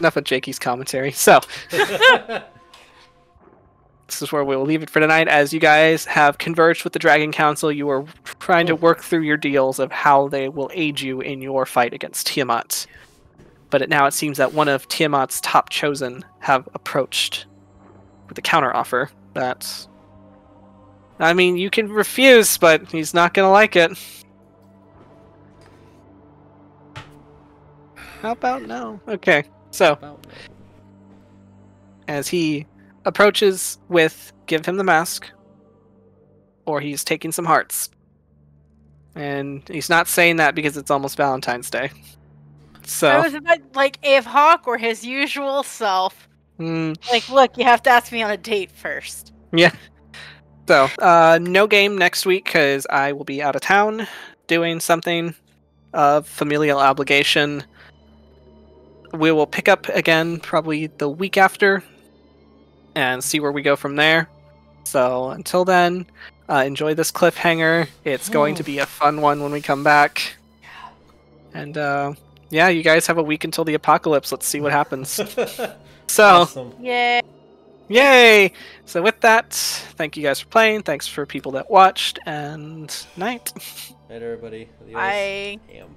Enough of Jakey's commentary. So this is where we'll leave it for tonight. As you guys have converged with the Dragon Council, you are trying to work through your deals of how they will aid you in your fight against Tiamat. But it, now it seems that one of Tiamat's top chosen have approached with a counteroffer that. I mean, you can refuse, but he's not gonna like it. How about no? Okay, so as he approaches with give him the mask or he's taking some hearts. And he's not saying that because it's almost valentine's day. So I was about like if Hawk were his usual self, mm, like, look, you have to ask me on a date first. yeah. So uh no game next week because i will be out of town doing something of familial obligation. We will pick up again probably the week after and see where we go from there so until then uh, enjoy this cliffhanger it's going to be a fun one when we come back and uh yeah you guys have a week until the apocalypse let's see what happens so awesome. Yeah. Yay! So with that, thank you guys for playing. Thanks for people that watched, and night. Night, everybody. Adios. I Ham.